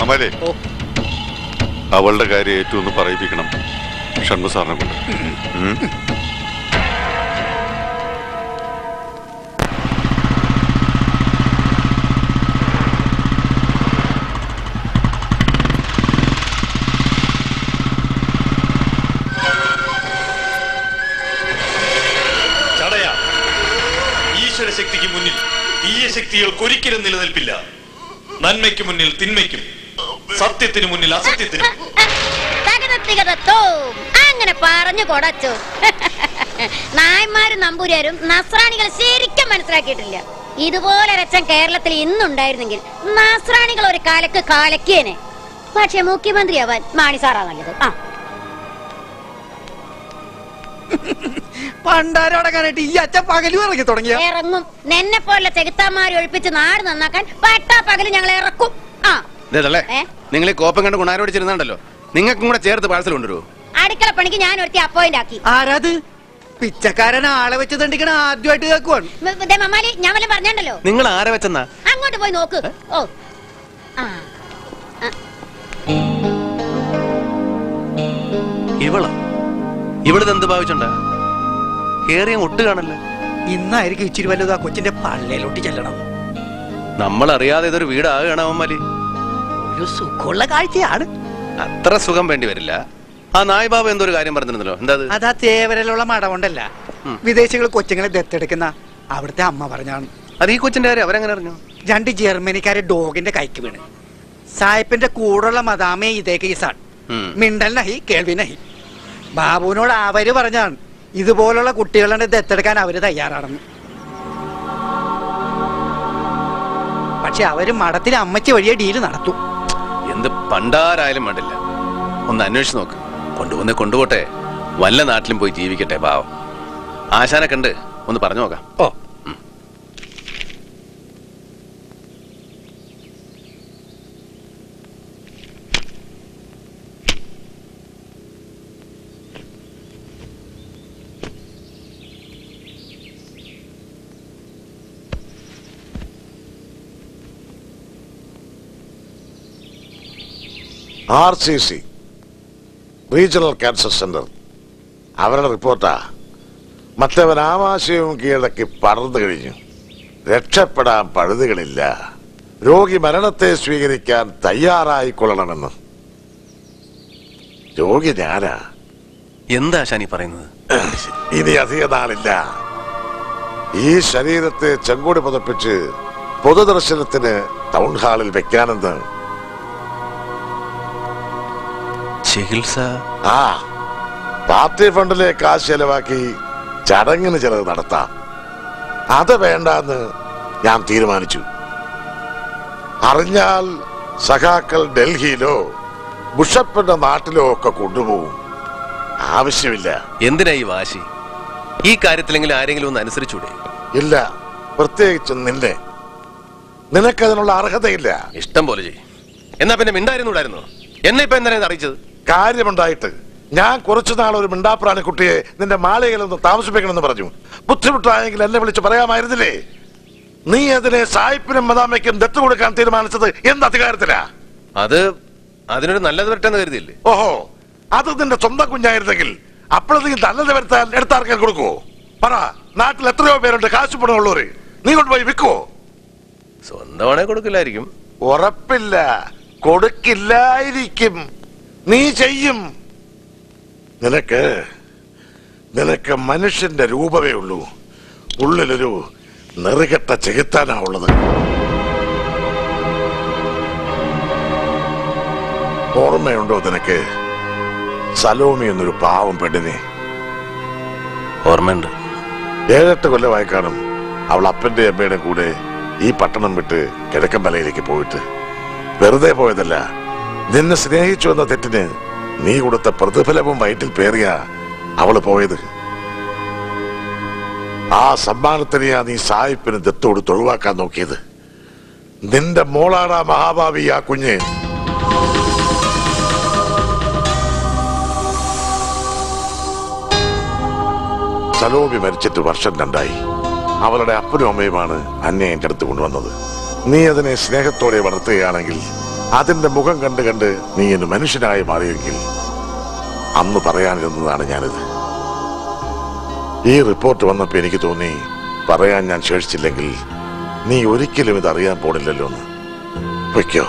മമാലി അവളുടെ കാര്യം ഏറ്റവും ഒന്ന് പറയിപ്പിക്കണം. ഷൺമു സാറിനെ കൊണ്ട്. ശക്തികൾക്ക് ഒരിക്കലും നിലനിൽപ്പില്ല. നന്മയ്ക്ക് മുന്നിൽ തിന്മയ്ക്കും സത്യത്തിന് മുന്നിൽ അസത്യത്തിനും. അങ്ങനെ പറഞ്ഞു കൊടച്ചു. (laughs) നായന്മാരും നമ്പൂരാരും നസ്രാണികൾ ശരിക്കും മനസ്സിലാക്കിയിട്ടില്ല. ഇതുപോലെ രച്ചൻ കേരളത്തിൽ ഇന്നുണ്ടായിരുന്നെങ്കിൽ നസ്രാണികൾ ഒരു കാലക്ക് കാലക്കേനെ പക്ഷെ മുഖ്യമന്ത്രിയാവാൻ മാണി സാറാ നല്ലത്. ആ. പണ്ടാരം അടക്കാനായിട്ട് ഈ അച്ഛൻ പകലും ഇറങ്ങി തുടങ്ങിയ? ഇറങ്ങും. നിന്നെ പോലെ ചെകുത്താന്മാരെ ഒഴിപ്പിച്ച് നാട് നന്നാക്കാൻ പട്ടാ പകൽ ഞങ്ങൾ ഇറക്കും. ആ. ഇതല്ലേ? നിങ്ങൾ ഈ കോപ്പം കണ്ട് ഗുണാരോടിച്ചിരുന്നുണ്ടല്ലോ നിങ്ങൾക്കും കൂടെ ചേർത്ത് പാഴ്സൽ കൊണ്ടുവരൂ. അടുക്കള പണിക്ക് ഞാൻ ഒരുത്തി അപ്പോയിന്റ് ആക്കി. ആരാത്? പിച്ചക്കാരൻ ആളെ വെച്ച് തണ്ടിക്കണ ആദ്യമായിട്ട് കേൾക്കുവാണ്. മമ്മാലി ഞാൻ വല്ല പറഞ്ഞോ നിങ്ങൾ ആരെ വെച്ചെന്നാ? അങ്ങോട്ട് പോയി നോക്ക്. ഓ. ആ. ഇവളോ? ഇവളിത് എന്ത് ഭാവിച്ചുണ്ടാ? കേറിയ ഒട്ട് കാണല്ലോ? ഇന്നായിരിക്കും ഇച്ചിരി വല്ലതും ആ കൊച്ചിന്റെ പള്ളയിലോട്ട് ചെല്ലണം. നമ്മൾ അറിയാതെ ഇതൊരു വീടാകണം അവന്മാലി ഒരു സുഖമുള്ള കാഴ്ചയാണ്. അത്ര സുഖം വേണ്ടി വരില്ല. ആ നായ് ബാബ എന്തോ ഒരു കാര്യം പറഞ്ഞിരുന്നല്ലോ. എന്താ അത്? അതാ തേവരലുള്ള മടമുണ്ടല്ല. വിദേശികൾ കൊച്ചുങ്ങളെ ദത്തെടുക്കുന്ന അവിടുത്തെ അമ്മ പറഞ്ഞാണ്. അത് ഈ കൊച്ചിന്റെ കാര്യം അവരെങ്ങനെ അറിഞ്ഞു? രണ്ട് ജർമ്മനിക്കാരെ ഡോഗിന്റെ കൈക്ക് വീണ്. സായിപ്പിന്റെ കൂടുള്ള മദാമേ ഇതേ കേസാണ് മിണ്ടൽ നഹി കേൾവി നഹി. ബാബുവിനോട് അവർ പറഞ്ഞാണ് ഇതുപോലുള്ള കുട്ടികളുടെ ദത്തെടുക്കാൻ അവർ തയ്യാറാണെന്ന്. പക്ഷെ അവർ മഠത്തിന് അമ്മച്ച വഴിയെ ഡീൽ നടത്തും. എന്ത് പണ്ടാരായാലും വേണ്ടില്ല. ഒന്ന് അന്വേഷിച്ചു നോക്ക്. കൊണ്ടുവന്ന് കൊണ്ടുപോട്ടെ. വല്ല നാട്ടിലും പോയി ജീവിക്കട്ടെ പാവം. ആശാനെ കണ്ട് ഒന്ന് പറഞ്ഞു നോക്കാം. ഓ R C C regional cancer centre. അവരുടെ റിപ്പോർട്ടാ മറ്റവൻ ആമാശയവും കീഴടക്കി പറന്നു കഴിഞ്ഞു. രക്ഷപ്പെടാൻ പഴുതുകളില്ല. രോഗി മരണത്തെ സ്വീകരിക്കാൻ തയ്യാറായിക്കൊള്ളണമെന്ന്. രോഗി ഞാനാ. എന്താ ശനി പറയുന്നത്? ഇനി അധിക നാളില്ല. ഈ ശരീരത്തെ ചെങ്കോടി പുതപ്പിച്ച് പൊതുദർശനത്തിന് ടൗൺ ഹാളിൽ വെക്കാനെന്ന് ചികിത്സ? ആ പാർട്ടി ഫണ്ടിലെ കാശ് ചെലവാക്കി ചടങ്ങിന് ചിലത് നടത്താം. അത് വേണ്ടെന്ന് ഞാൻ തീരുമാനിച്ചു. അറിഞ്ഞാൽ സഖാക്കൾ ഡൽഹിയിലോ ബുഷപ്പിന്റെ നാട്ടിലോ ഒക്കെ കൊണ്ടുപോകും. ആവശ്യമില്ല. എന്തിനാ ഈ വാശി? ഈ കാര്യത്തിലെങ്കിലും ആരെങ്കിലും ഒന്ന് അനുസരിച്ചൂടെ? ഇല്ല പ്രത്യേകിച്ച് നിന്നെ. നിനക്കതിനുള്ള അർഹതയില്ല. ഇഷ്ടം പോലെ ചെയ്യും. എന്നാ പിന്നെ മിണ്ടായിരുന്നു എന്നെ ഇപ്പൊ എന്തിനാ അറിയിച്ചത്? കാര്യമുണ്ടായിട്ട് ഞാൻ കുറച്ചു നാൾ ഒരു മിണ്ടാപ്രാണി കുട്ടിയെ നിന്റെ മാളികയിൽ ഒന്ന് താമസിപ്പിക്കണമെന്ന് പറഞ്ഞു. ബുദ്ധിമുട്ടായെങ്കിൽ എന്നെ വിളിച്ച് പറയാമായിരുന്നില്ലേ? നീ അതിനെ സായിപ്പിനും മദാമയ്ക്കും ദത്ത് കൊടുക്കാൻ തീരുമാനിച്ചത് എന്ത് അധികാരത്തിലാ? അത് അതിനൊരു നല്ലത് വരട്ടെന്ന് കരുതിയില്ലേ? ഓഹോ അത് നിന്റെ സ്വന്തം കുഞ്ഞായിരുന്നെങ്കിൽ അപ്പോഴത്തേക്കും നല്ലത് വരുത്താൻ എടുത്താർക്കാൻ കൊടുക്കുവോ? പറ നാട്ടിൽ എത്രയോ പേരുണ്ട് കാശ് പണമുള്ളവര്. നീ കൊണ്ടുപോയി വിൽക്കുവോ? സ്വന്തമാണെ കൊടുക്കില്ലായിരിക്കും. ഉറപ്പില്ല. കൊടുക്കില്ലായിരിക്കും. നീ ചെയ്യും. നിനക്ക് നിനക്ക് മനുഷ്യന്റെ രൂപമേ ഉള്ളൂ. ഉള്ളിലൊരു നെറുകെട്ട ചെകുത്താനാ ഉള്ളത്. ഓർമ്മയുണ്ടോ നിനക്ക്? സലോമി എന്നൊരു പാവം പെണ്ണിനെ. ഓർമ്മയുണ്ട്. ഏഴെട്ട് കൊല്ലമായി കാണും അവൾ അപ്പന്റെ അമ്മയുടെ കൂടെ ഈ പട്ടണം വിട്ട് കിഴക്കൻ മലയിലേക്ക് പോയിട്ട്. വെറുതെ പോയതല്ല നിന്നെ സ്നേഹിച്ചു എന്ന തെറ്റിന് നീ കൊടുത്ത പ്രതിഫലവും വയറ്റിൽ പേറിയ അവൾ പോയത്. ആ സമ്മാനത്തിനെയാ നീ സായിപ്പിന് ദത്തോട് തൊഴിവാക്കാൻ നോക്കിയത്. നിന്റെ മോളാണ് ആ മഹാഭാവി ആ കുഞ്ഞ്. സലോമി മരിച്ചിട്ട് വർഷം രണ്ടായി. അവളുടെ അപ്പനും അമ്മയുമാണ് അന്നെ എന്റെ അടുത്ത് കൊണ്ടുവന്നത്. നീ അതിനെ സ്നേഹത്തോടെ വളർത്തുകയാണെങ്കിൽ അതിന്റെ മുഖം കണ്ട് കണ്ട് നീ എന്ന് മനുഷ്യനായി മാറിയെങ്കിൽ അന്ന് പറയാനിരുന്നതാണ് ഞാനിത്. ഈ റിപ്പോർട്ട് വന്നപ്പോ എനിക്ക് തോന്നി പറയാൻ ഞാൻ ശേഷിച്ചില്ലെങ്കിൽ നീ ഒരിക്കലും ഇത് അറിയാൻ പോണില്ലല്ലോ എന്ന് വയ്ക്കോ.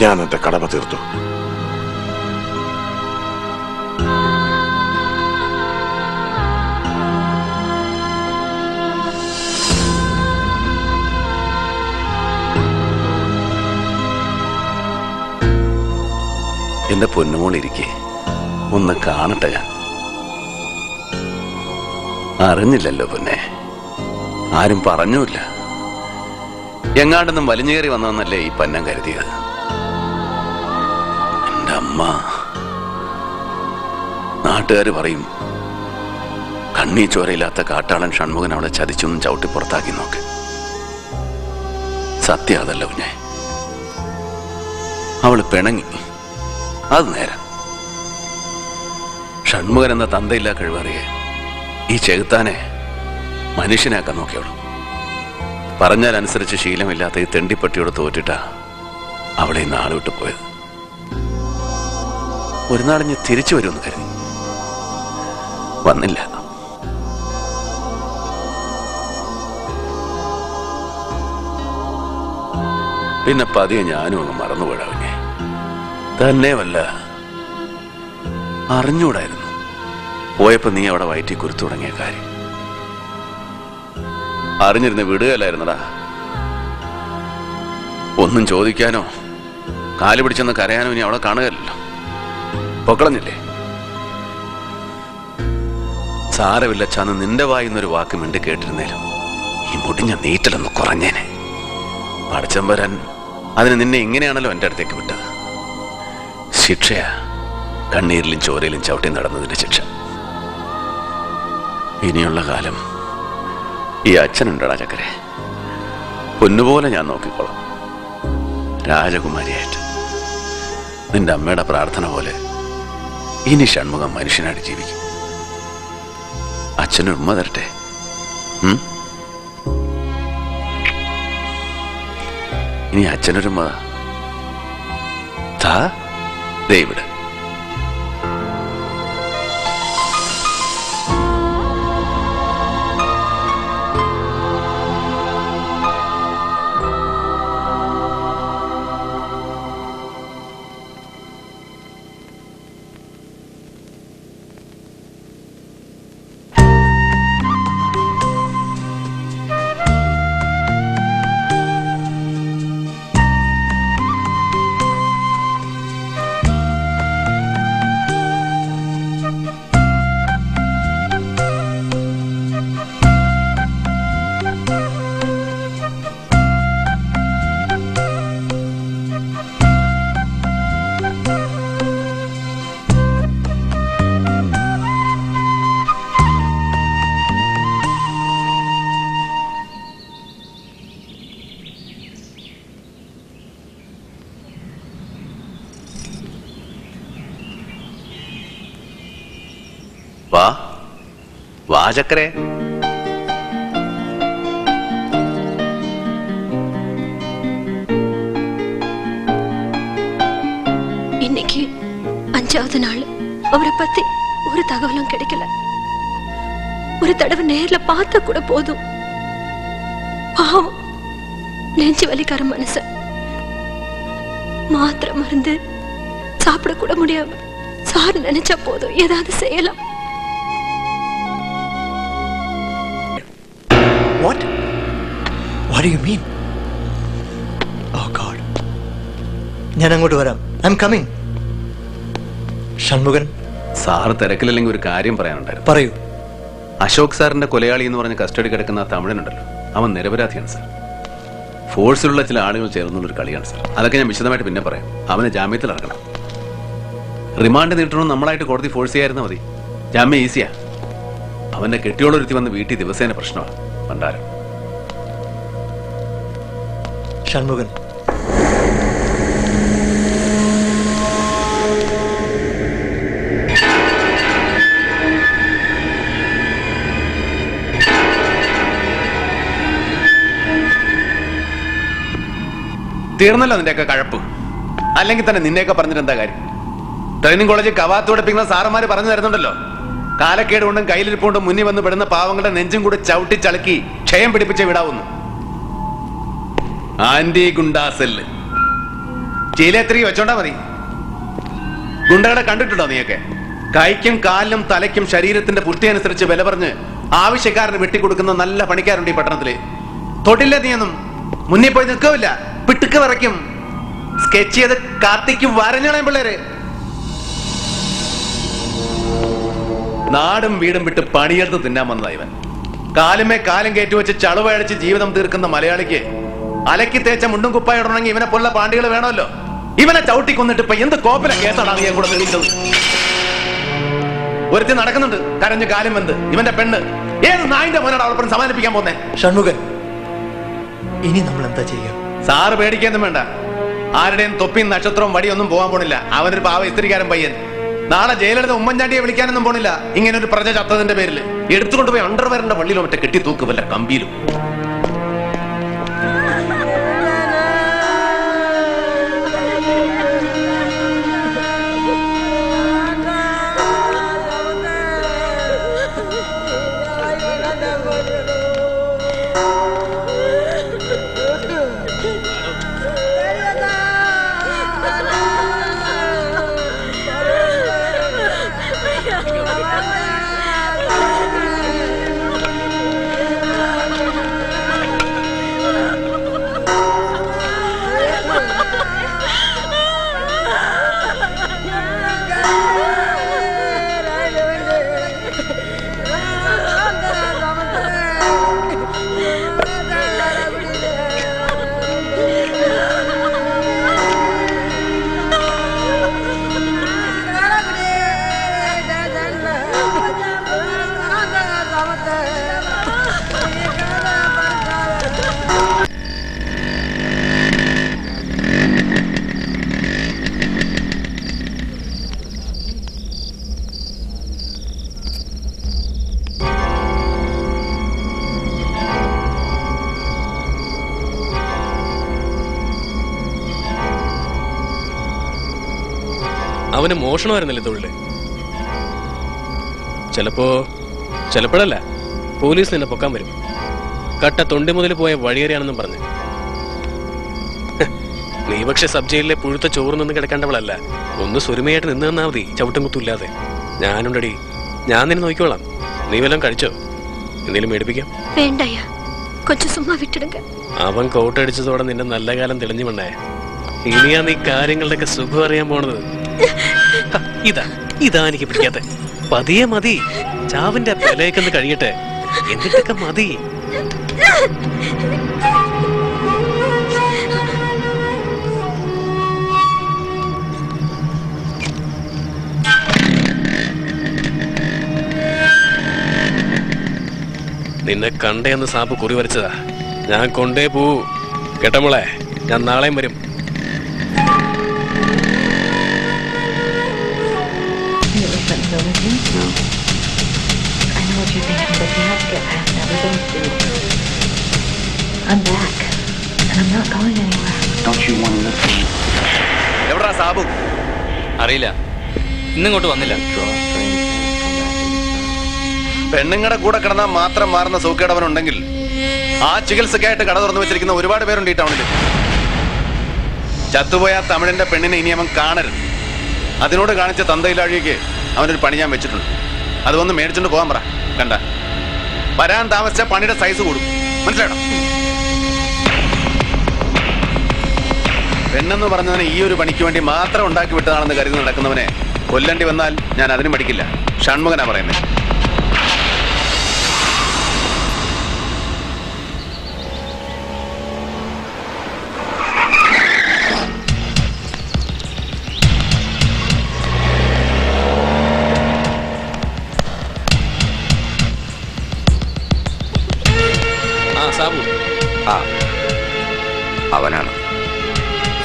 ഞാൻ എന്റെ കടമ തീർത്തു. എന്റെ പൊന്നുമോളിരിക്കെ. ഒന്ന് കാണട്ടെ ഞാൻ. അറിഞ്ഞില്ലല്ലോ പൊന്നെ. ആരും പറഞ്ഞുമില്ല. എങ്ങാണ്ടൊന്നും വലിഞ്ഞേറി വന്നതെന്നല്ലേ ഈ പന്നം കരുതിയത്? എന്റെ അമ്മ. നാട്ടുകാർ പറയും കണ്ണീ ചോരയില്ലാത്ത കാട്ടാളൻ ഷൺമുഖൻ അവളെ ചതിച്ചൊന്നും ചവിട്ടി പുറത്താക്കി നോക്ക്. സത്യം അതല്ല കുഞ്ഞെ അവൾ പിണങ്ങി. അത് നേരം. ഷൺമുഖൻ എന്ന തന്തയില്ലാ കഴിവറിയെ ഈ ചെകുത്താനെ മനുഷ്യനാക്കാൻ നോക്കിയോളൂ. പറഞ്ഞാൽ അനുസരിച്ച് ശീലമില്ലാത്ത ഈ തെണ്ടിപ്പട്ടിയോട് തോറ്റിട്ടാ അവളെ ഇന്ന് ആളുവിട്ട് വിട്ടു പോയത്. ഒരു നാളിഞ്ഞ് തിരിച്ചു വരുമെന്ന് കരുതി. വന്നില്ല. പിന്നെ പതിയെ ഞാനും ഒന്ന് മറന്നുപോയിടാ. കുഞ്ഞെ തന്നെ വല്ല അറിഞ്ഞൂടായിരുന്നു. പോയപ്പോ നീ അവിടെ വയറ്റി കുറിച്ചു തുടങ്ങിയ കാര്യം. അറിഞ്ഞിരുന്ന് വിടുകയല്ലായിരുന്നടാ. ഒന്നും ചോദിക്കാനോ കാൽ പിടിച്ചെന്ന് കരയാനോ ഇനി അവളെ കാണുകയല്ലോ പൊക്കളഞ്ഞില്ലേ? സാരമില്ല ചാന്ന് നിന്റെ വായിന്നൊരു വാക്ക് മിണ്ടി കേട്ടിരുന്നേലും ഈ മുടിഞ്ഞ നീറ്റലൊന്ന് കുറഞ്ഞേനെ. പഠിച്ചം വരാൻ അതിന് നിന്നെ ഇങ്ങനെയാണല്ലോ എന്റെ അടുത്തേക്ക് വിട്ടത്. ശിക്ഷയാ. കണ്ണീരിലും ചോരയിലും ചവിട്ടി നടന്നതിന്റെ ശിക്ഷ. ഇനിയുള്ള കാലം ഈ അച്ഛനുണ്ടടാ ചക്കരെ. പൊന്നുപോലെ ഞാൻ നോക്കിക്കോളാം. രാജകുമാരിയായിട്ട്. നിന്റെ അമ്മയുടെ പ്രാർത്ഥന പോലെ ഇനി ഷൺമുഖം മനുഷ്യനായിട്ട് ജീവിക്കും. അച്ഛനും ഉമ്മ തരട്ടെ. ഇനി അച്ഛനൊരുമ്മ താ ദേ झक இன்னைக்கு அஞ்சாவது நாள். அவரை பத்தி ஒரு தகவலும் கிடைக்கல. ஒரு தடவை நேர்ல பார்த்தா கூட போதும். பாவம் நெஞ்சு வலிக்கார மனச மாத்திரை மருந்து சாப்பிடக்கூட முடியாம சார் நினைச்சா போதும். ஏதாவது செய்யலாம். What do you mean? Oh God. ഞാൻ അങ്ങോട്ട് വരാം. I'm coming Shanmukhan. സാർ തിരക്കിലല്ലെങ്കിൽ ഒരു കാര്യം പറയാനുണ്ടായിരുന്നു. പറയൂ. അശോക് സാറിന്റെ കൊലയാളി എന്ന് പറഞ്ഞ കസ്റ്റഡി കിടക്കുന്ന ആ തമിഴനുണ്ടല്ലോ. അവൻ നിരപരാധിയാണ് സാർ. ഫോഴ്സിലുള്ള ചില ആളുകൾ ചേർന്നുള്ള ഒരു കളിയാണ് സാർ. അതൊക്കെ ഞാൻ വിശദമായിട്ട് പിന്നെ പറയാം. അവനെ ജാമ്യത്തിൽ ഇറക്കണം. റിമാൻഡ് നീട്ടണം നമ്മളായിട്ട് കോടതി ഫോഴ്സ് ചെയ്യായിരുന്ന മതി. ജാമ്യം ഈസിയാ. അവന്റെ കെട്ടിയോളൊരുത്തി വന്ന് വീട്ടിൽ ദിവസേന പ്രശ്നമാണ്. പണ്ടാരം ഷൺമുഖൻ. തീർന്നല്ലോ നിന്റെയൊക്കെ കഴപ്പ്. അല്ലെങ്കിൽ തന്നെ നിന്നെയൊക്കെ പറഞ്ഞിട്ട് എന്താ കാര്യം? ട്രെയിനിങ് കോളേജിൽ കവാത്ത് പഠിപ്പിക്കുന്ന സാറന്മാര് പറഞ്ഞു തരുന്നുണ്ടല്ലോ. കാലക്കേട് കൊണ്ടും കയ്യിലിരിപ്പുകൊണ്ടും മുന്നിൽ വന്ന് പെടുന്ന പാവങ്ങളുടെ നെഞ്ചും കൂടെ ചവിട്ടി ചളുക്കി ക്ഷയം പിടിപ്പിച്ച് വിടാവുന്നു. ആന്റി ഗുണ്ടാസെല്ല് ചീലേത്രി വെച്ചോണ്ടാ മതി. ഗുണ്ടകളെ കണ്ടിട്ടുണ്ടോ നീയൊക്കെ? കൈക്കും കാലിനും തലയ്ക്കും ശരീരത്തിന്റെ പുഷ്ടി അനുസരിച്ച് വില പറഞ്ഞ് ആവശ്യക്കാരന് വെട്ടിക്കൊടുക്കുന്ന നല്ല പണിക്കാരുണ്ട് ഈ പട്ടണത്തിൽ. തൊട്ടില്ല നീയൊന്നും. മുന്നിൽ പോയി നിൽക്കില്ല പിട്ടുക്ക് വരയ്ക്കും. സ്കെച്ച് ചെയ്ത് കാർത്തിക്ക് വരഞ്ഞോളാം പിള്ളേര്. നാടും വീടും വിട്ട് പണിയെടുത്ത് തിന്നാൻ വന്നതാ ഇവൻ. കാലുമേ കാലം കയറ്റി വെച്ച് ജീവിതം തീർക്കുന്ന മലയാളിക്ക് അലക്കി തേച്ച മുണ്ടും കുപ്പായ ഇടണമെങ്കിൽ ഇവനെ പോലുള്ള പാണ്ടികൾ വേണമല്ലോ. ഇവനെ ചവിട്ടി കൊന്നിട്ട് ഇപ്പൊ എന്ത് കോപ്പില കേസാണ് കൂടെ തെളിയിച്ചത് ഒരുത്തി നടക്കുന്നുണ്ട് കരഞ്ഞ് കാലം വെന്ത്. ഇവന്റെ പെണ്ണ്. ഏത് നായിന്റെ മോനാണ് അവളപ്പുറം സമാനിപ്പിക്കാൻ പോന്നെ ഷൺമുഖൻ ഇനി നമ്മൾ എന്താ ചെയ്യുക സാറ് പേടിക്കൊന്നും വേണ്ട. ആരുടെയും തൊപ്പിയും നക്ഷത്രവും വടിയൊന്നും പോകാൻ പോണില്ല. അവനൊരു പാവ ഇസ്ത്രീകാരൻ പയ്യൻ. നാളെ ജയിലെടുത്ത് ഉമ്മൻചാണ്ടിയെ വിളിക്കാനൊന്നും പോണില്ല. ഇങ്ങനെ ഒരു പ്രജ ചത്തതിന്റെ പേരിൽ എടുത്തുകൊണ്ട് പോയി അണ്ടർവെയറിന്റെ വള്ളിയിലോ മറ്റേ കെട്ടി തൂക്കുമല്ല കമ്പിയിലും. മോഷണമായിരുന്നല്ലേ തൊഴിലെ? ചിലപ്പോ ചിലപ്പോഴല്ല പോലീസ് നിന്നെ പൊക്കാൻ വരും. കട്ട തൊണ്ടി മുതൽ പോയ വഴിയേറിയാണെന്നും പറഞ്ഞു. നീ പക്ഷെ സബ് ജയിലിലെ പുഴുത്ത ചോറ് നിന്ന് കിടക്കേണ്ടവളല്ല. ഒന്ന് സുരുമയായിട്ട് നിന്ന് തന്നാ മതി ചവിട്ടും കുത്തുമില്ലാതെ ഞാനുണ്ടടി ഞാൻ നിന്നെ നോക്കിക്കോളാം. നീ വല്ലതും കഴിച്ചോ? എന്തെങ്കിലും മേടിപ്പിക്കാം? വേണ്ടയ്യ അവൻ കോട്ടടിച്ചതോടെ നിന്റെ നല്ല കാലം തെളിഞ്ഞു വണ്ണേ ഇനിയാ നീ കാര്യങ്ങളുടെയൊക്കെ സുഖം അറിയാൻ പോണത്. ഇതാ ഇതാ എനിക്ക് പിടിക്കാത്ത. പതിയെ മതി. ചാവിന്റെ പെലയൊക്കെ കഴിയട്ടെ. എന്നിട്ടൊക്കെ മതി? നിന്നെ കണ്ടേന്ന് സാപ്പ് കുറി വരച്ചതാ. ഞാൻ കൊണ്ടേ പോവൂ. കേട്ടമോളെ ഞാൻ നാളെയും വരും. I'm not going anywhere. Don't you want to listen? എവിടാ സാബു? അറിയില്ല. ഇന്നിങ്ങോട്ട് വന്നില്ല. പെണ്ണുങ്ങളുടെ കൂടെ കിടന്നാൽ മാത്രം മാറുന്ന സൗഖ്യടവനുണ്ടെങ്കിൽ ആ ചികിത്സക്കായിട്ട് കട തുറന്നു വെച്ചിരിക്കുന്ന ഒരുപാട് പേരുണ്ട് ഈ ടൗണിൽ ചത്തുപോയ തമിഴിന്റെ പെണ്ണിനെ ഇനി അവൻ കാണരുത്. അതിനോട് കാണിച്ച തന്തയിലാഴിക്ക് അവനൊരു പണി ഞാൻ വെച്ചിട്ടുണ്ട്. അത് വന്ന് മേടിച്ചോണ്ട് പോകാൻ പറ. കണ്ട. വരാൻ താമസിച്ച പണിയുടെ സൈസ് കൂടും. മനസ്സിലാണോ പെണ്ണെന്ന് പറഞ്ഞതിന് ഈ ഒരു പണിക്ക് വേണ്ടി മാത്രം ഉണ്ടാക്കി വിട്ടതാണെന്ന് കരുതി നടക്കുന്നവനെ കൊല്ലണ്ടി വന്നാൽ ഞാൻ അതിനും പഠിക്കില്ല ഷൺമുഖനാ പറയുന്നത്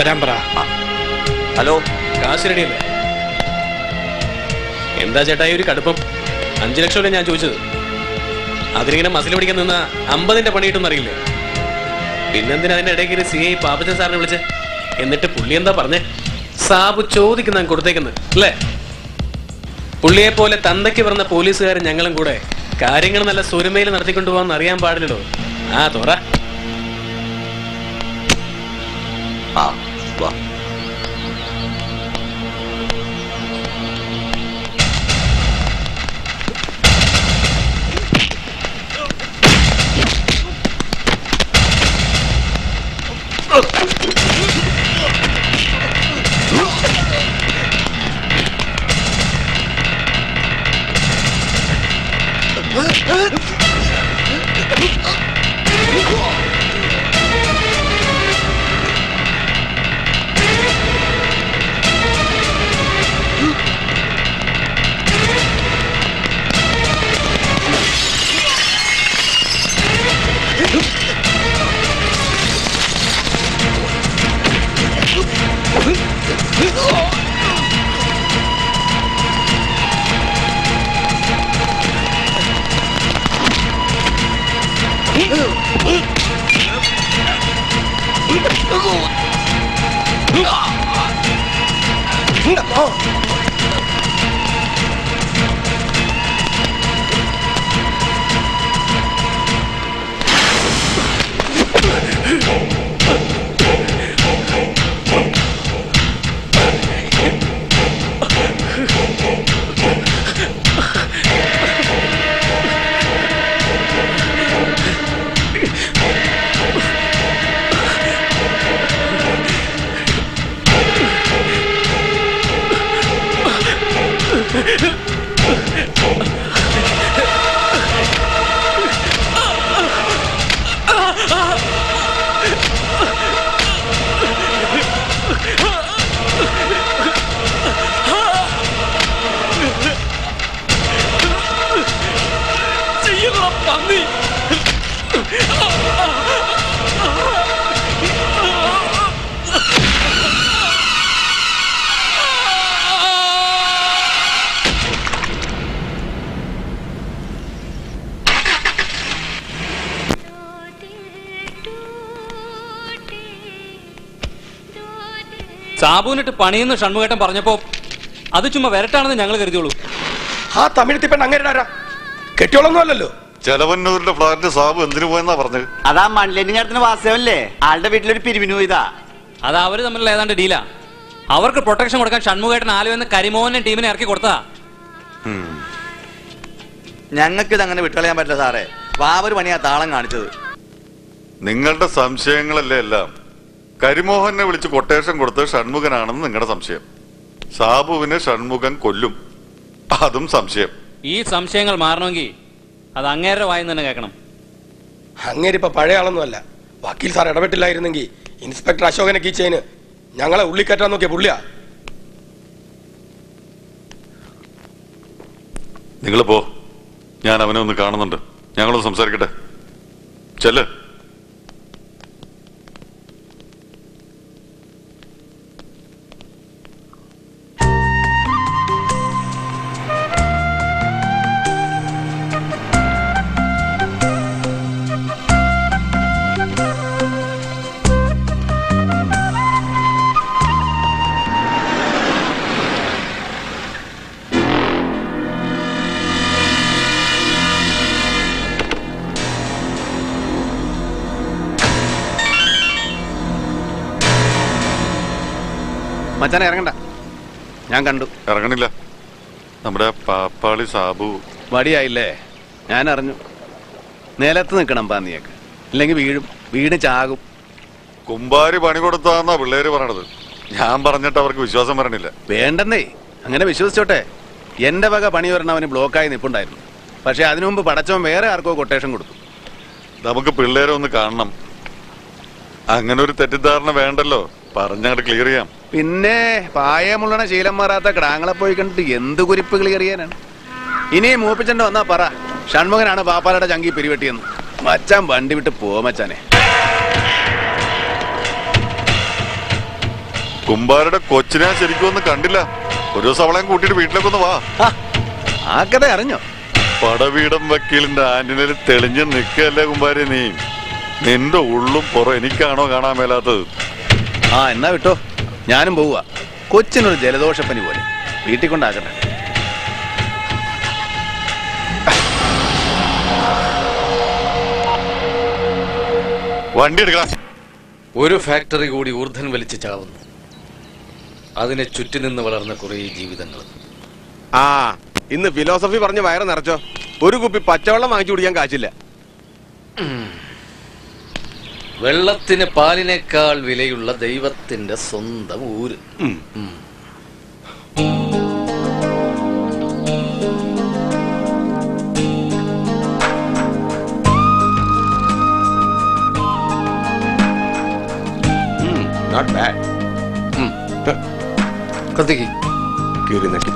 വരാൻ പറ. ഹലോ. കാശ് റെഡിയല്ലേ എന്താ ഈ ഒരു കടുപ്പം? അഞ്ചു ലക്ഷം ഞാൻ ചോദിച്ചത്? അതിനിങ്ങനെ മസിൽ പിടിക്കാൻ നിന്ന അമ്പതിന്റെ പണി അറിയില്ലേ? പിന്നെന്തിനാ അതിന്റെ ഇടയ്ക്ക് സി ഐ പാപ്പച്ചൻ സാറിനെ വിളിച്ച്? എന്നിട്ട് പുള്ളി എന്താ പറഞ്ഞേ? സാബു ചോദിക്കുന്ന കൊടുത്തേക്കുന്നത് അല്ലേ? പുള്ളിയെ പോലെ തന്തയ്ക്ക് പറഞ്ഞ പോലീസുകാരൻ ഞങ്ങളും കൂടെ കാര്യങ്ങൾ നല്ല സുരമയിൽ നടത്തിക്കൊണ്ടുപോകാൻ അറിയാൻ പാടില്ലല്ലോ ആ തോറ. വാ സാബുവിനിട്ട് പണിയെന്ന് ഷൺമുഖേട്ടൻ പറഞ്ഞപ്പോ അത് ചുമ്മാ വരട്ടാണെന്ന് ഞങ്ങൾ കരുതിയോളൂ ആ തമിഴ് പെണ്ണ് അങ്ങനെ കെട്ടിയോളൊന്നുമല്ലോ കെട്ടിയോളൊന്നും അല്ലല്ലോ ചെലവന്നൂരിന്റെ ഫ്ലാറ്റ് സാബ് എന്തിനു പോയെന്നാ പറഞ്ഞത്? അതാ മൺലെന്റിങ് നടത്തുന്ന വാസ്തവല്ലേ ആളുടെ വീട്ടിലൊരു പിരിവിന് പോയതാ അത് അവർ തമ്മിലുള്ള ഏതാണ്ട് ഡീലാ അവർക്ക് പ്രൊട്ടക്ഷൻ കൊടുക്കാൻ ഷൺമുഖേട്ടൻ ആലുവെന്ന് കരിമോഹനെ ടീമിനെ ഇറക്കി കൊടുത്താ ഞങ്ങൾക്ക് ഇത് അങ്ങനെ വിട്ടുകളയാൻ പറ്റില്ല സാറേ. വാവര് പണിയാ താളം കാണിച്ചത്. നിങ്ങളുടെ സംശയങ്ങളല്ലേ എല്ലാം? കരിമോഹനെ വിളിച്ച് കൊട്ടേഷൻ കൊടുത്ത് ഷൺമുഖനാണെന്ന് നിങ്ങളുടെ സംശയം. സാബുവിനെ ഷൺമുഖൻ കൊല്ലും. അതും സംശയം. ഈ സംശയങ്ങൾ മാറണമെങ്കിൽ അത് അങ്ങേരുടെ വായി തന്നെ കേൾക്കണം. അങ്ങേര് ഇപ്പൊ പഴയ ആളൊന്നും അല്ല വക്കീൽ സാർ ഇടപെട്ടില്ലായിരുന്നെങ്കിൽ ഇൻസ്പെക്ടർ അശോകനെ കീച്ചതിന് ഞങ്ങളെ ഉള്ളിക്കറ്റാൻ നോക്കിയ പുള്ളിയാ. നിങ്ങൾ പോ. ഞാൻ അവനെ ഒന്ന് കാണുന്നുണ്ട്. ഞങ്ങളൊന്ന് സംസാരിക്കട്ടെ. ചെല്ല്. മച്ചാനെ ഇറങ്ങണ്ട. ഞാൻ കണ്ടു. ഇറങ്ങണില്ല. നമ്മുടെ പാപ്പാളി സാബു. വടിയായില്ലേ ഞാൻ അറിഞ്ഞു. നിലത്ത് നിൽക്കണം പാന്നിയൊക്കെ ഇല്ലെങ്കിൽ വീഴും. വീട് ചാകും. കുമ്പാരി പണി കൊടുത്താന്നാ പിള്ളേര് പറയണത്. ഞാൻ പറഞ്ഞിട്ട് അവർക്ക് വിശ്വാസം വരണില്ല. വേണ്ടെന്നേ. അങ്ങനെ വിശ്വസിച്ചോട്ടെ. എന്റെ വക പണി വരണം അവന് ബ്ലോക്കായി നിപ്പുണ്ടായിരുന്നു. പക്ഷെ അതിനു മുമ്പ് പടച്ചവൻ വേറെ ആർക്കോ കൊട്ടേഷൻ കൊടുത്തു. നമുക്ക് പിള്ളേരെ ഒന്ന് കാണണം. അങ്ങനെ ഒരു തെറ്റിദ്ധാരണ വേണ്ടല്ലോ. പറഞ്ഞങ്ങോട്ട് ക്ലിയർ ചെയ്യാം. പിന്നെ പായമുള്ളണ ശീലം മാറാത്ത കിടാങ്ങളെ പോയി കണ്ടിട്ട് എന്ത് കുരിപ്പുകൾ എറിയാനാണ് ഇനി മൂപ്പിച്ചണ്ട വന്നാ പറ. ഷൺമുഖനാണ് പാപ്പാലയുടെ ചങ്കി പിരിവെട്ടിയെന്ന്. മച്ചാൻ വണ്ടി വിട്ട് പോ മച്ചാനെ. കുമ്പാരുടെ കൊച്ചിനെ ശരിക്കും ഒന്നും കണ്ടില്ല. ഒരു ദിവസം അവളെയും കൂട്ടിയിട്ട് വീട്ടിലേക്കൊന്ന് വാ. ആ കഥ അറിഞ്ഞോ? പടവീടം വക്കീലിന്റെ ആന്റിനയിൽ തെളിഞ്ഞു നിൽക്കല്ലേ കുമ്പാരി നീ? നിന്റെ ഉള്ളും പുറം എനിക്കാണോ കാണാൻ മേലാത്തത്? ആ എന്നാ വിട്ടോ. ഞാനും പോവുക. കൊച്ചിനൊരു ജലദോഷപ്പനി പോലെ. വീട്ടിൽ കൊണ്ടാക്കട്ടെ. വണ്ടി എടുക്കാം ഒരു ഫാക്ടറി കൂടി ഊർധൻ വലിച്ച് ചാവുന്നു. അതിനെ ചുറ്റി നിന്ന് വളർന്ന കുറേ ജീവിതങ്ങൾ. ആ ഇന്ന് ഫിലോസഫി പറഞ്ഞ് വയറ് നിറച്ചോ. ഒരു കുപ്പി പച്ചവെള്ളം വാങ്ങിച്ചു കുടിക്കാൻ കാശില്ല. വെള്ളത്തിന് പാലിനേക്കാൾ വിലയുള്ള ദൈവത്തിന്റെ സ്വന്തം ഊര്. നോട്ട് ബാഡ് കത്തിക്ക്. കീറി നക്കി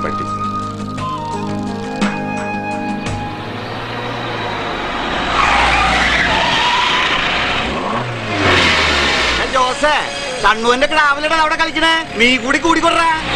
പട്ടി കണ്ണൂരിന്റെ ഷണ്ണുവിന്റെ അവിടെ കളിക്കണേ. നീ കൂടി കൂടിക്കൊടുറാ ஏய்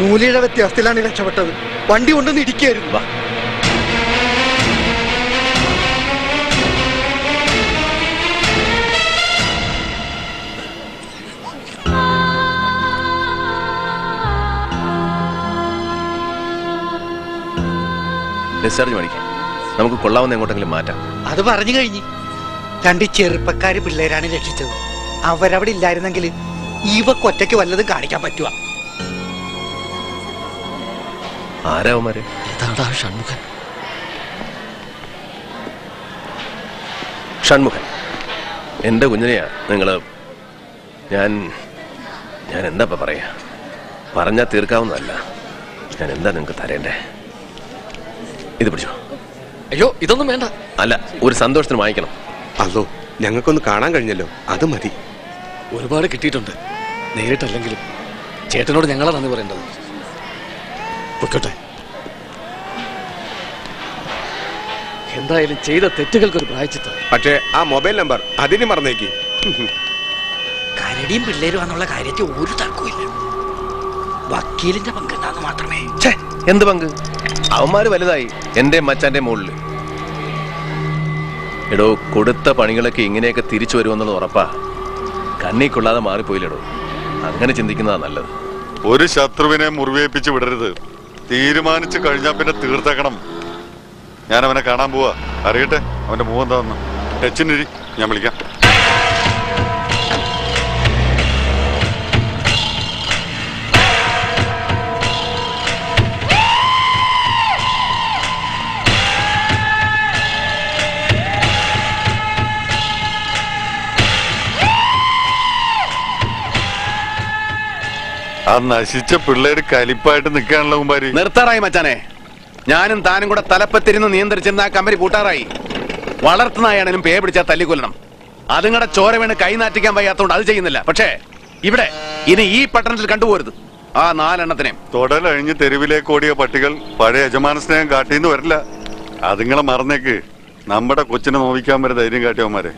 മൂലിയുടെ വ്യത്യാസത്തിലാണ് രക്ഷപ്പെട്ടത്. വണ്ടി കൊണ്ടൊന്ന് ഇടിക്കായിരുന്നു ഡിസ്ചാർജ് മേടിക്കാം. നമുക്ക് കൊള്ളാവുന്ന എങ്ങോട്ടെങ്കിലും മാറ്റാം. അത് പറഞ്ഞു കഴിഞ്ഞ് രണ്ട് ചെറുപ്പക്കാര് പിള്ളേരാണ് രക്ഷിച്ചത്. അവരവിടെ ഇല്ലായിരുന്നെങ്കിൽ ഇവക്കൊറ്റയ്ക്ക് വല്ലതും കാണിക്കാൻ പറ്റുക ആരാവന്മാര് ഇതാടാ ഷൺമുഖൻ? ഷൺമുഖൻ എന്റെ കുഞ്ഞിനെയാ നിങ്ങൾ ഞാൻ ഞാൻ എന്താ ഇപ്പൊ പറയാ? പറഞ്ഞാൽ തീർക്കാവുന്നതല്ല. ഞാൻ എന്താ നിങ്ങക്ക് തരേണ്ടേ? ഇത് പിടിച്ചോ. അയ്യോ ഇതൊന്നും വേണ്ട. അല്ല ഒരു സന്തോഷത്തിന് വാങ്ങിക്കണം. അല്ലോ ഞങ്ങൾക്കൊന്ന് കാണാൻ കഴിഞ്ഞല്ലോ. അത് മതി. ഒരുപാട് കിട്ടിയിട്ടുണ്ട്. നേരിട്ടല്ലെങ്കിലും ചേട്ടനോട് ഞങ്ങളെ നന്ദി പറയേണ്ടത്. പൊയ്ക്കോട്ടെ. എന്തായാലും ചെയ്ത തെറ്റുകൾക്ക് ഒരു പ്രായച്ചിത്തം. പക്ഷേ ആ മൊബൈൽ നമ്പർ അതിന് മറന്നേക്ക്. കരടിയും പിള്ളേരും എന്നുള്ള കാര്യത്തിൽ ഒരു തർക്കമില്ല വക്കീലിന്റെ പങ്ക് എന്താന്ന് മാത്രമേ. ചേ എന്ത് പങ്ക്? അവന്മാര് വലുതായി. എന്റെ മച്ചാന്റെ മുകളിൽ എടോ കൊടുത്ത പണികളൊക്കെ ഇങ്ങനെയൊക്കെ തിരിച്ചു വരുമെന്നുള്ളത് ഉറപ്പാ. കണ്ണി കൊള്ളാതെ മാറിപ്പോയില്ലടോ. അങ്ങനെ ചിന്തിക്കുന്നതാ നല്ലത്. ഒരു ശത്രുവിനെ മുറിവേപ്പിച്ച് വിടരുത്. തീരുമാനിച്ചു കഴിഞ്ഞാൽ പിന്നെ തീർത്തേക്കണം. ഞാൻ അവനെ കാണാൻ പോവാ. അറിയട്ടെ? അവന്റെ മുഖം എന്താന്ന്. ടച്ചിനിരി. ഞാൻ വിളിക്കാം. ആ നശിച്ച പിള്ളേര് കലിപ്പായിട്ട് നിൽക്കാനുള്ള കുമ്പാരി നിർത്താറായി മച്ചാനെ. ഞാനും താനും കൂടെ തലപ്പത്തിരുന്ന് നിയന്ത്രിച്ചിരുന്ന ആ കമ്പനി പൂട്ടാറായി. വളർത്തുന്നായാണേലും പേ പിടിച്ചാൽ തല്ലിക്കൊല്ലണം. അതുങ്ങളുടെ ചോര വീണ് കൈ നാറ്റിക്കാൻ വയ്യാത്തോണ്ട് അത് ചെയ്യുന്നില്ല. പക്ഷേ ഇവിടെ ഇനി ഈ പട്ടണത്തിൽ കണ്ടുപോരുത്. ആ നാലെണ്ണത്തിനെ തൊടലഴിഞ്ഞ് തെരുവിലേക്ക് ഓടിയ പട്ടികൾ പഴയ യജമാന സ്നേഹം കാട്ടിന്ന് വരില്ല. അതുങ്ങളെ മറന്നേക്ക് നമ്മുടെ കൊച്ചിനെ നോവിക്കാൻ വരെ ധൈര്യം കാട്ടിയവന്മാരെ.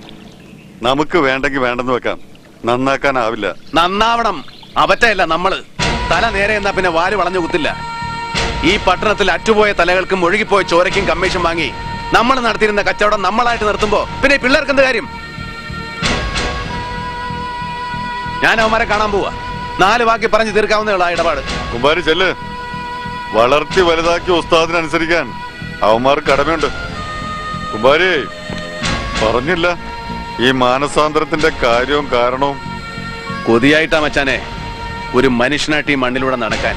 നമുക്ക് വേണ്ടെങ്കിൽ വേണ്ടെന്ന് വെക്കാം. നന്നാക്കാനാവില്ല. നന്നാവണം. അവറ്റയല്ല നമ്മൾ. തല നേരെ എന്നാ പിന്നെ വാര് വളഞ്ഞു കുത്തില്ല. ഈ പട്ടണത്തിൽ അറ്റുപോയ തലകൾക്കും ഒഴുകിപ്പോയ ചോരയ്ക്കും കമ്മീഷൻ വാങ്ങി നമ്മൾ നടത്തിയിരുന്ന കച്ചവടം നമ്മളായിട്ട് നിർത്തുമ്പോ പിന്നെ പിള്ളേർക്ക് എന്ത് കാര്യം? ഞാൻ അവന്മാരെ കാണാൻ പോവാ. നാല് വാക്കി പറഞ്ഞു തീർക്കാവുന്ന ഇടപാട്. ചെല്ല്. വളർത്തി വലുതാക്കി ഉസ്താദിനനുസരിക്കാൻ അവന്മാർ കടമയുണ്ട്. കുമാരി പറഞ്ഞില്ല. ഈ മാനസാന്തരത്തിന്റെ കാര്യവും കാരണവും കൊതിയായിട്ടാ മച്ചാനെ. ഒരു മനുഷ്യനായിട്ട് ഈ മണ്ണിലൂടെ നടക്കാൻ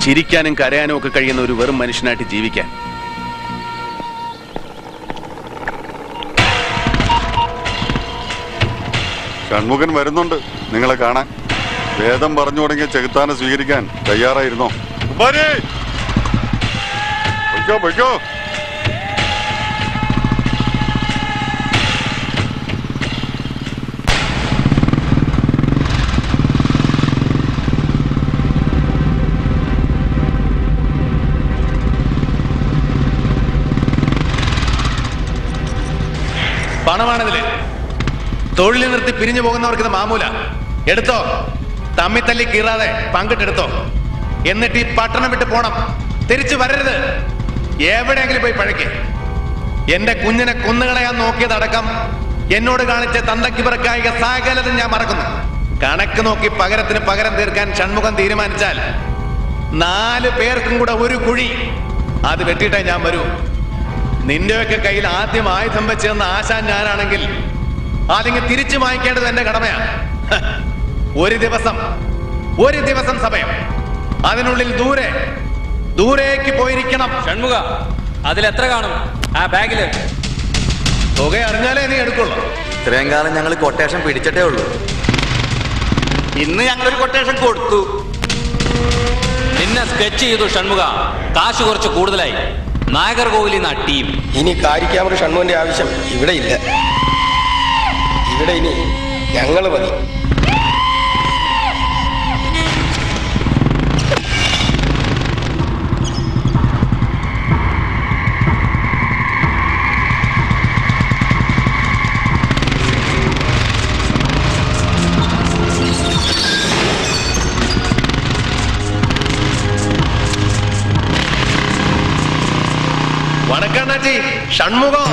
ചിരിക്കാനും കരയാനും ഒക്കെ കഴിയുന്ന ഒരു വെറും മനുഷ്യനായിട്ട് ജീവിക്കാൻ. ഷൺമുഖൻ വരുന്നുണ്ട്. നിങ്ങളെ കാണാൻ. വേദം പറഞ്ഞു തുടങ്ങിയ ചെകുത്താനെ സ്വീകരിക്കാൻ തയ്യാറായിരുന്നോ? പൊയ്ക്കോ പൊയ്ക്കോ. പണമാണിതിൽ. തൊഴിൽ നിർത്തി പിരിഞ്ഞു പോകുന്നവർക്ക് ഇത് മാമൂല. എടുത്തോ. തമ്മിത്തല്ലി കീറാതെ പങ്കിട്ടെടുത്തോ. എന്നിട്ട് ഈ പട്ടണം വിട്ട് പോണം. തിരിച്ചു വരരുത്. എവിടെയെങ്കിലും പോയി പഴയ്ക്ക് എന്റെ കുഞ്ഞിനെ കുന്നുകളയാൻ നോക്കിയതടക്കം എന്നോട് കാണിച്ച തന്തയ്ക്ക് പിറക്കായിക സകലതും ഞാൻ മറക്കുന്നു. കണക്ക് നോക്കി പകരത്തിന് പകരം തീർക്കാൻ ഷൺമുഖം തീരുമാനിച്ചാൽ നാല് പേർക്കും കൂടെ ഒരു കുഴി. അത് വെട്ടിയിട്ടേ ഞാൻ വരൂ. നിന്റെയൊക്കെ കയ്യിൽ ആദ്യം ആയുധം വെച്ച് തന്ന ആശാൻ ഞാനാണെങ്കിൽ അല്ലെങ്കിൽ തിരിച്ചു വാങ്ങിക്കേണ്ടത് എന്റെ കടമയാണ്. ഒരു ദിവസം ഒരു ദിവസം സമയം. അതിനുള്ളിൽ ദൂരെ ദൂരേക്ക് പോയിരിക്കണം. ഷൺമുഖ അതിൽ എത്ര കാണും? ആ ബാഗിൽ. തുക അറിഞ്ഞാലേ നീ എടുക്കുള്ളൂ. ഇത്രയും കാലം ഞങ്ങൾ കൊട്ടേഷൻ പിടിച്ചിട്ടേ ഉള്ളൂ. ഇന്ന് ഞങ്ങളൊരു കൊട്ടേഷൻ കൊടുത്തു. നിന്നെ സ്കെച്ച് ചെയ്തു ഷൺമുഖ. കാശ് കുറച്ച് കൂടുതലായി. ആ ടീം. ഇനി കാരിക്കാമറ ഷൺമുവിന്റെ ആവശ്യം ഇവിടെ ഇല്ല. ഇവിടെ ഇനി ഞങ്ങൾ മതി. ഷൺമുഖം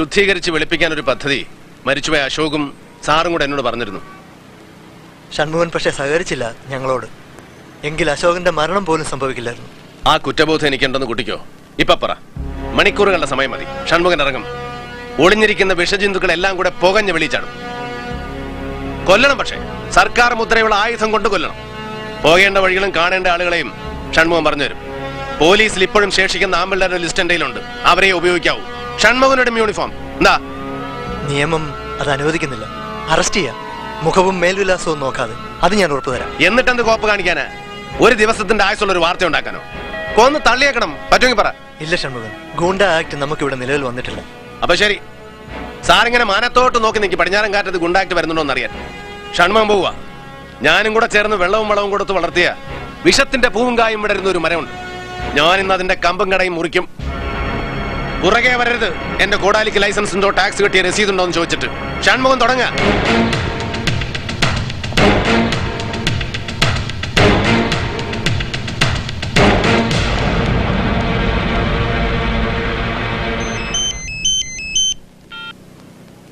ശുദ്ധീകരിച്ച് വെളുപ്പിക്കാൻ ഒരു പദ്ധതി. മരിച്ചുപോയ അശോകും സാറും കൂടെ എന്നോട് പറഞ്ഞിരുന്നു. ഷൺമുഖൻ പക്ഷെ സഹകരിച്ചില്ല ഞങ്ങളോട്. എങ്കിൽ അശോകന്റെ മരണം പോലും സംഭവിക്കില്ലായിരുന്നു. ആ കുറ്റബോധം എനിക്കുണ്ടെന്ന് കുട്ടിക്കോ. ഇപ്പൊ പറ. മണിക്കൂറുകളുടെ സമയം മതി. ഷൺമുഖൻ ഇറങ്ങും. ഒളിഞ്ഞിരിക്കുന്ന വിഷജന്തുക്കളെല്ലാം കൂടെ പുകഞ്ഞ് വെളിച്ചാടും കൊല്ലണം പക്ഷേ. സർക്കാർ മുദ്രയുള്ള ആയുധം കൊണ്ട് കൊല്ലണം. പോകേണ്ട വഴികളും കാണേണ്ട ആളുകളെയും ഷൺമുഖം പറഞ്ഞുതരും പോലീസിൽ ഇപ്പോഴും ശേഷിക്കുന്ന ആമ്പിള്ളേരുടെ ലിസ്റ്റ് എന്റെയിലുണ്ട്. അവരെ ഉപയോഗിക്കാവൂ. ഷൺമുഖനുടെ യൂണിഫോം എന്താ? നിയമം അത് അനുവദിക്കുന്നില്ല. അറസ്റ്റ് ചെയ്യാം. മുഖവും മേൽവിലാസവും നോക്കാതെ. അത് ഞാൻ ഉറപ്പു തരാം. എന്നിട്ട് എന്ത് കോപ്പ് കാണിക്കാനാ? ഒരു ദിവസത്തിന്റെ ആയുസുള്ള ഒരു വാർത്ത ഉണ്ടാക്കാനോ? കൊന്ന് തള്ളിയേക്കണം. പറ്റുമെങ്കിൽ പറ. ഇല്ല ഷൺമുഖൻ. ഗൂണ്ട ആക്ട് നമുക്ക് ഇവിടെ നിലവിൽ വന്നിട്ടില്ല. അപ്പൊ ശരി. സാറിങ്ങനെ മാനത്തോട്ട് നോക്കി നിൽക്കി പടിഞ്ഞാറൻ കാറ്റത്ത് ഗുണ്ടാക്ട് വരുന്നുണ്ടോ എന്നറിയാൻ. ഷൺമം പോവുക. ഞാനും കൂടെ ചേർന്ന് വെള്ളവും വളവും കൊടുത്ത് വളർത്തിയ വിഷത്തിന്റെ പൂവും കായും വിടരുന്ന ഒരു മരമുണ്ട്. ഞാൻ ഇന്ന് അതിന്റെ കമ്പും കടയും മുറിക്കും. പുറകെ വരരുത്. എന്റെ കോടാലിക്ക് ലൈസൻസ് ഉണ്ടോ ടാക്സ് കിട്ടിയ രസീത് ഉണ്ടോ എന്ന് ചോദിച്ചിട്ട്. ഷൺമുഖം തുടങ്ങ.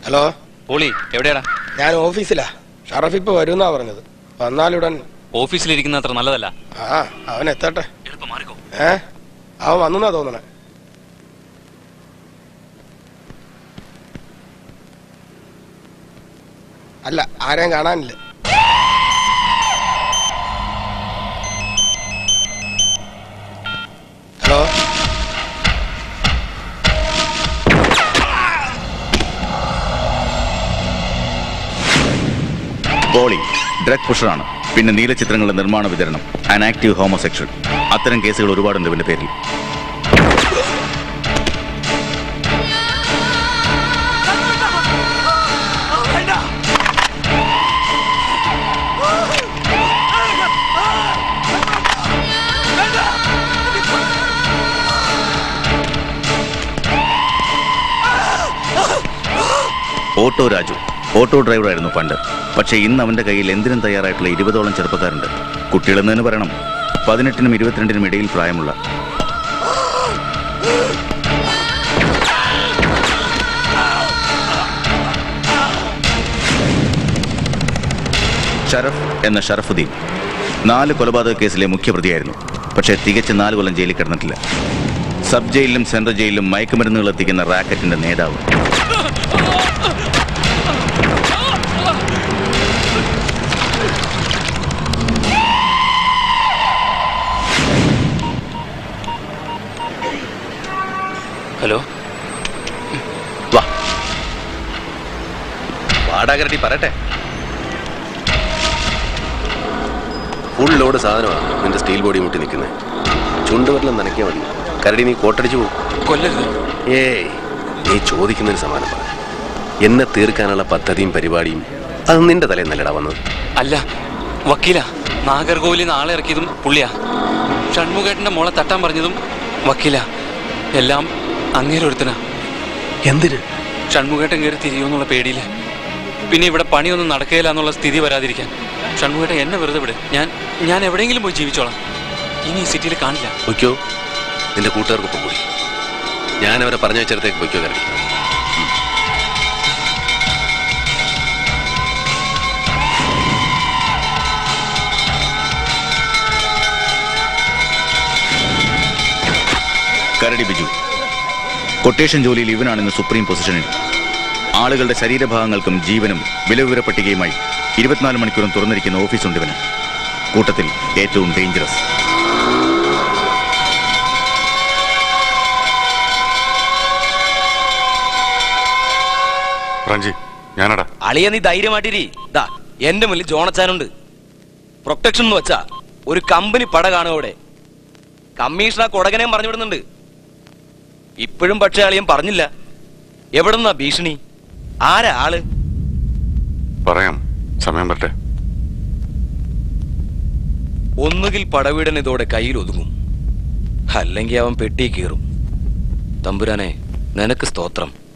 ഹലോ? പോളി എവിടെയാടാ? ഞാൻ ഓഫീസിലാ. ഷറഫിപ്പ് ഇപ്പൊ വരുന്നാ പറഞ്ഞത്. വന്നാലുടൻ ഓഫീസിലിരിക്കുന്ന അത്ര നല്ലതല്ല. ആ അവൻ എത്തട്ടെ ഏ? അവൻ വന്നാ തോന്നണേ. അല്ല ആരെയും കാണാനില്ല. ഹലോ? ബോളിംഗ് ഡ്രഗ് പുഷറാണ് പിന്നെ നീലചിത്രങ്ങളുടെ നിർമ്മാണ വിതരണം. ആൻ ആക്റ്റീവ് ഹോമോസെക്ഷൽ അത്തരം കേസുകൾ ഒരുപാടുണ്ട് ഇവന്റെ പേരിൽ. ഓട്ടോ രാജു. ഓട്ടോ ഡ്രൈവറായിരുന്നു പണ്ട്. പക്ഷേ ഇന്ന് അവന്റെ കയ്യിൽ എന്തിനും തയ്യാറായിട്ടുള്ള ഇരുപതോളം ചെറുപ്പക്കാരുണ്ട്. കുട്ടികളെന്ന് തന്നെ പറയണം. പതിനെട്ടിനും ഇരുപത്തിരണ്ടിനും ഇടയിൽ പ്രായമുള്ള. ഷറഫ് എന്ന ഷറഫുദ്ദീൻ. നാല് കൊലപാതക കേസിലെ മുഖ്യപ്രതിയായിരുന്നു. പക്ഷേ തികച്ച് നാല് കൊല്ലം ജയിലിൽ കിടന്നിട്ടില്ല. സബ് ജയിലിലും സെൻട്രൽ ജയിലിലും മയക്കുമരുന്നുകൾ എത്തിക്കുന്ന റാക്കറ്റിന്റെ നേതാവ്. ഹലോ. വാ. വാടാകരട്ടി പറയട്ടെ. ഫുൾ ലോഡ് സാധനമാണ് നിന്റെ സ്റ്റീൽ ബോഡി മുട്ടി നിൽക്കുന്നത് ചുണ്ടുവരലും നനയ്ക്കാൻ മതി. കരടി നീ കോട്ടടിച്ചു പോകും കൊല്ലരുത്. ഏയ് നീ ചോദിക്കുന്നതിന് സമാനം പറ. എന്നെ തീർക്കാനുള്ള പദ്ധതിയും പരിപാടിയും അത് നിന്റെ തലയിൽ നല്ലടാ വന്നത്. അല്ല വക്കീല. നാഗർകോവിലിൽ നിന്ന് ആളെ ഇറക്കിയതും പുള്ളിയാ. ഷൺമുഖേട്ടന്റെ മോളെ തട്ടാൻ പറഞ്ഞതും വക്കീല. എല്ലാം അങ്ങേരൊരുത്തനാ. എന്തിന്? ഷൺമുഖേട്ടൻ കയറി തിരിയുമെന്നുള്ള പേടിയില്ല പിന്നെ ഇവിടെ പണിയൊന്നും നടക്കുകയില്ല എന്നുള്ള സ്ഥിതി വരാതിരിക്കാൻ. ഷൺമുഖേട്ടൻ എന്നെ വെറുതെ വിട്. ഞാൻ ഞാൻ എവിടെയെങ്കിലും പോയി ജീവിച്ചോളാം. ഇനി ഈ സിറ്റിയിൽ കാണില്ല. പൊയ്ക്കോ. നിന്റെ കൂട്ടുകാർക്കൊപ്പം കൂടി. ഞാൻ അവരെ പറഞ്ഞു വെച്ചിടത്തേക്ക് പൊയ്ക്കോ കരടി. കരടി ബിജു കൊട്ടേഷൻ ജോലിയിൽ ഇവനാണ് ഇന്ന് സുപ്രീം പൊസിഷനിൽ ആളുകളുടെ ശരീരഭാഗങ്ങൾക്കും ജീവനും വിലവിവര പട്ടികയുമായി ഇരുപത്തിനാല് മണിക്കൂറും തുറന്നിരിക്കുന്ന ഓഫീസുണ്ട് ഇവന്. കൂട്ടത്തിൽ ഏറ്റവും ഡേഞ്ചറസ് റഞ്ചി ഞാനടാ. അളിയ നീ ധൈര്യമായിട്ടിരി. ദാ എന്റെ മുന്നിൽ ജോണച്ചാനുണ്ട്. പ്രൊട്ടക്ഷൻ എന്ന് വെച്ചാ ഒരു കമ്പനി പട കാണുക അവിടെ. കമ്മീഷണർ ആ കൊടകനെയും പറഞ്ഞു വിടുന്നുണ്ട്. ഇപ്പോഴും പക്ഷേ അളിയൻ പറഞ്ഞില്ല. എവിടുന്നാ ഭീഷണി? ആരാ ആൾ? പറയാം. സമയം പറ്റേ ഒന്നുകിൽ പടവീടൻ ഇതോടെ കയ്യിൽ ഒതുങ്ങും അല്ലെങ്കിൽ അവൻ പെട്ടി കീറും. തമ്പുരാനെ നിനക്ക് സ്തോത്രം.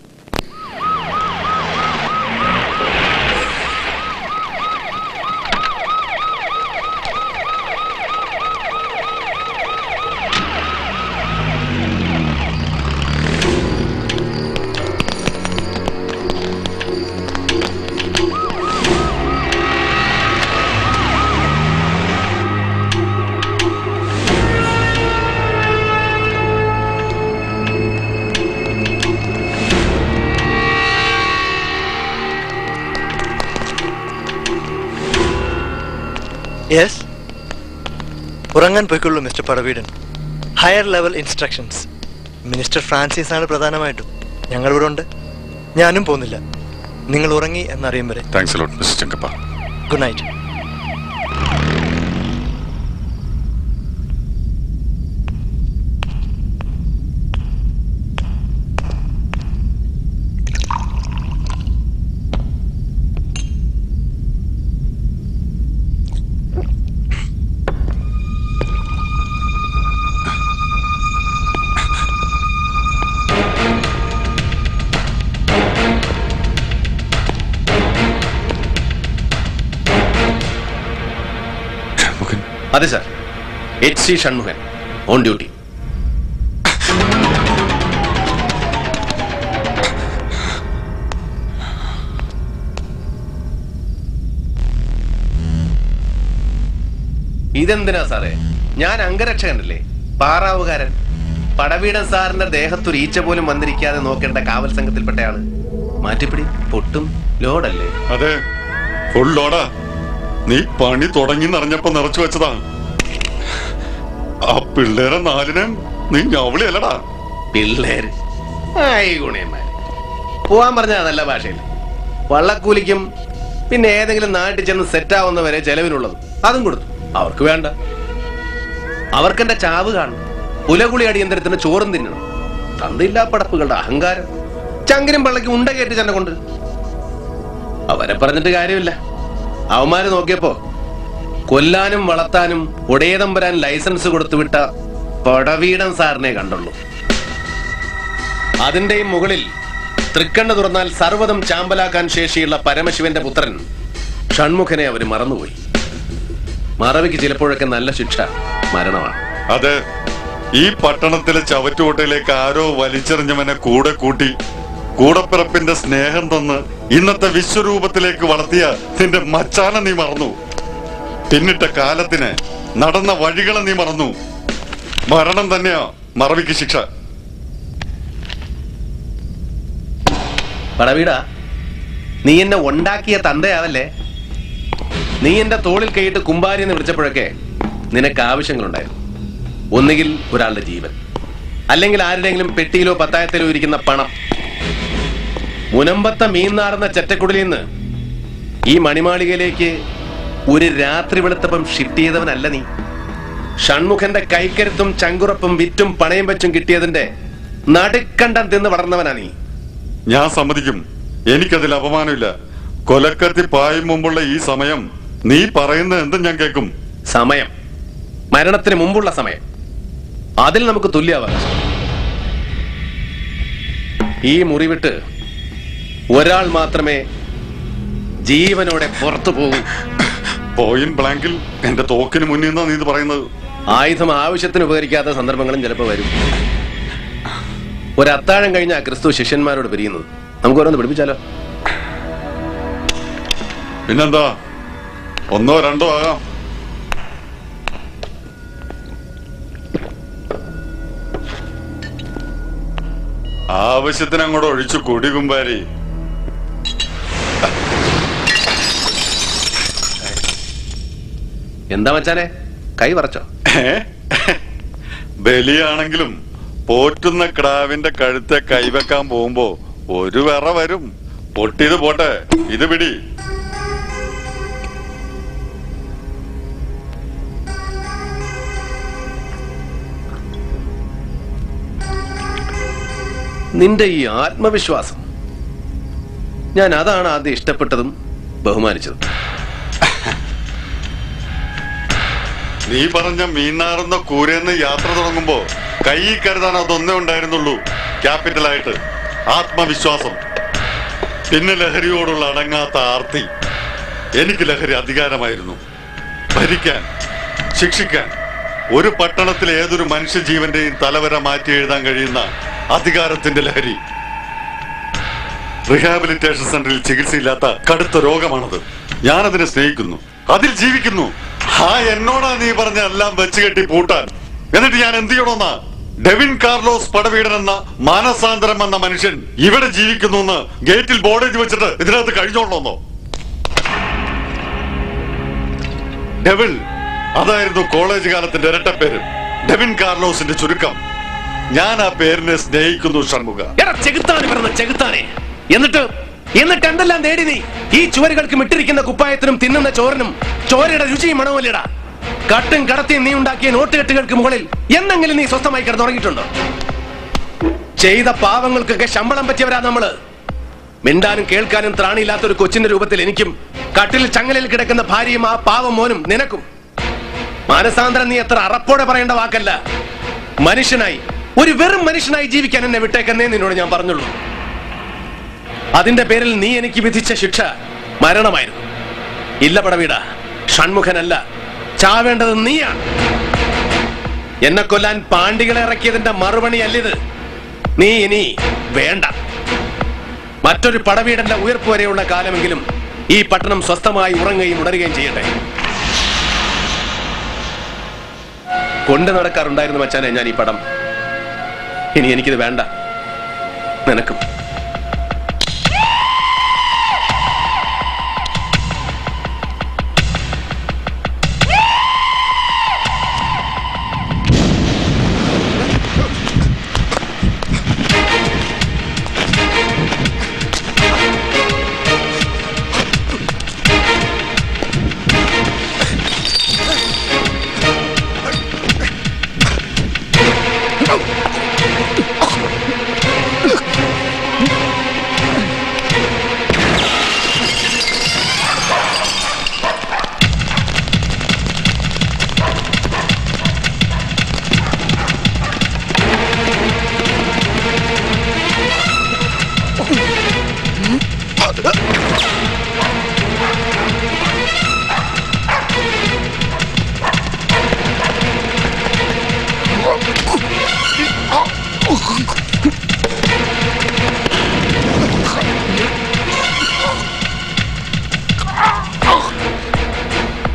യെസ് ഉറങ്ങാൻ പോയിക്കൊള്ളൂ mister Padaveedan. Higher level instructions minister Francis ആണ് പ്രധാനമായിട്ടും. ഞങ്ങൾ ഇവിടെ ഉണ്ട് ഞാനും പോകുന്നില്ല. നിങ്ങൾ ഉറങ്ങി എന്നറിയും വരെ. താങ്ക്സ് ഗുഡ് നൈറ്റ് അതെ sir. H C Shanmukhan on duty. ഇതെന്തിനാ സാറേ? ഞാൻ അംഗരക്ഷകനല്ലേ? പാറാവുകാരൻ. പടവീടൻ സാറിന്റെ ദേഹത്തൊരു ഈച്ച പോലും വന്നിരിക്കാതെ നോക്കേണ്ട കാവൽ സംഘത്തിൽപ്പെട്ടയാൾ. മാറ്റിപ്പിടി പൊട്ടും ലോഡല്ലേ? അതെ. ഫുൾ ലോഡാ. നീ പണി തുടങ്ങി നിറഞ്ഞപ്പോ നിറച്ചു വെച്ചതാ ആ പിള്ളേരെ നാലിനെ നീ ഞവളിയല്ലടാ. പിള്ളേര്. ആയി ഗുണയന്മാര്. പോവാൻ പറഞ്ഞ നല്ല ഭാഷയിൽ. വള്ളക്കൂലിക്കും പിന്നെ ഏതെങ്കിലും നാട്ടിൽ ചെന്ന് സെറ്റ് ആവുന്നവരെ ചെലവിനുള്ളത് അതും കൊടുത്തു. അവർക്ക് വേണ്ട. അവർക്കെന്റെ ചാവ് കാണും പുലകുളി അടിയന്തരത്തിന് ചോറും തിന്നണം. തന്തില്ലാ പടപ്പുകളുടെ അഹങ്കാരം. ചങ്കിനും പള്ളക്ക് ഉണ്ട കയറ്റി ചെന്നെ കൊണ്ട്. അവരെ പറഞ്ഞിട്ട് കാര്യമില്ല. അവന്മാര് നോക്കിയപ്പോ കൊല്ലാനും വളർത്താനും ഒടേതമ്പരാൻ ലൈസൻസ് കൊടുത്തുവിട്ട പടവീടൻ സാറിനെ കണ്ടുള്ളൂ. അതിന്റെ മുകളിൽ തൃക്കണ്ണ തുറന്നാൽ സർവതം ചാമ്പലാക്കാൻ ശേഷിയുള്ള പരമശിവന്റെ പുത്രൻ ഷൺമുഖനെ അവർ മറന്നുപോയി. മറവിക്ക് ചിലപ്പോഴൊക്കെ നല്ല ശിക്ഷ മരണമാണ്. അതെ ഈ പട്ടണത്തിലെ ചവറ്റുകൊട്ടയിലേക്ക് ആരോ വലിച്ചെറിഞ്ഞവനെ കൂടെ കൂട്ടി കൂടപ്പിറപ്പിന്റെ സ്നേഹം തന്ന് ഇന്നത്തെ വിശ്വരൂപത്തിലേക്ക് വളർത്തിയ നിന്റെ മച്ചാനെ നീ മറന്നു. പിന്നിട്ട കാലത്തിന് നടന്ന വഴികളെ നീ മറന്നു. മരണം തന്നെയാ മറവിക്ക് ശിക്ഷ. പടവീടാ നീ എന്നെ ഉണ്ടാക്കിയ തന്തയാവല്ലേ നീ എന്റെ തോളിൽ കൈയിട്ട് കുമ്പാരി എന്ന് വിളിച്ചപ്പോഴൊക്കെ നിനക്ക് ആവശ്യങ്ങളുണ്ടായിരുന്നു. ഒന്നുകിൽ ഒരാളുടെ ജീവൻ അല്ലെങ്കിൽ ആരുടെങ്കിലും പെട്ടിയിലോ പത്തായത്തിലോ ഇരിക്കുന്ന പണം. മുനമ്പത്തെ മീൻനാടുന്ന ചെറ്റക്കുടലിൽ നിന്ന് ഈ മണിമാളികയിലേക്ക് ഒരു രാത്രി വെളുത്തപ്പം ഷിഫ്റ്റ് ചെയ്തവനല്ല നീ. ഷൺമുഖന്റെ കൈക്കരുത്തും ചങ്കുറപ്പും വിറ്റും പണയം വെച്ചും കിട്ടിയതിന്റെ നടുക്കണ്ടം തിന്ന് വളർന്നവനാ നീ. ഞാൻ സമ്മതിക്കും. എനിക്കതിൽ അപമാനമില്ല. കൊലക്കത്തി പായും മുമ്പുള്ള ഈ സമയം നീ പറയുന്ന എന്തും ഞാൻ കേൾക്കും. സമയം. മരണത്തിന് മുമ്പുള്ള സമയം. അതിൽ നമുക്ക് തുല്യാവകാശം ഈ മുറിവിട്ട് ഒരാൾ മാത്രമേ ജീവനോടെ പുറത്തു പോകൂ. പോയിന്റ് ബ്ലാങ്കിൽ എന്റെ തോക്കിന് മുന്നിൽ നിന്നാ നീ ഇത് പറയുന്നത്. ആയുധം ആവശ്യത്തിന് ഉപകരിക്കാത്ത സന്ദർഭങ്ങളും ചിലപ്പോൾ വരും. ഒരത്താഴം അത്താഴം കഴിഞ്ഞ ക്രിസ്തു ശിഷ്യന്മാരോട് പിരിയുന്നത്. നമുക്ക് ഓരോന്ന് പിടിപ്പിച്ചാലോ? പിന്നെന്താ? ഒന്നോ രണ്ടോ ആകാം. ആവശ്യത്തിന് അങ്ങോട്ട് ഒഴിച്ചു കൂടി കുമ്പാരി. എന്താ മച്ചാനെ? കൈ പറച്ചോ ബലിയാണെങ്കിലും പോറ്റുന്ന കിടാവിന്റെ കഴുത്തെ കൈവെക്കാൻ പോകുമ്പോ ഒരു വിറ വരും. പൊട്ടിയത് പോട്ടെ. ഇത് പിടി. നിന്റെ ഈ ആത്മവിശ്വാസം ഞാൻ അതാണ് ആദ്യം ഇഷ്ടപ്പെട്ടതും ബഹുമാനിച്ചതും. നീ പറഞ്ഞ മീനാറുന്ന കൂരെന്ന് യാത്ര തുടങ്ങുമ്പോ കൈ കരുതാൻ അതൊന്നേ ഉണ്ടായിരുന്നുള്ളൂ ക്യാപിറ്റലായിട്ട് ആത്മവിശ്വാസം. പിന്നെ ലഹരിയോടുള്ള അടങ്ങാത്ത ആർത്തി. എനിക്ക് ലഹരി അധികാരമായിരുന്നു. ഭരിക്കാൻ ശിക്ഷിക്കാൻ ഒരു പട്ടണത്തിലെ ഏതൊരു മനുഷ്യജീവന്റെയും തലവര മാറ്റി എഴുതാൻ കഴിയുന്ന അധികാരത്തിന്റെ ലഹരി. റിഹാബിലിറ്റേഷൻ സെന്ററിൽ ചികിത്സയില്ലാത്ത കടുത്ത രോഗമാണത്. ഞാനതിനെ സ്നേഹിക്കുന്നു. അതിൽ ജീവിക്കുന്നു. ആ എന്നോടാ നീ പറഞ്ഞ എല്ലാം വെച്ച് കെട്ടി പൂട്ടാൻ. എന്നിട്ട് ഞാൻ എന്ത് ചെയ്യണമെന്നാ? ഡെവിൻ കാർലോസ് പടവീടൻ എന്ന മാനസാന്തരം എന്ന മനുഷ്യൻ ഇവിടെ ജീവിക്കുന്നു ഗേറ്റിൽ ബോർഡേജ് വെച്ചിട്ട് ഇതിനകത്ത് കഴിഞ്ഞോളണമെന്നോ? ഡെവിൾ അതായിരുന്നു കോളേജ് കാലത്തിന്റെ ഇരട്ട പേര്. ഡെവിൻ കാർലോസിന്റെ ചുരുക്കം. ഞാൻ ആ പേരിനെ സ്നേഹിക്കുന്നു ഷൺമുഖ. എന്നിട്ട് എന്നിട്ട് എന്തെല്ലാം നേടി നീ? ഈ ചുവരുകൾക്ക് മിട്ടിരിക്കുന്ന കുപ്പായത്തിനും തിന്നുന്ന ചോറിനും ചോരയുടെ രുചിയും മണവല്ലടാ കട്ടും കടത്തിയും നീ ഉണ്ടാക്കിയ നോട്ടുകെട്ടുകൾക്ക് മുകളിൽ എന്നെങ്കിലും നീ സ്വസ്ഥമായി കിടന്നുറങ്ങിയിട്ടുണ്ടോ ചെയ്ത പാവങ്ങൾക്കൊക്കെ ശമ്പളം പറ്റിയവരാ നമ്മൾ. മിണ്ടാനും കേൾക്കാനും ത്രാണിയില്ലാത്ത ഒരു കൊച്ചിന്റെ രൂപത്തിൽ എനിക്കും കട്ടിൽ ചങ്ങലിൽ കിടക്കുന്ന ഭാര്യയും ആ പാവം മോനും നിനക്കും. മാനസാന്തരം നീ എത്ര അറപ്പോടെ പറയേണ്ട വാക്കല്ല. മനുഷ്യനായി ഒരു വെറും മനുഷ്യനായി ജീവിക്കാൻ എന്നെ വിട്ടേക്കെന്നേ നിന്നോട് ഞാൻ പറഞ്ഞുള്ളൂ. അതിന്റെ പേരിൽ നീ എനിക്ക് വിധിച്ച ശിക്ഷ മരണമായിരുന്നു. ഇല്ല പടവീട ഷൺമുഖനല്ല ചാവേണ്ടത് നീയാണ്. എന്നെ കൊല്ലാൻ പാണ്ഡികളെ ഇറക്കിയതിന്റെ മറുപണി അല്ലിത് നീ ഇനി വേണ്ട. മറ്റൊരു പടവീടന്റെ ഉയർപ്പ് വരെയുള്ള കാലമെങ്കിലും ഈ പട്ടണം സ്വസ്ഥമായി ഉറങ്ങുകയും ഉണരുകയും ചെയ്യട്ടെ. കൊണ്ടു നടക്കാറുണ്ടായിരുന്നു മച്ചാനെ ഞാൻ ഈ പടം. ഇനി എനിക്കിത് വേണ്ട. നിനക്കും.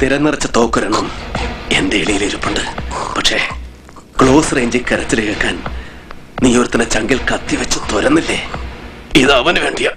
തിരനിറച്ച തോക്കൊരെണ്ണം എന്റെ ഇടയിലിരിപ്പുണ്ട് പക്ഷേ ക്ലോസ് റേഞ്ചിൽ കരച്ചിൽ കേൾക്കാൻ നീ ഒരുത്തനെ ചങ്കിൽ കത്തി വെച്ച് തുരന്നില്ലേ? ഇത് അവന് വേണ്ടിയാ.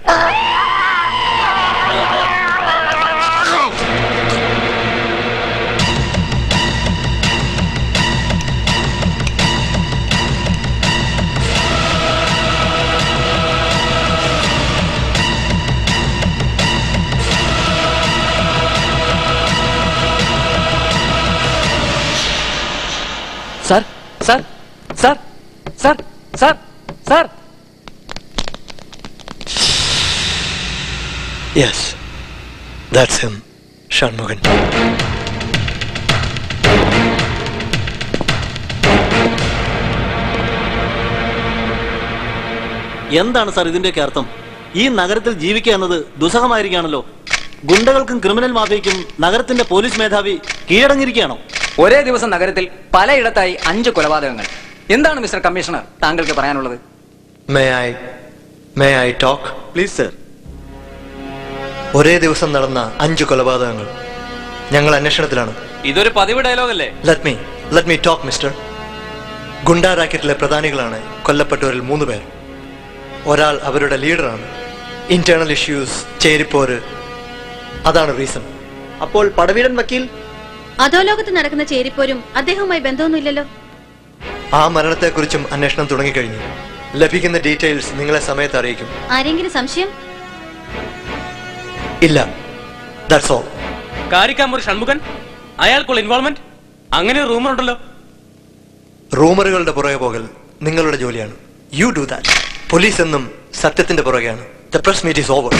Sir sir sir sir sir. Yes that's him Shanmukhan എന്താണ് സാർ ഇതിന്റെയൊക്കെ അർത്ഥം? ഈ നഗരത്തിൽ ജീവിക്കുക എന്നത് ദുസ്സഹമായിരിക്കുകയാണല്ലോ. ഗുണ്ടകൾക്കും ക്രിമിനൽ മാഫിയയ്ക്കും നഗരത്തിന്റെ പോലീസ് മേധാവി കീഴടങ്ങിയിരിക്കുകയാണോ? ഒരേ ദിവസം നഗരത്തിൽ പലയിടത്തായി അഞ്ച് കൊലപാതകങ്ങൾ. എന്താണ് മിസ്റ്റർ കമ്മീഷണർ താങ്കൾക്ക് പറയാനുള്ളത്? May I may I talk please sir ഒരേ ദിവസം നടന്ന അഞ്ച് കൊലപാതകങ്ങൾ. ഞങ്ങൾ അന്വേഷണത്തിലാണ്. ഇതൊരു പതിവ് ഡയലോഗ് അല്ലേ let me let me talk mister goonda റാക്കറ്റിലെ പ്രധാനികളാണ് കൊല്ലപ്പെട്ടവരിൽ മൂന്ന് പേർ. ഒരാൾ അവരുടെ ലീഡറാണ്. ഇന്റേണൽ ഇഷ്യൂസ് ചേരിപ്പോര്. അതാണ് റീസൺ അപ്പോൾ പടവീടൻ വക്കീൽ അധോലോകത്ത് നടക്കുന്ന ചേരിപ്പോരും അദ്ദേഹവുമായി ബന്ധമൊന്നുമില്ലല്ലോ? ആ മരണത്തെക്കുറിച്ചും അന്വേഷണം തുടങ്ങിക്കഴിഞ്ഞു. ലഭിക്കുന്ന ഡീറ്റെയിൽസ് നിങ്ങളെ സമയത്ത് അറിയിക്കും. ആരെങ്കിലും സംശയം? ഇല്ല. That's all Karikkampoor Shanmukhan? അയാൾക്കുള്ള involvement അങ്ങനെ ഒരു റൂമർ ഉണ്ടല്ലോ. റൂമറുകളുടെ പുറകെ പോകൽ നിങ്ങളുടെ ജോലിയാണ്. യു ഡു ദാറ്റ് പോലീസ് എന്നും സത്യത്തിന്റെ പുറകെയാണ്. The press meet is over